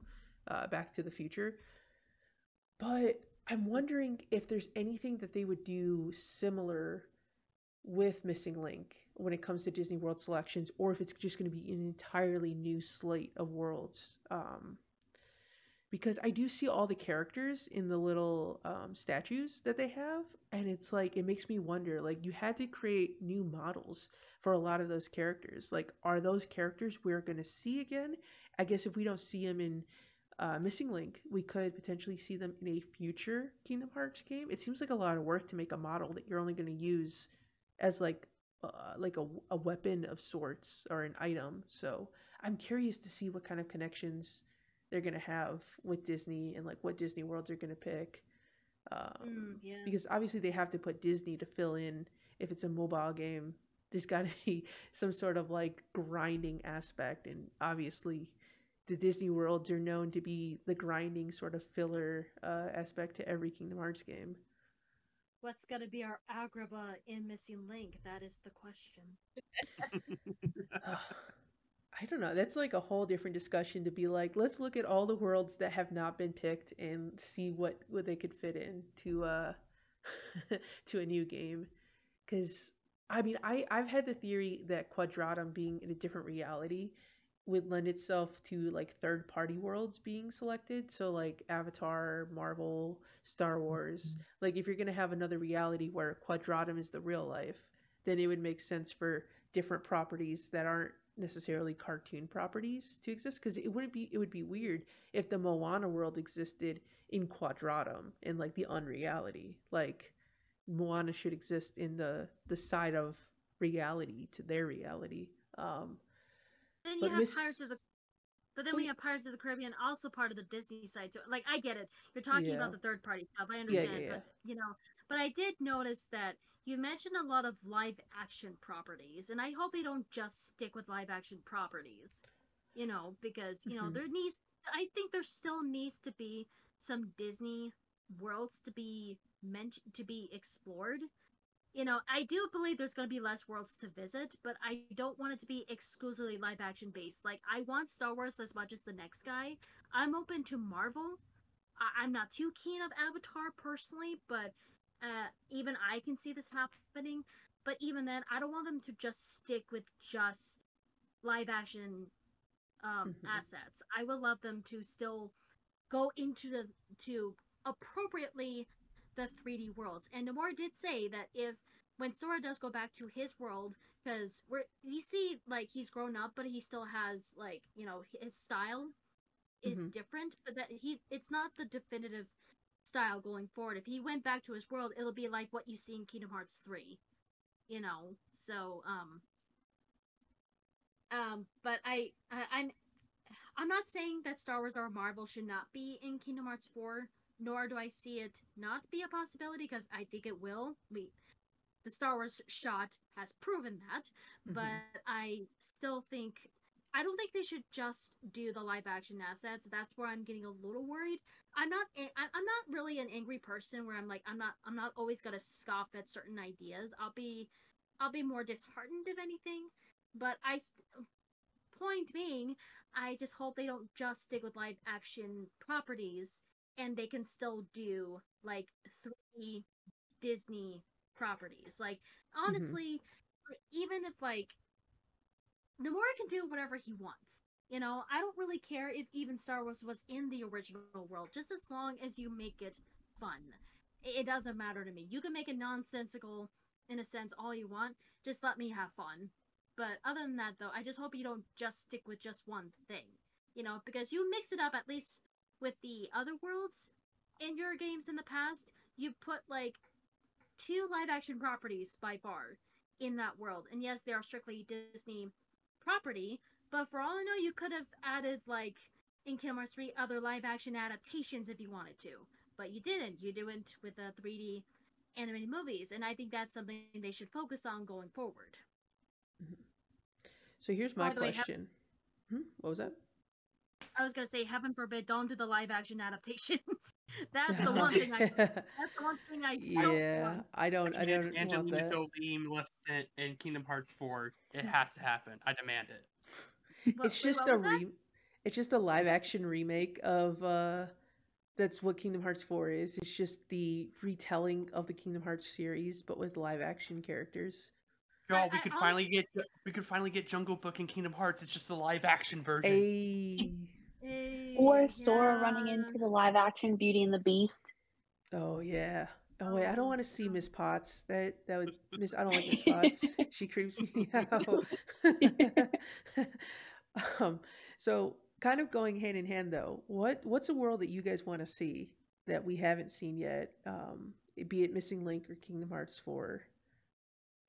uh, Back to the Future. But I'm wondering if there's anything that they would do similar with Missing Link when it comes to Disney World selections, or if it's just going to be an entirely new slate of worlds. Um, because I do see all the characters in the little um, statues that they have, and it's like it makes me wonder. Like you had to create new models for a lot of those characters. Like, are those characters we're going to see again? I guess if we don't see them in uh, Missing Link, we could potentially see them in a future Kingdom Hearts game. It seems like a lot of work to make a model that you're only going to use as like uh, like a, a weapon of sorts or an item. So I'm curious to see what kind of connections they're going to have with Disney and like what Disney worlds they're going to pick. Um, Mm, yeah. because obviously they have to put Disney to fill in if it's a mobile game. There's got to be some sort of like grinding aspect, and obviously, the Disney worlds are known to be the grinding sort of filler uh, aspect to every Kingdom Hearts game. What's gonna be our Agrabah in Missing Link? That is the question. I don't know. That's like a whole different discussion to be like, let's look at all the worlds that have not been picked and see what what they could fit in to uh to a new game. Cuz I mean, I I've had the theory that Quadratum being in a different reality would lend itself to like third party worlds being selected. So like Avatar, Marvel, Star Wars. Like if you're going to have another reality where Quadratum is the real life, then it would make sense for different properties that aren't necessarily cartoon properties to exist because it wouldn't be it would be weird if the Moana world existed in Quadratum in like the unreality. Like Moana should exist in the the side of reality to their reality. Um Then you But have Miss- Pirates of the but then we have Pirates of the Caribbean also part of the Disney side. So like I get it. You're talking Yeah. about the third party stuff. I yeah, understand, yeah. but you know, but I did notice that you mentioned a lot of live action properties, and I hope they don't just stick with live action properties. You know, because you know Mhm. there needs. I think there still needs to be some Disney worlds to be meant to be explored. You know, I do believe there's going to be less worlds to visit, but I don't want it to be exclusively live action based. Like, I want Star Wars as much as the next guy. I'm open to Marvel. I- I'm not too keen of Avatar personally, but uh, even I can see this happening. But even then, I don't want them to just stick with just live action um, Mhm. assets. I would love them to still go into the to appropriately the 3D worlds. And Nomura did say that if when Sora does go back to his world, because we're we see like he's grown up, but he still has like you know his style is Mhm. different, but that he it's not the definitive style going forward. If he went back to his world, it'll be like what you see in Kingdom Hearts 3. You know. So, um um but I, I I'm I'm not saying that Star Wars or Marvel should not be in Kingdom Hearts 4, nor do I see it not be a possibility because I think it will. We the Star Wars shot has proven that, Mhm. but I still think I don't think they should just do the live action assets. That's where I'm getting a little worried. I'm not I'm not really an angry person where I'm like I'm not I'm not always going to scoff at certain ideas. I'll be I'll be more disheartened if anything, but I st- point being, I just hope they don't just stick with live action properties and they can still do like 3 Disney properties. Like mm-hmm. honestly, even if like Nomura can do whatever he wants. You know, I don't really care if even Star Wars was in the original world, just as long as you make it fun. it, it doesn't matter to me. You can make it nonsensical in a sense all you want. Just let me have fun. But other than that, though, I just hope you don't just stick with just one thing. You know, because you mix it up at least with the other worlds in your games in the past. You put like two live action properties by far in that world. And yes, they are strictly Disney property, but for all I know, you could have added like in Kingdom Hearts 3 other live action adaptations if you wanted to. But you didn't. You didn't with the 3D animated movies, and I think that's something they should focus on going forward. So here's my the way, ha- question. Hmm? What was that? I was gonna say, heaven forbid, don't do the live action adaptations. that's the one thing I. That's the one thing I. Don't yeah, want. I don't. I don't want Angelina that. Jolie, Maleficent, in Kingdom Hearts 4. It has to happen. I demand it. What- it's wait, just what a was that? re- it's just a live action remake of uh that's what Kingdom Hearts 4 is. It's just the retelling of the Kingdom Hearts series but with live action characters. Y'all, we I could honest- finally get we could finally get Jungle Book and Kingdom Hearts. It's just the live action version. A Eh, Or Sora running into the live action Beauty and the Beast. Oh yeah. Oh wait, I don't Oh, want to see. Miss Potts. That that would Miss I don't like Miss Potts. she creeps me out. um so kind of going hand in hand though, what what's a world that you guys want to see that we haven't seen yet? Um be it Missing Link or Kingdom Hearts 4.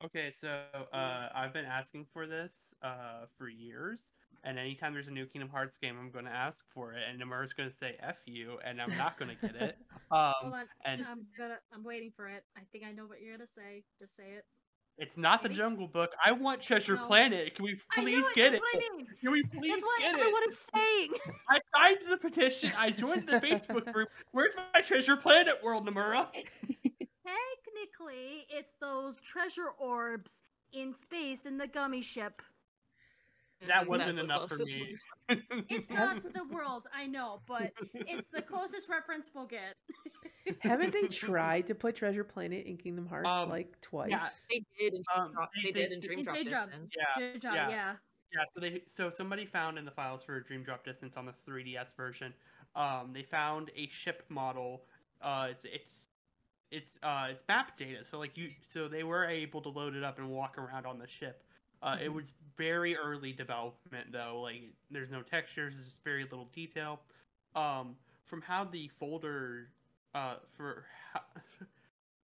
Okay, so uh, I've been asking for this uh, for years, and anytime there's a new Kingdom Hearts game, I'm going to ask for it, and Nomura's going to say "f you," and I'm not going to get it. Hold Um, on, and I'm gonna. I'm waiting for it. I think I know what you're gonna say. Just say it. it's not the Jungle Book. I want Treasure No. Planet. Can we please knew it. Can we please get it? mean. Can we please That's what get everyone it? is saying. I signed the petition. I joined the Facebook group. Where's my Treasure Planet world, Namura? Technically, it's those treasure orbs in space in the gummy ship. That wasn't that's enough for me. It's not the world, I know, but it's the closest reference we'll get. Haven't they tried to put Treasure Planet in Kingdom Hearts Um, like twice? They did in Dream Um, Drop. they- They, did in Dream In Drop Dream Drop. Distance. Yeah, Good job, yeah. yeah. Yeah, so they so somebody found in the files for Dream Drop Distance on the 3DS version, um, they found a ship model. Uh, it's it's it's uh it's map data. So like you, so they were able to load it up and walk around on the ship. Uh, it Mhm. was very early development though. Like there's no textures, there's very little detail. Um, from how the folder, uh, for how,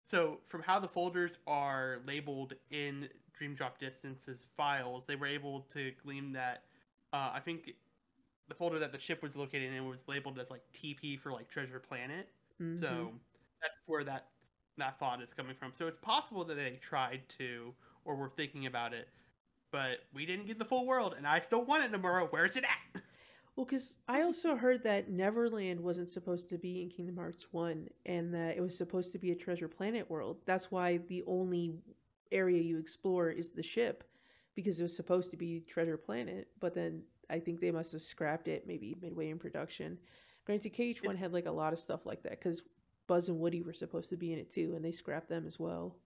so from how the folders are labeled in Dream Drop Distance's files, they were able to glean that. Uh, I think the folder that the ship was located in was labeled as like TP for like Treasure Planet. Mhm. So that's where that that thought is coming from. So it's possible that they tried to or were thinking about it, but we didn't get the full world, and I still want it, Nomura. Where's it at? Well, because I also heard that Neverland wasn't supposed to be in Kingdom Hearts 1 and that it was supposed to be a Treasure Planet world. That's why the only area you explore is the ship because it was supposed to be Treasure Planet. But then I think they must have scrapped it maybe midway in production. Granted, KH1 had like a lot of stuff like that because Buzz and Woody were supposed to be in it too and they scrapped them as well.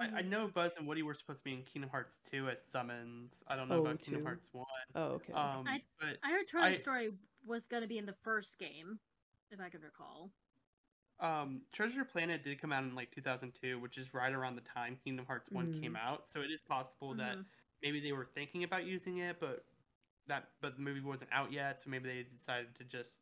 I, I know Buzz and Woody were supposed to be in Kingdom Hearts 2 as summons. I don't know Oh, about Kingdom Hearts 1. Oh, okay. Um, I- but I heard Treasure I- Story was gonna be in the first game, if I can recall. um, Treasure Planet did come out in like 2002, which is right around the time Kingdom Hearts 1 came out. So it is possible that Mhm. maybe they were thinking about using it, but that but the movie wasn't out yet, so maybe they decided to just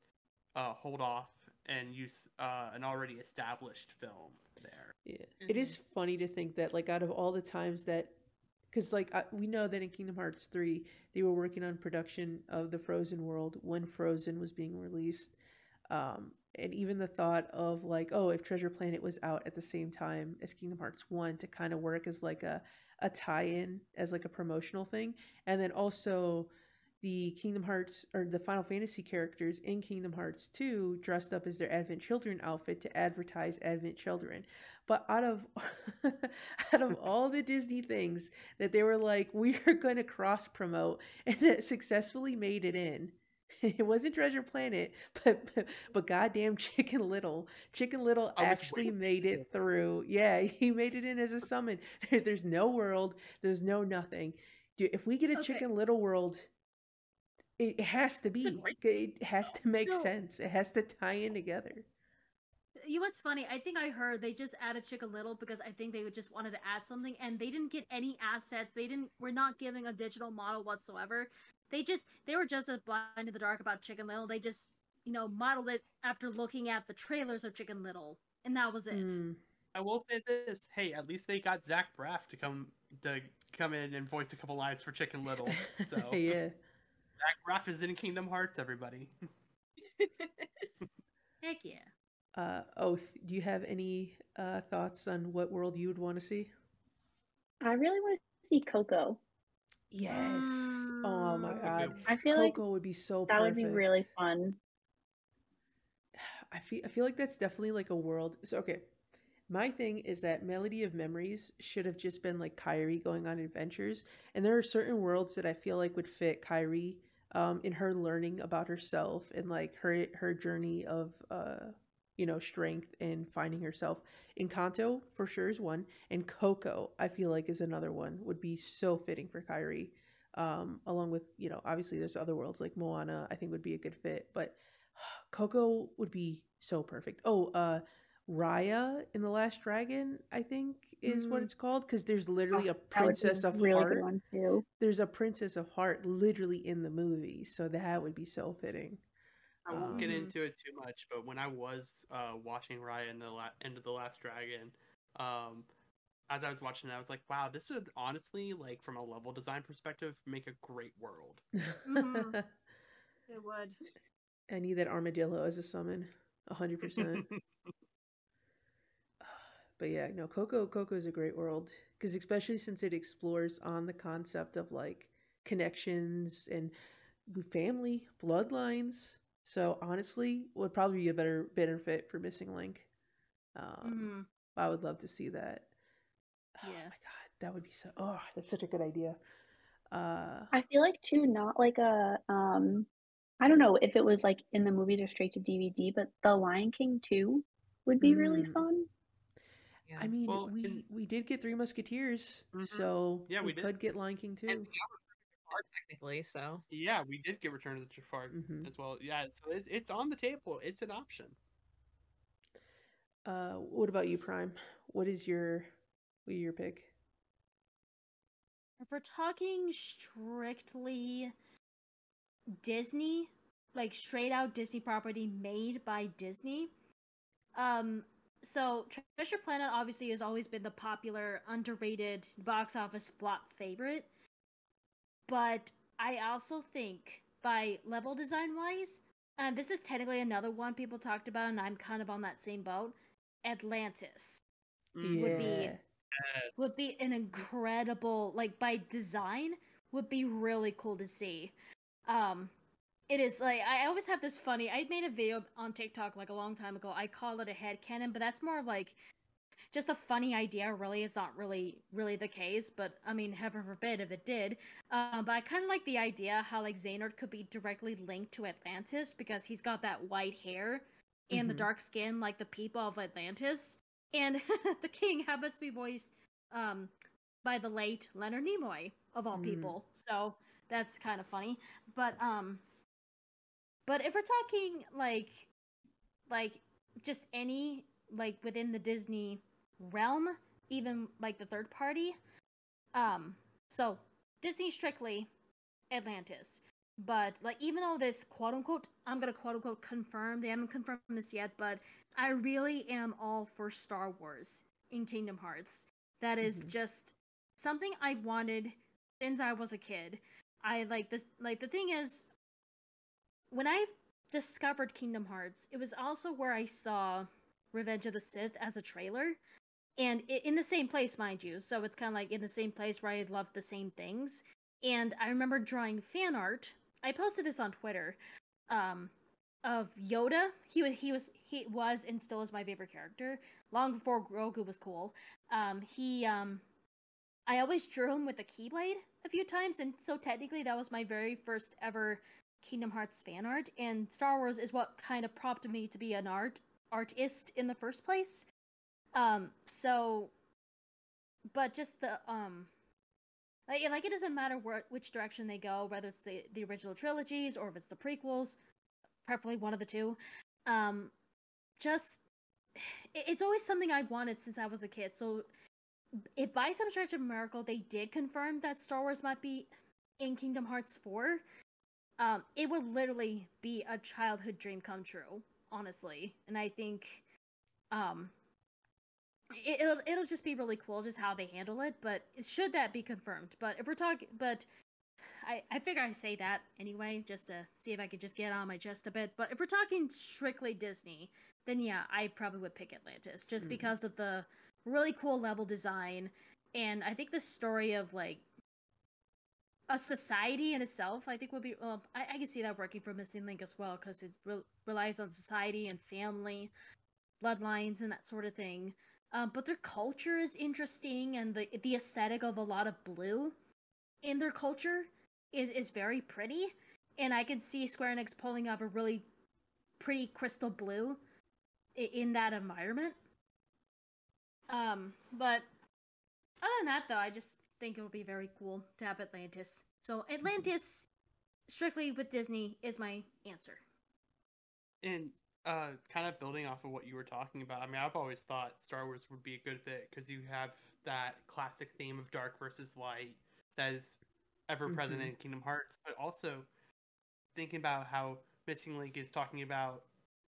uh, hold off and use uh, an already established film there. Yeah, it is funny to think that like out of all the times that, because like I, we know that in Kingdom Hearts three they were working on production of the Frozen world when Frozen was being released, um, and even the thought of like oh if Treasure Planet was out at the same time as Kingdom Hearts one to kind of work as like a a tie-in as like a promotional thing, and then also the Kingdom Hearts or the Final Fantasy characters in Kingdom Hearts 2 dressed up as their Advent Children outfit to advertise Advent Children. But out of out of all the Disney things that they were like, we are going to cross promote and that successfully made it in. It wasn't Treasure Planet, but but, but goddamn Chicken Little. Chicken Little actually waiting made it through. Yeah, he made it in as a summon. There's no world. There's no nothing. Dude, if we get a Okay. Chicken Little world, it has to be. great It has to make So- sense. It has to tie in together. you know what's funny? I think I heard they just added Chicken Little because I think they would just wanted to add something, and they didn't get any assets. They didn't. We're not giving a digital model whatsoever. They just they were just as blind in the dark about Chicken Little. They just you know modeled it after looking at the trailers of Chicken Little, and that was it. Mm. I will say this: Hey, at least they got Zach Braff to come to come in and voice a couple lines for Chicken Little. So yeah. Zach Braff is in Kingdom Hearts, everybody. Heck yeah. Uh, Oath, do you have any uh, thoughts on what world you would want to see? I really want to see Coco. Yes. Oh my god. I feel like Coco would be so that would be really fun. I feel I feel like that's definitely like a world. So okay, my thing is that Melody of Memories should have just been like Kairi going on adventures, and there are certain worlds that I feel like would fit Kairi um, in her learning about herself and like her her journey of uh you know strength and finding herself. Encanto for sure is one, and Coco I feel like is another one would be so fitting for Kairi. Um, along with you know obviously there's other worlds like Moana I think would be a good fit, but Coco would be so perfect. Oh, uh Raya in the Last Dragon, I think is what Mm. it's called because there's literally Oh, a that would be princess of really heart. good one too. There's a princess of heart literally in the movie, so that would be so fitting. I won't get Um, into it too much, but when I was uh, watching Raya in the la- end of the Last Dragon, um, as I was watching it, I was like, "Wow, this would honestly, like, from a level design perspective, make a great world." Mhm. It would. I need that armadillo as a summon, a hundred percent. But yeah, no, Coco Coco is a great world because especially since it explores on the concept of like connections and family, bloodlines. So honestly, would probably be a better better fit for Missing Link. Um, Mhm. I would love to see that. Oh Yeah. my god, that would be so. Oh, that's such a good idea. Uh, I feel like too, not like a um I don't know if it was like in the movies or straight to DVD, but The Lion King 2 would be really Mm. fun. Yeah. I mean, Well, we in- we did get Three Musketeers, Mhm. so Yeah, we did. could get Lion King too. and we are technically, so yeah, we did get Return of the Jafar Mhm. as well. Yeah, so it, it's on the table. It's an option. Uh, what about you, Prime? What is your what are your pick? If we're talking strictly Disney, like straight out Disney property made by Disney, um, so Treasure Planet obviously has always been the popular, underrated box office flop favorite. But I also think by level design wise, and this is technically another one people talked about, and I'm kind of on that same boat. Atlantis Mm. Would be- would be an incredible like by design would be really cool to see um it is like i always have this funny i made a video on tiktok like a long time ago i call it a head cannon but that's more of like just a funny idea really it's not really really the case but i mean heaven forbid if it did um, but i kind of like the idea how like xehanort could be directly linked to atlantis because he's got that white hair and the Mhm. dark skin like the people of atlantis and the king happens to be voiced um, by the late Leonard Nimoy of all Mm. people. So that's kind of funny. But um, but if we're talking like like just any like within the Disney realm, even like the third party, um, so Disney strictly Atlantis. But like even though this quote unquote I'm gonna quote unquote confirm, they haven't confirmed this yet, but I really am all for Star Wars in Kingdom Hearts. That is Mhm. just something I've wanted since I was a kid. I like this like the thing is when I discovered Kingdom Hearts, it was also where I saw Revenge of the Sith as a trailer. And i in the same place, mind you. So it's kind of like in the same place where I loved the same things. And I remember drawing fan art. I posted this on Twitter. Um, of Yoda. He was he was he was and still is my favorite character. Long before Grogu was cool. Um he um I always drew him with a keyblade a few times, and so technically that was my very first ever Kingdom Hearts fan art. And Star Wars is what kind of prompted me to be an art artist in the first place. Um so but just the um like, like it doesn't matter where which direction they go, whether it's the the original trilogies or if it's the prequels preferably one of the two. Um, just it- it's always something I wanted since I was a kid. So if by some stretch of miracle they did confirm that Star Wars might be in Kingdom Hearts 4, um, it would literally be a childhood dream come true, honestly. And I think um it, it'll it'll just be really cool just how they handle it, but should that be confirmed. But if we're talking but I, I figure I say that anyway, just to see if I could just get on my chest a bit. But if we're talking strictly Disney, then yeah, I probably would pick Atlantis just Mhm. because of the really cool level design and I think the story of like a society in itself, I think would be. I, I can see that working for Missing Link as well because it re- relies on society and family, bloodlines, and that sort of thing. Um, but their culture is interesting, and the the aesthetic of a lot of blue in their culture is is very pretty. And I can see Square Enix pulling off a really pretty crystal blue i- in that environment. Um, but other than that, though, I just think it would be very cool to have Atlantis. So Atlantis, strictly with Disney, is my answer. And uh, kind of building off of what you were talking about, I mean, I've always thought Star Wars would be a good fit because you have that classic theme of dark versus light that is ever present Mhm. in Kingdom Hearts, but also thinking about how Missing Link is talking about,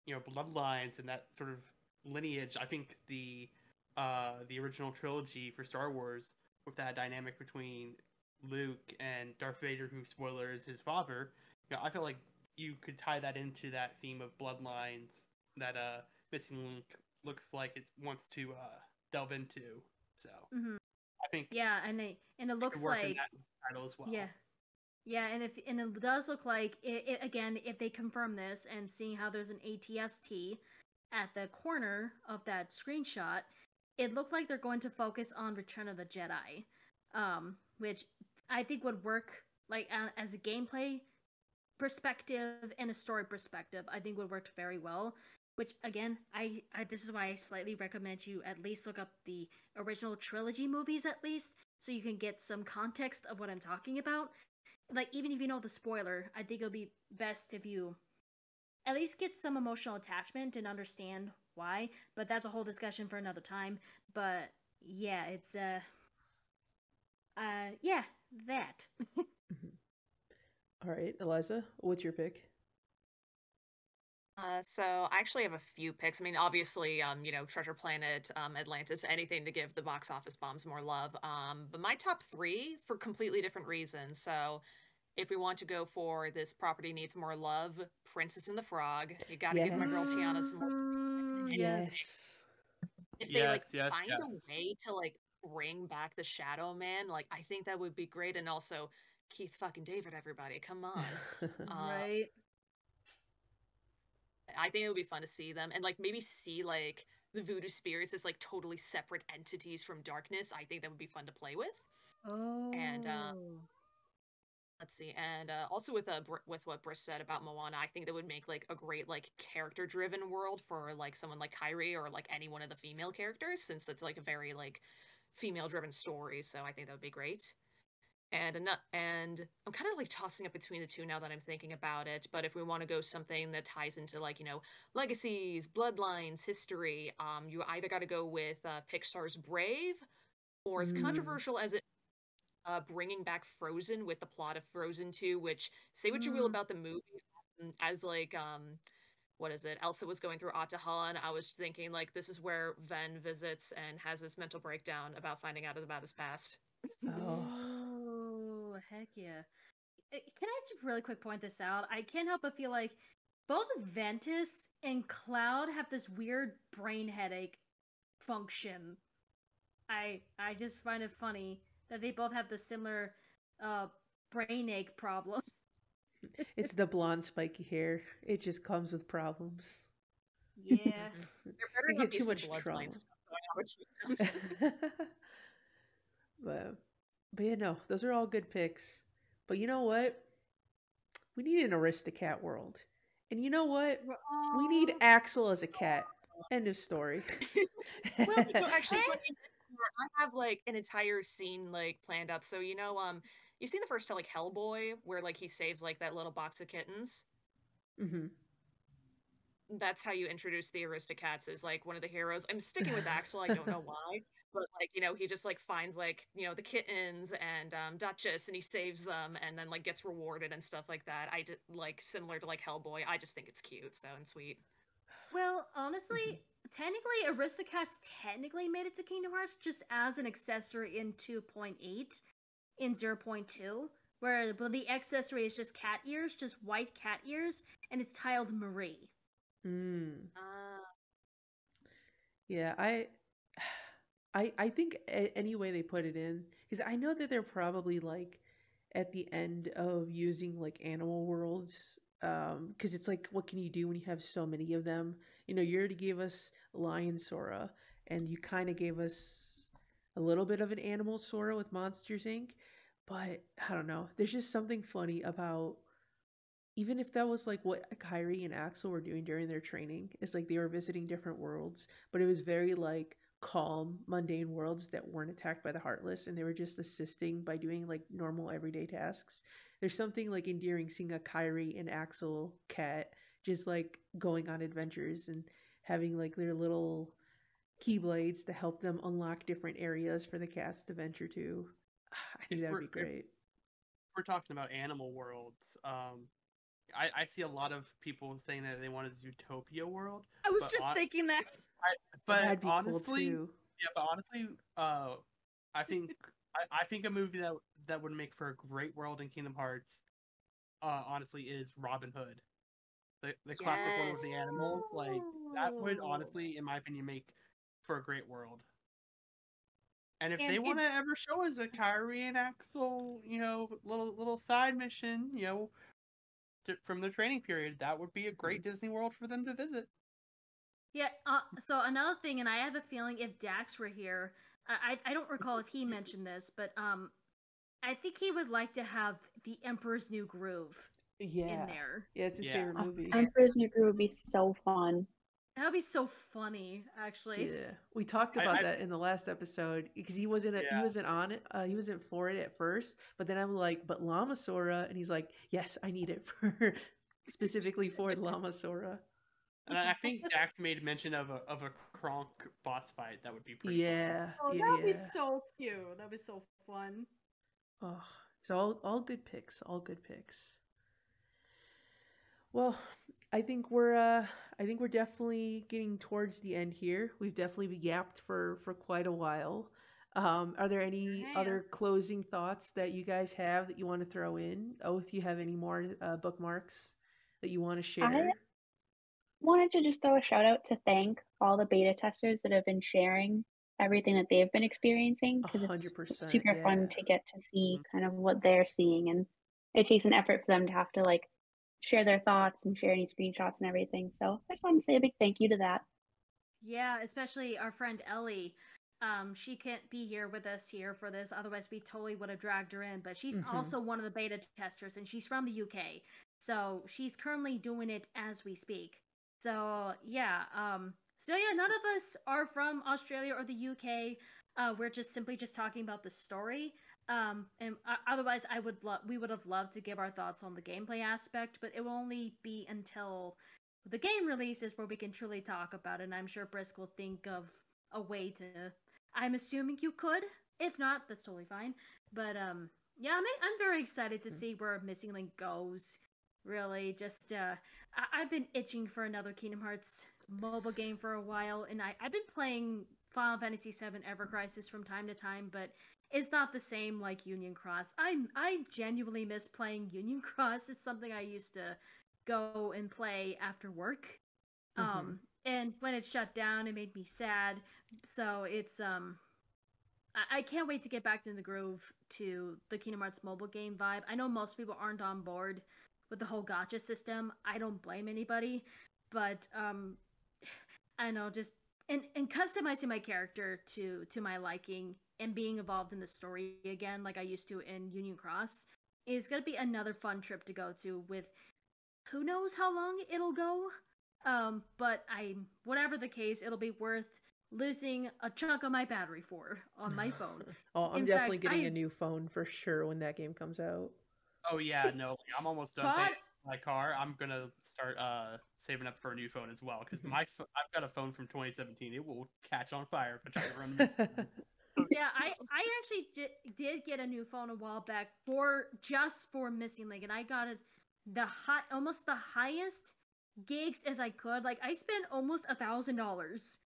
you know, bloodlines and that sort of lineage. I think the uh, the original trilogy for Star Wars with that dynamic between Luke and Darth Vader, who spoiler is his father. You know, I feel like you could tie that into that theme of bloodlines that uh Missing Link looks like it wants to uh delve into. So mm-hmm. I think Yeah, and it and it looks like that title as well. yeah, yeah, and if and it does look like it, it, again if they confirm this and seeing how there's an ATST at the corner of that screenshot, it looked like they're going to focus on Return of the Jedi, um, which I think would work like as a gameplay perspective and a story perspective. I think would work very well. Which again, I, I this is why I slightly recommend you at least look up the original trilogy movies at least, so you can get some context of what I'm talking about. Like even if you know the spoiler, I think it'll be best if you at least get some emotional attachment and understand why. But that's a whole discussion for another time. But yeah, it's uh uh yeah, that. All right, Eliza, what's your pick? Uh, so I actually have a few picks. I mean, obviously, um, you know, Treasure Planet, um, Atlantis, anything to give the box office bombs more love. Um, but my top three for completely different reasons. So if we want to go for this property needs more love, Princess and the Frog. You got to give my girl Tiana some more. Mm, Yes. If they like Yes, yes, find yes. a way to like bring back the Shadow Man, like I think that would be great. And also Keith fucking David, everybody, come on. Uh, right. I think it would be fun to see them and like maybe see like the voodoo spirits as like totally separate entities from darkness. I think that would be fun to play with. Oh. and, uh, Let's see, and uh, also with uh, Br- with what Brisk said about Moana, I think that would make like a great like character driven world for like someone like Kairi or like any one of the female characters, since it's like a very like female driven story. So I think that would be great. And ano- and I'm kind of like tossing up between the two now that I'm thinking about it. But if we want to go something that ties into like you know legacies, bloodlines, history, um, you either got to go with uh, Pixar's Brave, or as Mm. controversial as it uh, bringing back Frozen with the plot of Frozen 2, which say what you will Mm. about the movie, um, as like um, what is it? Elsa was going through Ahtohallan, and I was thinking like this is where Ven visits and has this mental breakdown about finding out about his past. Oh. Heck yeah. Can I just really quick point this out? I can't help but feel like both Ventus and Cloud have this weird brain headache function. I I just find it funny that they both have the similar uh brain ache problem. It's the blonde spiky hair. It just comes with problems. Yeah. There better They not get be too some much bloodline trauma. stuff going on between them. but but yeah, no, those are all good picks. But you know what? We need an Aristocat world. And you know what? We need Axel as a cat. End of story. well, you know, actually, funny enough, I have like an entire scene like planned out. So you know, um, you see the first like Hellboy, where like he saves like that little box of kittens. Mm-hmm. that's how you introduce the Aristocats as like one of the heroes. I'm sticking with Axel. I don't know why, but like you know, he just like finds like you know the kittens and um, Duchess, and he saves them, and then like gets rewarded and stuff like that. I did like similar to like Hellboy. I just think it's cute, so and sweet. Well, honestly, technically, Aristocats technically made it to Kingdom Hearts just as an accessory in 2.8, in 0.2, where the accessory is just cat ears, just white cat ears, and it's tiled Marie. Mm. Uh, Yeah, I, I, I think any way they put it in, because I know that they're probably like at the end of using like animal worlds, um, because it's like, what can you do when you have so many of them? You know, you already gave us Lion Sora, and you kind of gave us a little bit of an animal Sora with Monsters Inc. But I don't know. There's just something funny about even if that was like what Kairi and Axel were doing during their training, it's like they were visiting different worlds, but it was very like calm, mundane worlds that weren't attacked by the Heartless, and they were just assisting by doing like normal everyday tasks. There's something like endearing seeing a Kairi and Axel cat just like going on adventures and having like their little keyblades to help them unlock different areas for the cats to venture to. I think If that would we're- be if- great. we're talking about animal worlds. Um, I, I see a lot of people saying that they want a Zootopia world, I was just hon- thinking that. but That'd be cool, honestly, too. yeah, but honestly, uh, I think I, I think a movie that that would make for a great world in Kingdom Hearts, uh, honestly, is Robin Hood, the the classic one with the animals. Like that would honestly, in my opinion, make for a great world. And if And they want to ever show us a Kairi and Axel, you know, little little side mission, you know, to, from the training period, that would be a great Disney World for them to visit. Yeah. Uh, so another thing, and I have a feeling if Dax were here, I I I don't recall if he mentioned this, but um, I think he would like to have the Emperor's New Groove Yeah. in there. Yeah, it's his Yeah. favorite movie. Emperor's New Groove would be so fun. That would be so funny, actually. Yeah, we talked about I- that in the last episode because he wasn't a, he wasn't on it. Uh, he wasn't for it at first, but then I'm like, but Llama Sora, and he's like, yes, I need it for specifically for Llama Sora. And I I think Dax made mention of a of a Kronk boss fight. That would be pretty. fun. Yeah, Oh, yeah, that would be so cute. That would be so fun. Oh, so all all good picks, all good picks. Well, I think we're uh I think we're definitely getting towards the end here. We've definitely been yapped for for quite a while. Um, are there any Yeah. other closing thoughts that you guys have that you want to throw in? Oh, if you have any more uh, bookmarks that you want to share. Wanted to just throw a shout out to thank all the beta testers that have been sharing everything that they've been experiencing because it's super yeah. fun to get to see Mhm. kind of what they're seeing and it takes an effort for them to have to like share their thoughts and share any screenshots and everything. So I just want to say a big thank you to that. Yeah, especially our friend Ellie. Um, she can't be here with us here for this, otherwise we totally would have dragged her in. But she's Mhm. also one of the beta testers, and she's from the UK, so she's currently doing it as we speak. So yeah, um, so yeah, none of us are from Australia or the UK. Uh, we're just simply just talking about the story. Um, and uh, otherwise, I would love we would have loved to give our thoughts on the gameplay aspect, but it will only be until the game releases where we can truly talk about it. And I'm sure Brisk will think of a way to. I'm assuming you could. If not, that's totally fine. But um, yeah, I'm I'm very excited to Mm. see where Missing Link goes. Really, just uh, I- I've been itching for another Kingdom Hearts mobile game for a while, and I I've been playing Final Fantasy VII Ever Crisis from time to time, but it's not the same like Union Cross. I I genuinely miss playing Union Cross. It's something I used to go and play after work. Mhm. Um and when it shut down it made me sad. So it's um I, I can't wait to get back in the groove to the Kingdom Hearts mobile game vibe. I know most people aren't on board with the whole gacha system. I don't blame anybody, but um I know just and, and customizing my character to to my liking and being involved in the story again like I used to in Union Cross is going to be another fun trip to go to with who knows how long it'll go um but I whatever the case it'll be worth losing a chunk of my battery for on my phone. Oh, I'm In definitely fact, getting I- a new phone for sure when that game comes out. Oh yeah, no, I'm almost done But paying my car, I'm gonna start uh saving up for a new phone as well because my pho- I've got a phone from 2017. It will catch on fire if I try to run. Yeah, I I actually did, did get a new phone a while back for just for missing link, and I got it the high almost the highest gigs as I could. Like I spent almost a thousand dollars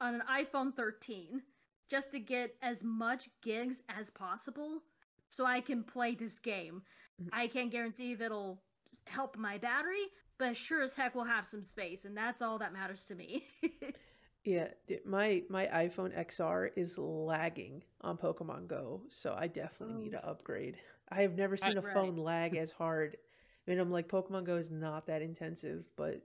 on an iPhone 13 just to get as much gigs as possible so I can play this game. Mhm. I can't guarantee if it'll help my battery, but sure as heck we'll have some space, and that's all that matters to me. Yeah, my my iPhone XR is lagging on Pokemon Go, so I definitely need Oh. to upgrade. I have never seen a Right. phone lag as hard. I mean, I'm like Pokemon Go is not that intensive, but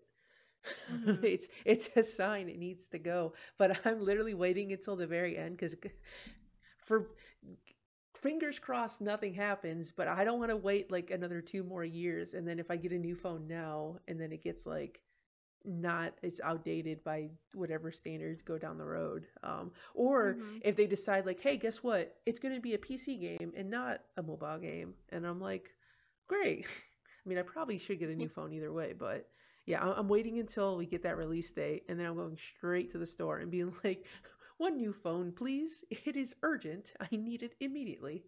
Mhm. it's it's a sign it needs to go. But I'm literally waiting until the very end because for fingers crossed nothing happens. But I don't want to wait like another two more years, and then if I get a new phone now, and then it gets like not it's outdated by whatever standards go down the road um or Mhm. if they decide like hey guess what it's going to be a pc game and not a mobile game and i'm like great i mean i probably should get a new phone either way but yeah i'm waiting until we get that release date and then i'm going straight to the store and being like one new phone please it is urgent i need it immediately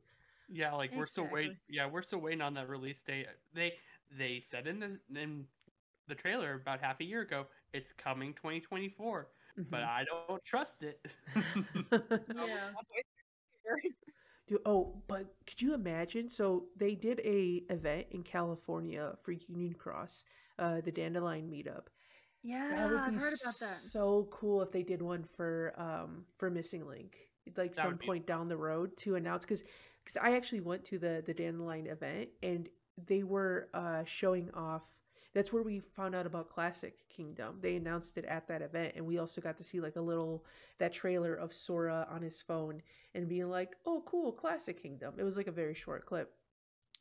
Yeah, like we're still waiting. Yeah, we're still waiting on that release date. They they said in the in the trailer about half a year ago it's coming 2024, but Mhm. I don't trust it. yeah. Dude, oh, but could you imagine? So they did a event in California for Union Cross, uh, the Dandelion meetup. Yeah, That would I've heard about that. so cool if they did one for um for Missing Link, like That some would be point down the road to announce. Because because I actually went to the the Dandelion event and they were uh showing off. That's where we found out about Classic Kingdom. They announced it at that event, and we also got to see like a little that trailer of Sora on his phone and being like, "Oh, cool, Classic Kingdom." It was like a very short clip.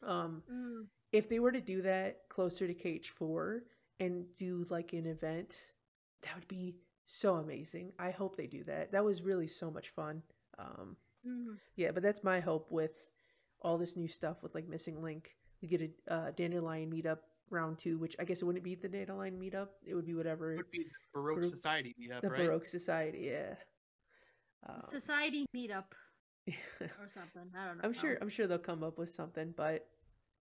Um, Mm. if they were to do that closer to KH4 and do like an event, that would be so amazing. I hope they do that. That was really so much fun. Um, Mhm. yeah, but that's my hope with all this new stuff with like Missing Link. We get a uh, Dandelion meetup round two, which I guess it wouldn't be the Dandelion meetup. It would be whatever It would be the Baroque Baroque- Society meetup, the right? Baroque Society. Yeah. Um, Society meetup or something. I don't know. I'm sure I'm sure they'll come up with something, but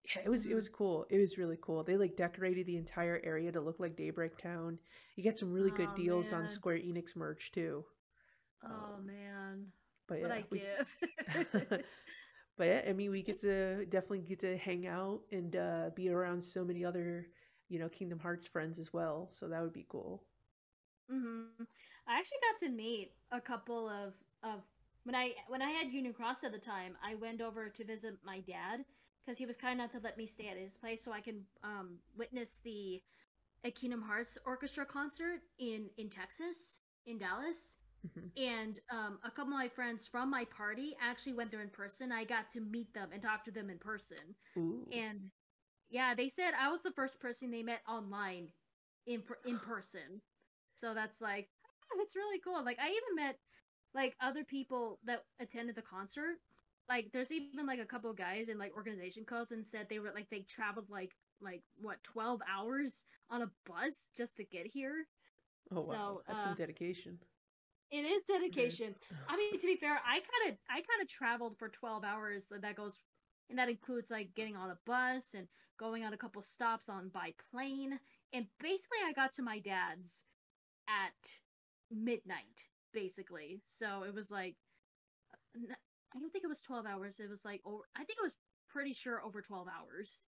yeah, it was it Mhm. was cool. It was really cool. They like decorated the entire area to look like Daybreak Town. You get some really good Oh, deals on. Square Enix merch too. Oh Um, man, but what yeah, I we- give. but yeah, I mean, we get to definitely get to hang out and uh, be around so many other, you know, Kingdom Hearts friends as well. So that would be cool. hmm I actually got to meet a couple of of when I when I had Union Cross at the time. I went over to visit my dad because he was kind enough to let me stay at his place so I can um, witness the a Kingdom Hearts orchestra concert in in Texas in Dallas. Mhm. And um, a couple of my friends from my party actually went there in person. I got to meet them and talk to them in person. Ooh. And yeah, they said I was the first person they met online in in person. So that's like "Ah, that's really cool. Like I even met like other people that attended the concert. Like there's even like a couple guys in like organization codes and said they were like they traveled like like what 12 hours on a bus just to get here. oh wow, so, that's uh, some dedication. It is dedication. I mean, to be fair, I kind of I kind of traveled for 12 hours. That goes and that includes like getting on a bus and going on a couple stops on by plane. And basically I got to my dad's at midnight basically. So it was like I don't think it was 12 hours. It was like over I think it was pretty sure over 12 hours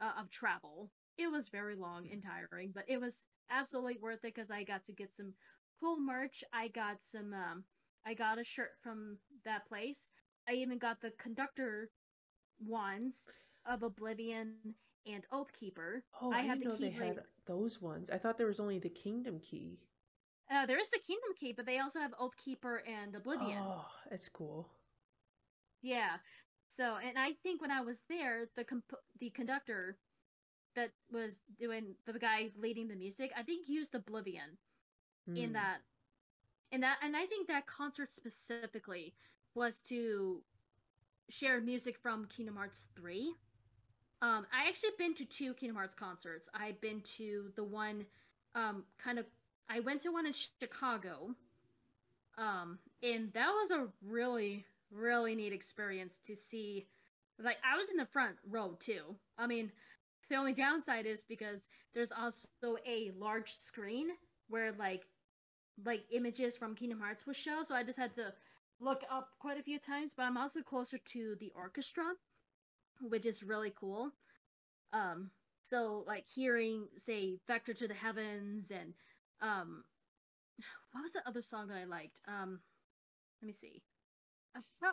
uh, of travel. It was very long and tiring, but it was absolutely worth it because I got to get some cool merch. I got some um I got a shirt from that place. I even got the conductor wands of Oblivion and Oathkeeper. Oh, I I, didn't know the they had those ones. I thought there was only the Kingdom Key. Uh, there is the Kingdom Key, but they also have Oathkeeper and Oblivion. Oh, that's cool. Yeah. So, and I think when I was there, the comp- the conductor that was doing the guy leading the music, I think used Oblivion in Hmm. that in that and I think that concert specifically was to share music from Kingdom Hearts 3 Um, I actually been to two Kingdom Hearts concerts. I've been to the one, um, kind of. I went to one in Chicago, um, and that was a really, really neat experience to see. Like I was in the front row too. I mean, the only downside is because there's also a large screen where like, like images from Kingdom Hearts would show. So I just had to look up quite a few times. But I'm also closer to the orchestra, which is really cool. Um, so like hearing, say, "Vector to the Heavens" and um, what was the other song that I liked? Um, let me see. I how,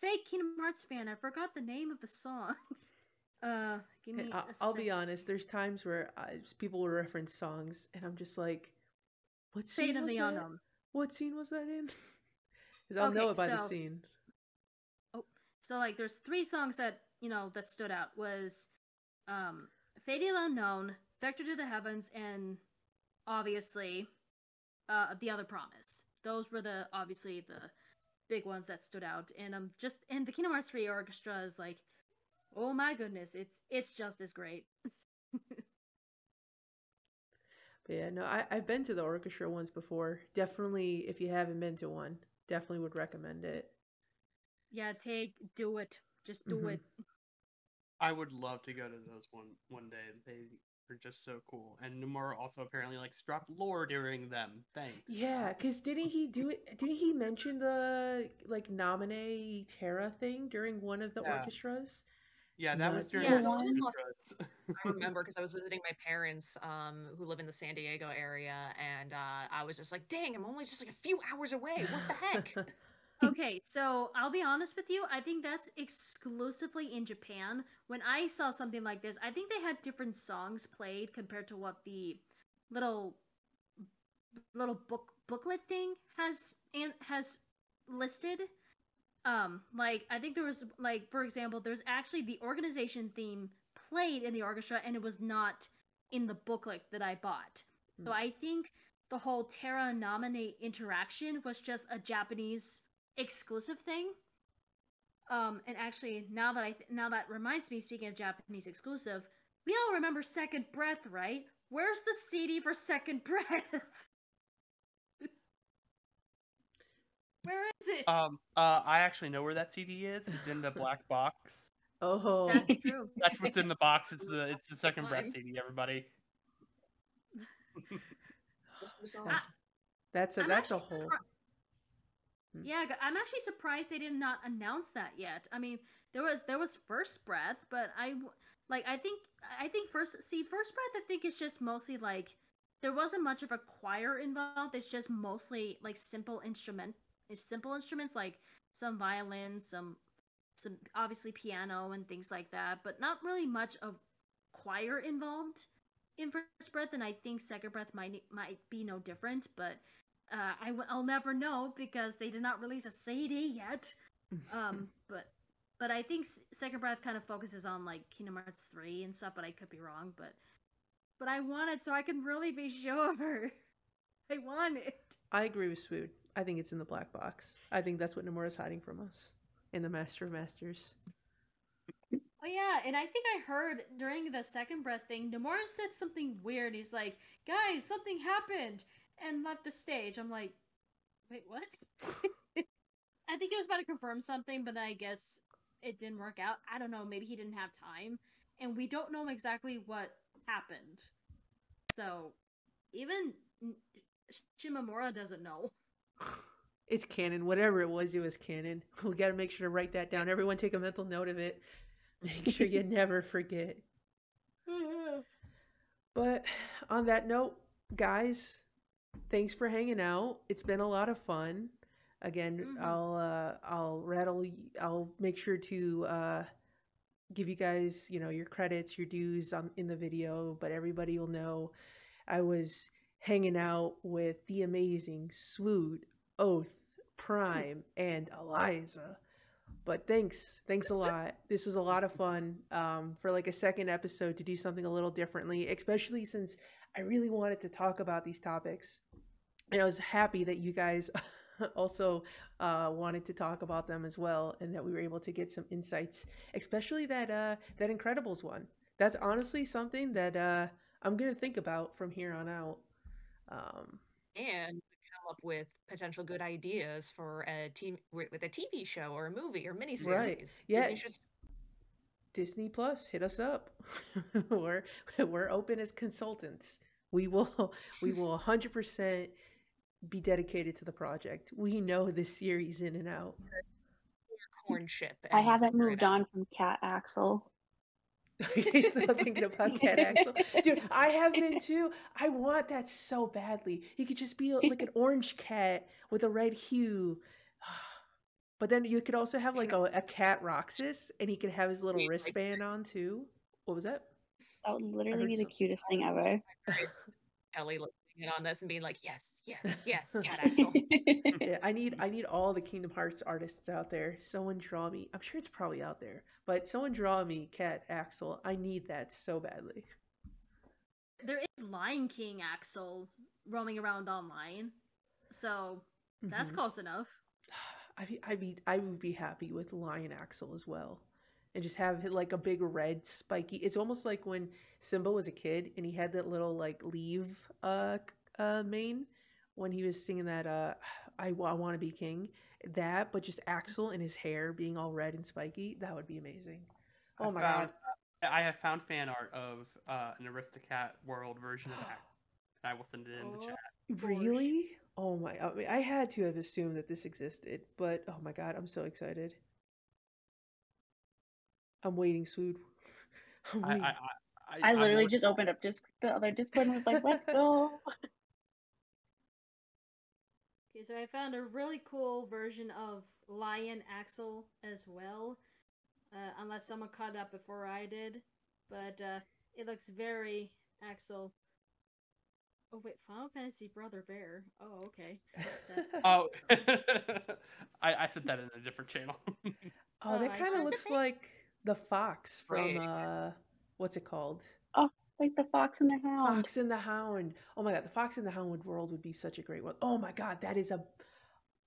fake Kingdom Hearts fan. I forgot the name of the song. uh, give me. I'll, be honest. There's times where I, people will reference songs, and I'm just like, "What Fate scene of was the that? Unknown. What scene was that in?" Because I'll know it by the scene. Oh, So like there's three songs that, you know, that stood out was um Fate of the Unknown, Vector to the Heavens, and obviously uh The Other Promise. Those were the obviously the big ones that stood out. And um just and the Kingdom Hearts 3 orchestra is like oh my goodness, it's it's just as great. But yeah, no, I, I've been to the orchestra once before. Definitely, if you haven't been to one, definitely would recommend it. yeah, take do it. Just do Mhm. it. I would love to go to those one one day. They are just so cool. And Nomura also apparently likes dropped lore during them. Thanks. Yeah, because didn't he do it? Didn't he mention the like Naminé Terra thing during one of the Yeah. orchestras? Yeah, that was Nuts. during Yeah. the orchestras. I remember because I was visiting my parents um, who live in the San Diego area, and uh, I was just like, dang, I'm only just like a few hours away. What the heck? Okay, so I'll be honest with you. I think that's exclusively in Japan. When I saw something like this, I think they had different songs played compared to what the little little book booklet thing has and has listed. Um, like I think there was like for example, there's actually the organization theme played in the orchestra, and it was not in the booklet that I bought. So Mm. I think the whole Terra Naminé interaction was just a Japanese exclusive thing. Um, and actually, now that I th- now that reminds me, speaking of Japanese exclusive, we all remember Second Breath, right? Where's the CD for Second Breath? Where is it? um, uh, I actually know where that CD is. It's in the black box. oh, That's true. That's what's in the box. It's the it's the second breath CD. Everybody. This was that's a I'm that's a whole. surpri- Hmm. Hmm. Yeah, I'm actually surprised they did not announce that yet. I mean, there was there was First Breath, but I like I think I think first see First Breath I think it's just mostly like there wasn't much of a choir involved. It's just mostly like simple instrument it's simple instruments like some violin, some some obviously piano and things like that, but not really much of choir involved in First Breath and I think Second Breath might might be no different, but uh, I w- I'll never know because they did not release a CD yet. Um, but but I think S- Second Breath kind of focuses on like Kingdom Hearts three and stuff. But I could be wrong. But but I want it so I can really be sure. I want it. I agree with Swood. I think it's in the black box. I think that's what Nomura's hiding from us in the Master of Masters. Oh yeah, and I think I heard during the Second Breath thing, Nomura said something weird. He's like, "Guys, something happened," and left the stage. I'm like, "Wait, what?" I think he was about to confirm something, but then I guess it didn't work out. I don't know. Maybe he didn't have time, and we don't know exactly what happened. So even Shimomura doesn't know. It's canon. Whatever it was, it was canon. We got to make sure to write that down. Everyone take a mental note of it. Make sure you never forget. But on that note, guys, thanks for hanging out. It's been a lot of fun. Again, Mhm. I'll uh, I'll rattle. I'll make sure to uh, give you guys, you know, your credits, your dues on in the video. But everybody will know I was hanging out with the amazing Swood, Oath, Prime, and Eliza. But thanks, thanks a lot. This was a lot of fun um, for like a second episode to do something a little differently, especially since I really wanted to talk about these topics. And I was happy that you guys also uh, wanted to talk about them as well, and that we were able to get some insights, especially that uh, that Incredibles one. That's honestly something that uh, I'm gonna think about from here on out. Um, and come up with potential good ideas for a team with a TV show or a movie or miniseries. Right. Yeah. Disney should Disney Plus, hit us up. we're we're open as consultants. We will we will 100% be dedicated to the project. We know this series in and out. corn chip. I haven't moved on from Cat Axel. You're still thinking about Cat Axel, dude. I have been too. I want that so badly. He could just be like an orange cat with a red hue. But then you could also have like a, a cat Roxas, and he could have his little wristband on too. What was that? That would literally be the some- cutest thing ever. Ellie looking in on this and being like, yes, yes, yes, Cat Axel. Yeah, I need I need all the Kingdom Hearts artists out there. Someone draw me. I'm sure it's probably out there, but someone draw me Cat Axel. I need that so badly. There is Lion King Axel roaming around online, so that's Mhm. close enough. I be, I be I would be happy with Lion Axel as well, and just have it like a big red spiky. It's almost like when Simba was a kid and he had that little like leave uh uh mane when he was singing that uh I, want to be king. That, but just Axel and his hair being all red and spiky. That would be amazing. I Oh my found- god. I have found fan art of uh, an Aristocat world version of that. And I will send it in the Oh. chat. Really? Oh my! I, mean, I had to have assumed that this existed, but oh my god, I'm so excited. I'm waiting, Swood. I'm waiting. I, I, I I'm literally just opened up just the other Discord and was like, let's go. Okay, so I found a really cool version of Lion Axel as well. Uh, unless someone caught up before I did, but uh, it looks very Axel. Oh wait, Final Fantasy Brother Bear. Oh okay. That's Oh, I, I said that in a different channel. oh, Oh, that kind of looks like the fox from uh, what's it called? Oh, like the Fox and the Hound. Fox and the Hound. Oh my god, the Fox and the Hound world would be such a great one. Oh my god, that is a.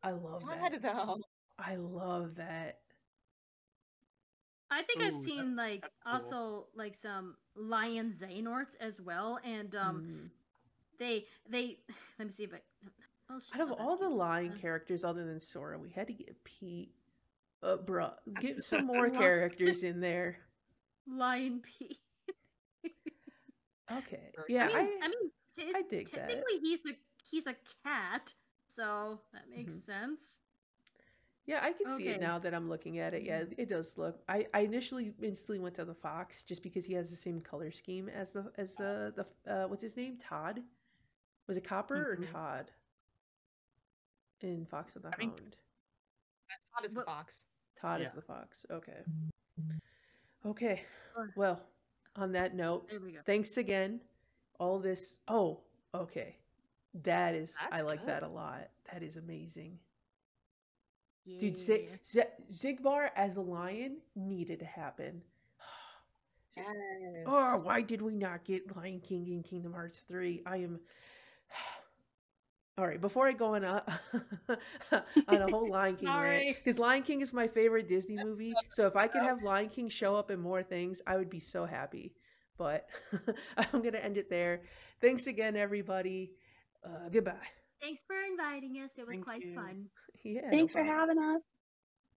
I love Sad that. though. I love that. I think Ooh, I've that- seen like that's cool. also like some lion Xehanorts as well, and um Mm. They they let me see if I. Oh, Out of all the cute. lion Uh, characters other than Sora, we had to get Pete. Uh, bruh, get some more Lion- characters in there. Lion Pete. Okay. Yeah, I mean, I, I mean, t- I dig that. technically he's a he's a cat, so that makes Mhm. sense. yeah, I can see it now that I'm looking at it. Yeah, it does look. I, I initially instantly went to the fox just because he has the same color scheme as the as uh, the uh, what's his name Todd. Was it Copper Mhm. or Todd? In Fox and the I think- Hound. Todd is the fox. Todd is the fox. Okay. Okay. Uh, Well, on that note, we thanks again. All this. Oh, okay. That is. I That's like that a lot. That is amazing. Yeah. Dude, Z- Z- Xigbar as a lion needed to happen. Yes. Oh, why did we not get Lion King in Kingdom Hearts 3? I am. All right, before I go on a, on a whole Lion King rant, because Lion King is my favorite Disney movie. So if I could have Lion King show up in more things, I would be so happy. But I'm going to end it there. Thanks again, everybody. Uh, goodbye. Thanks for inviting us. It was Thank quite you. fun. Yeah. no Thanks for having us.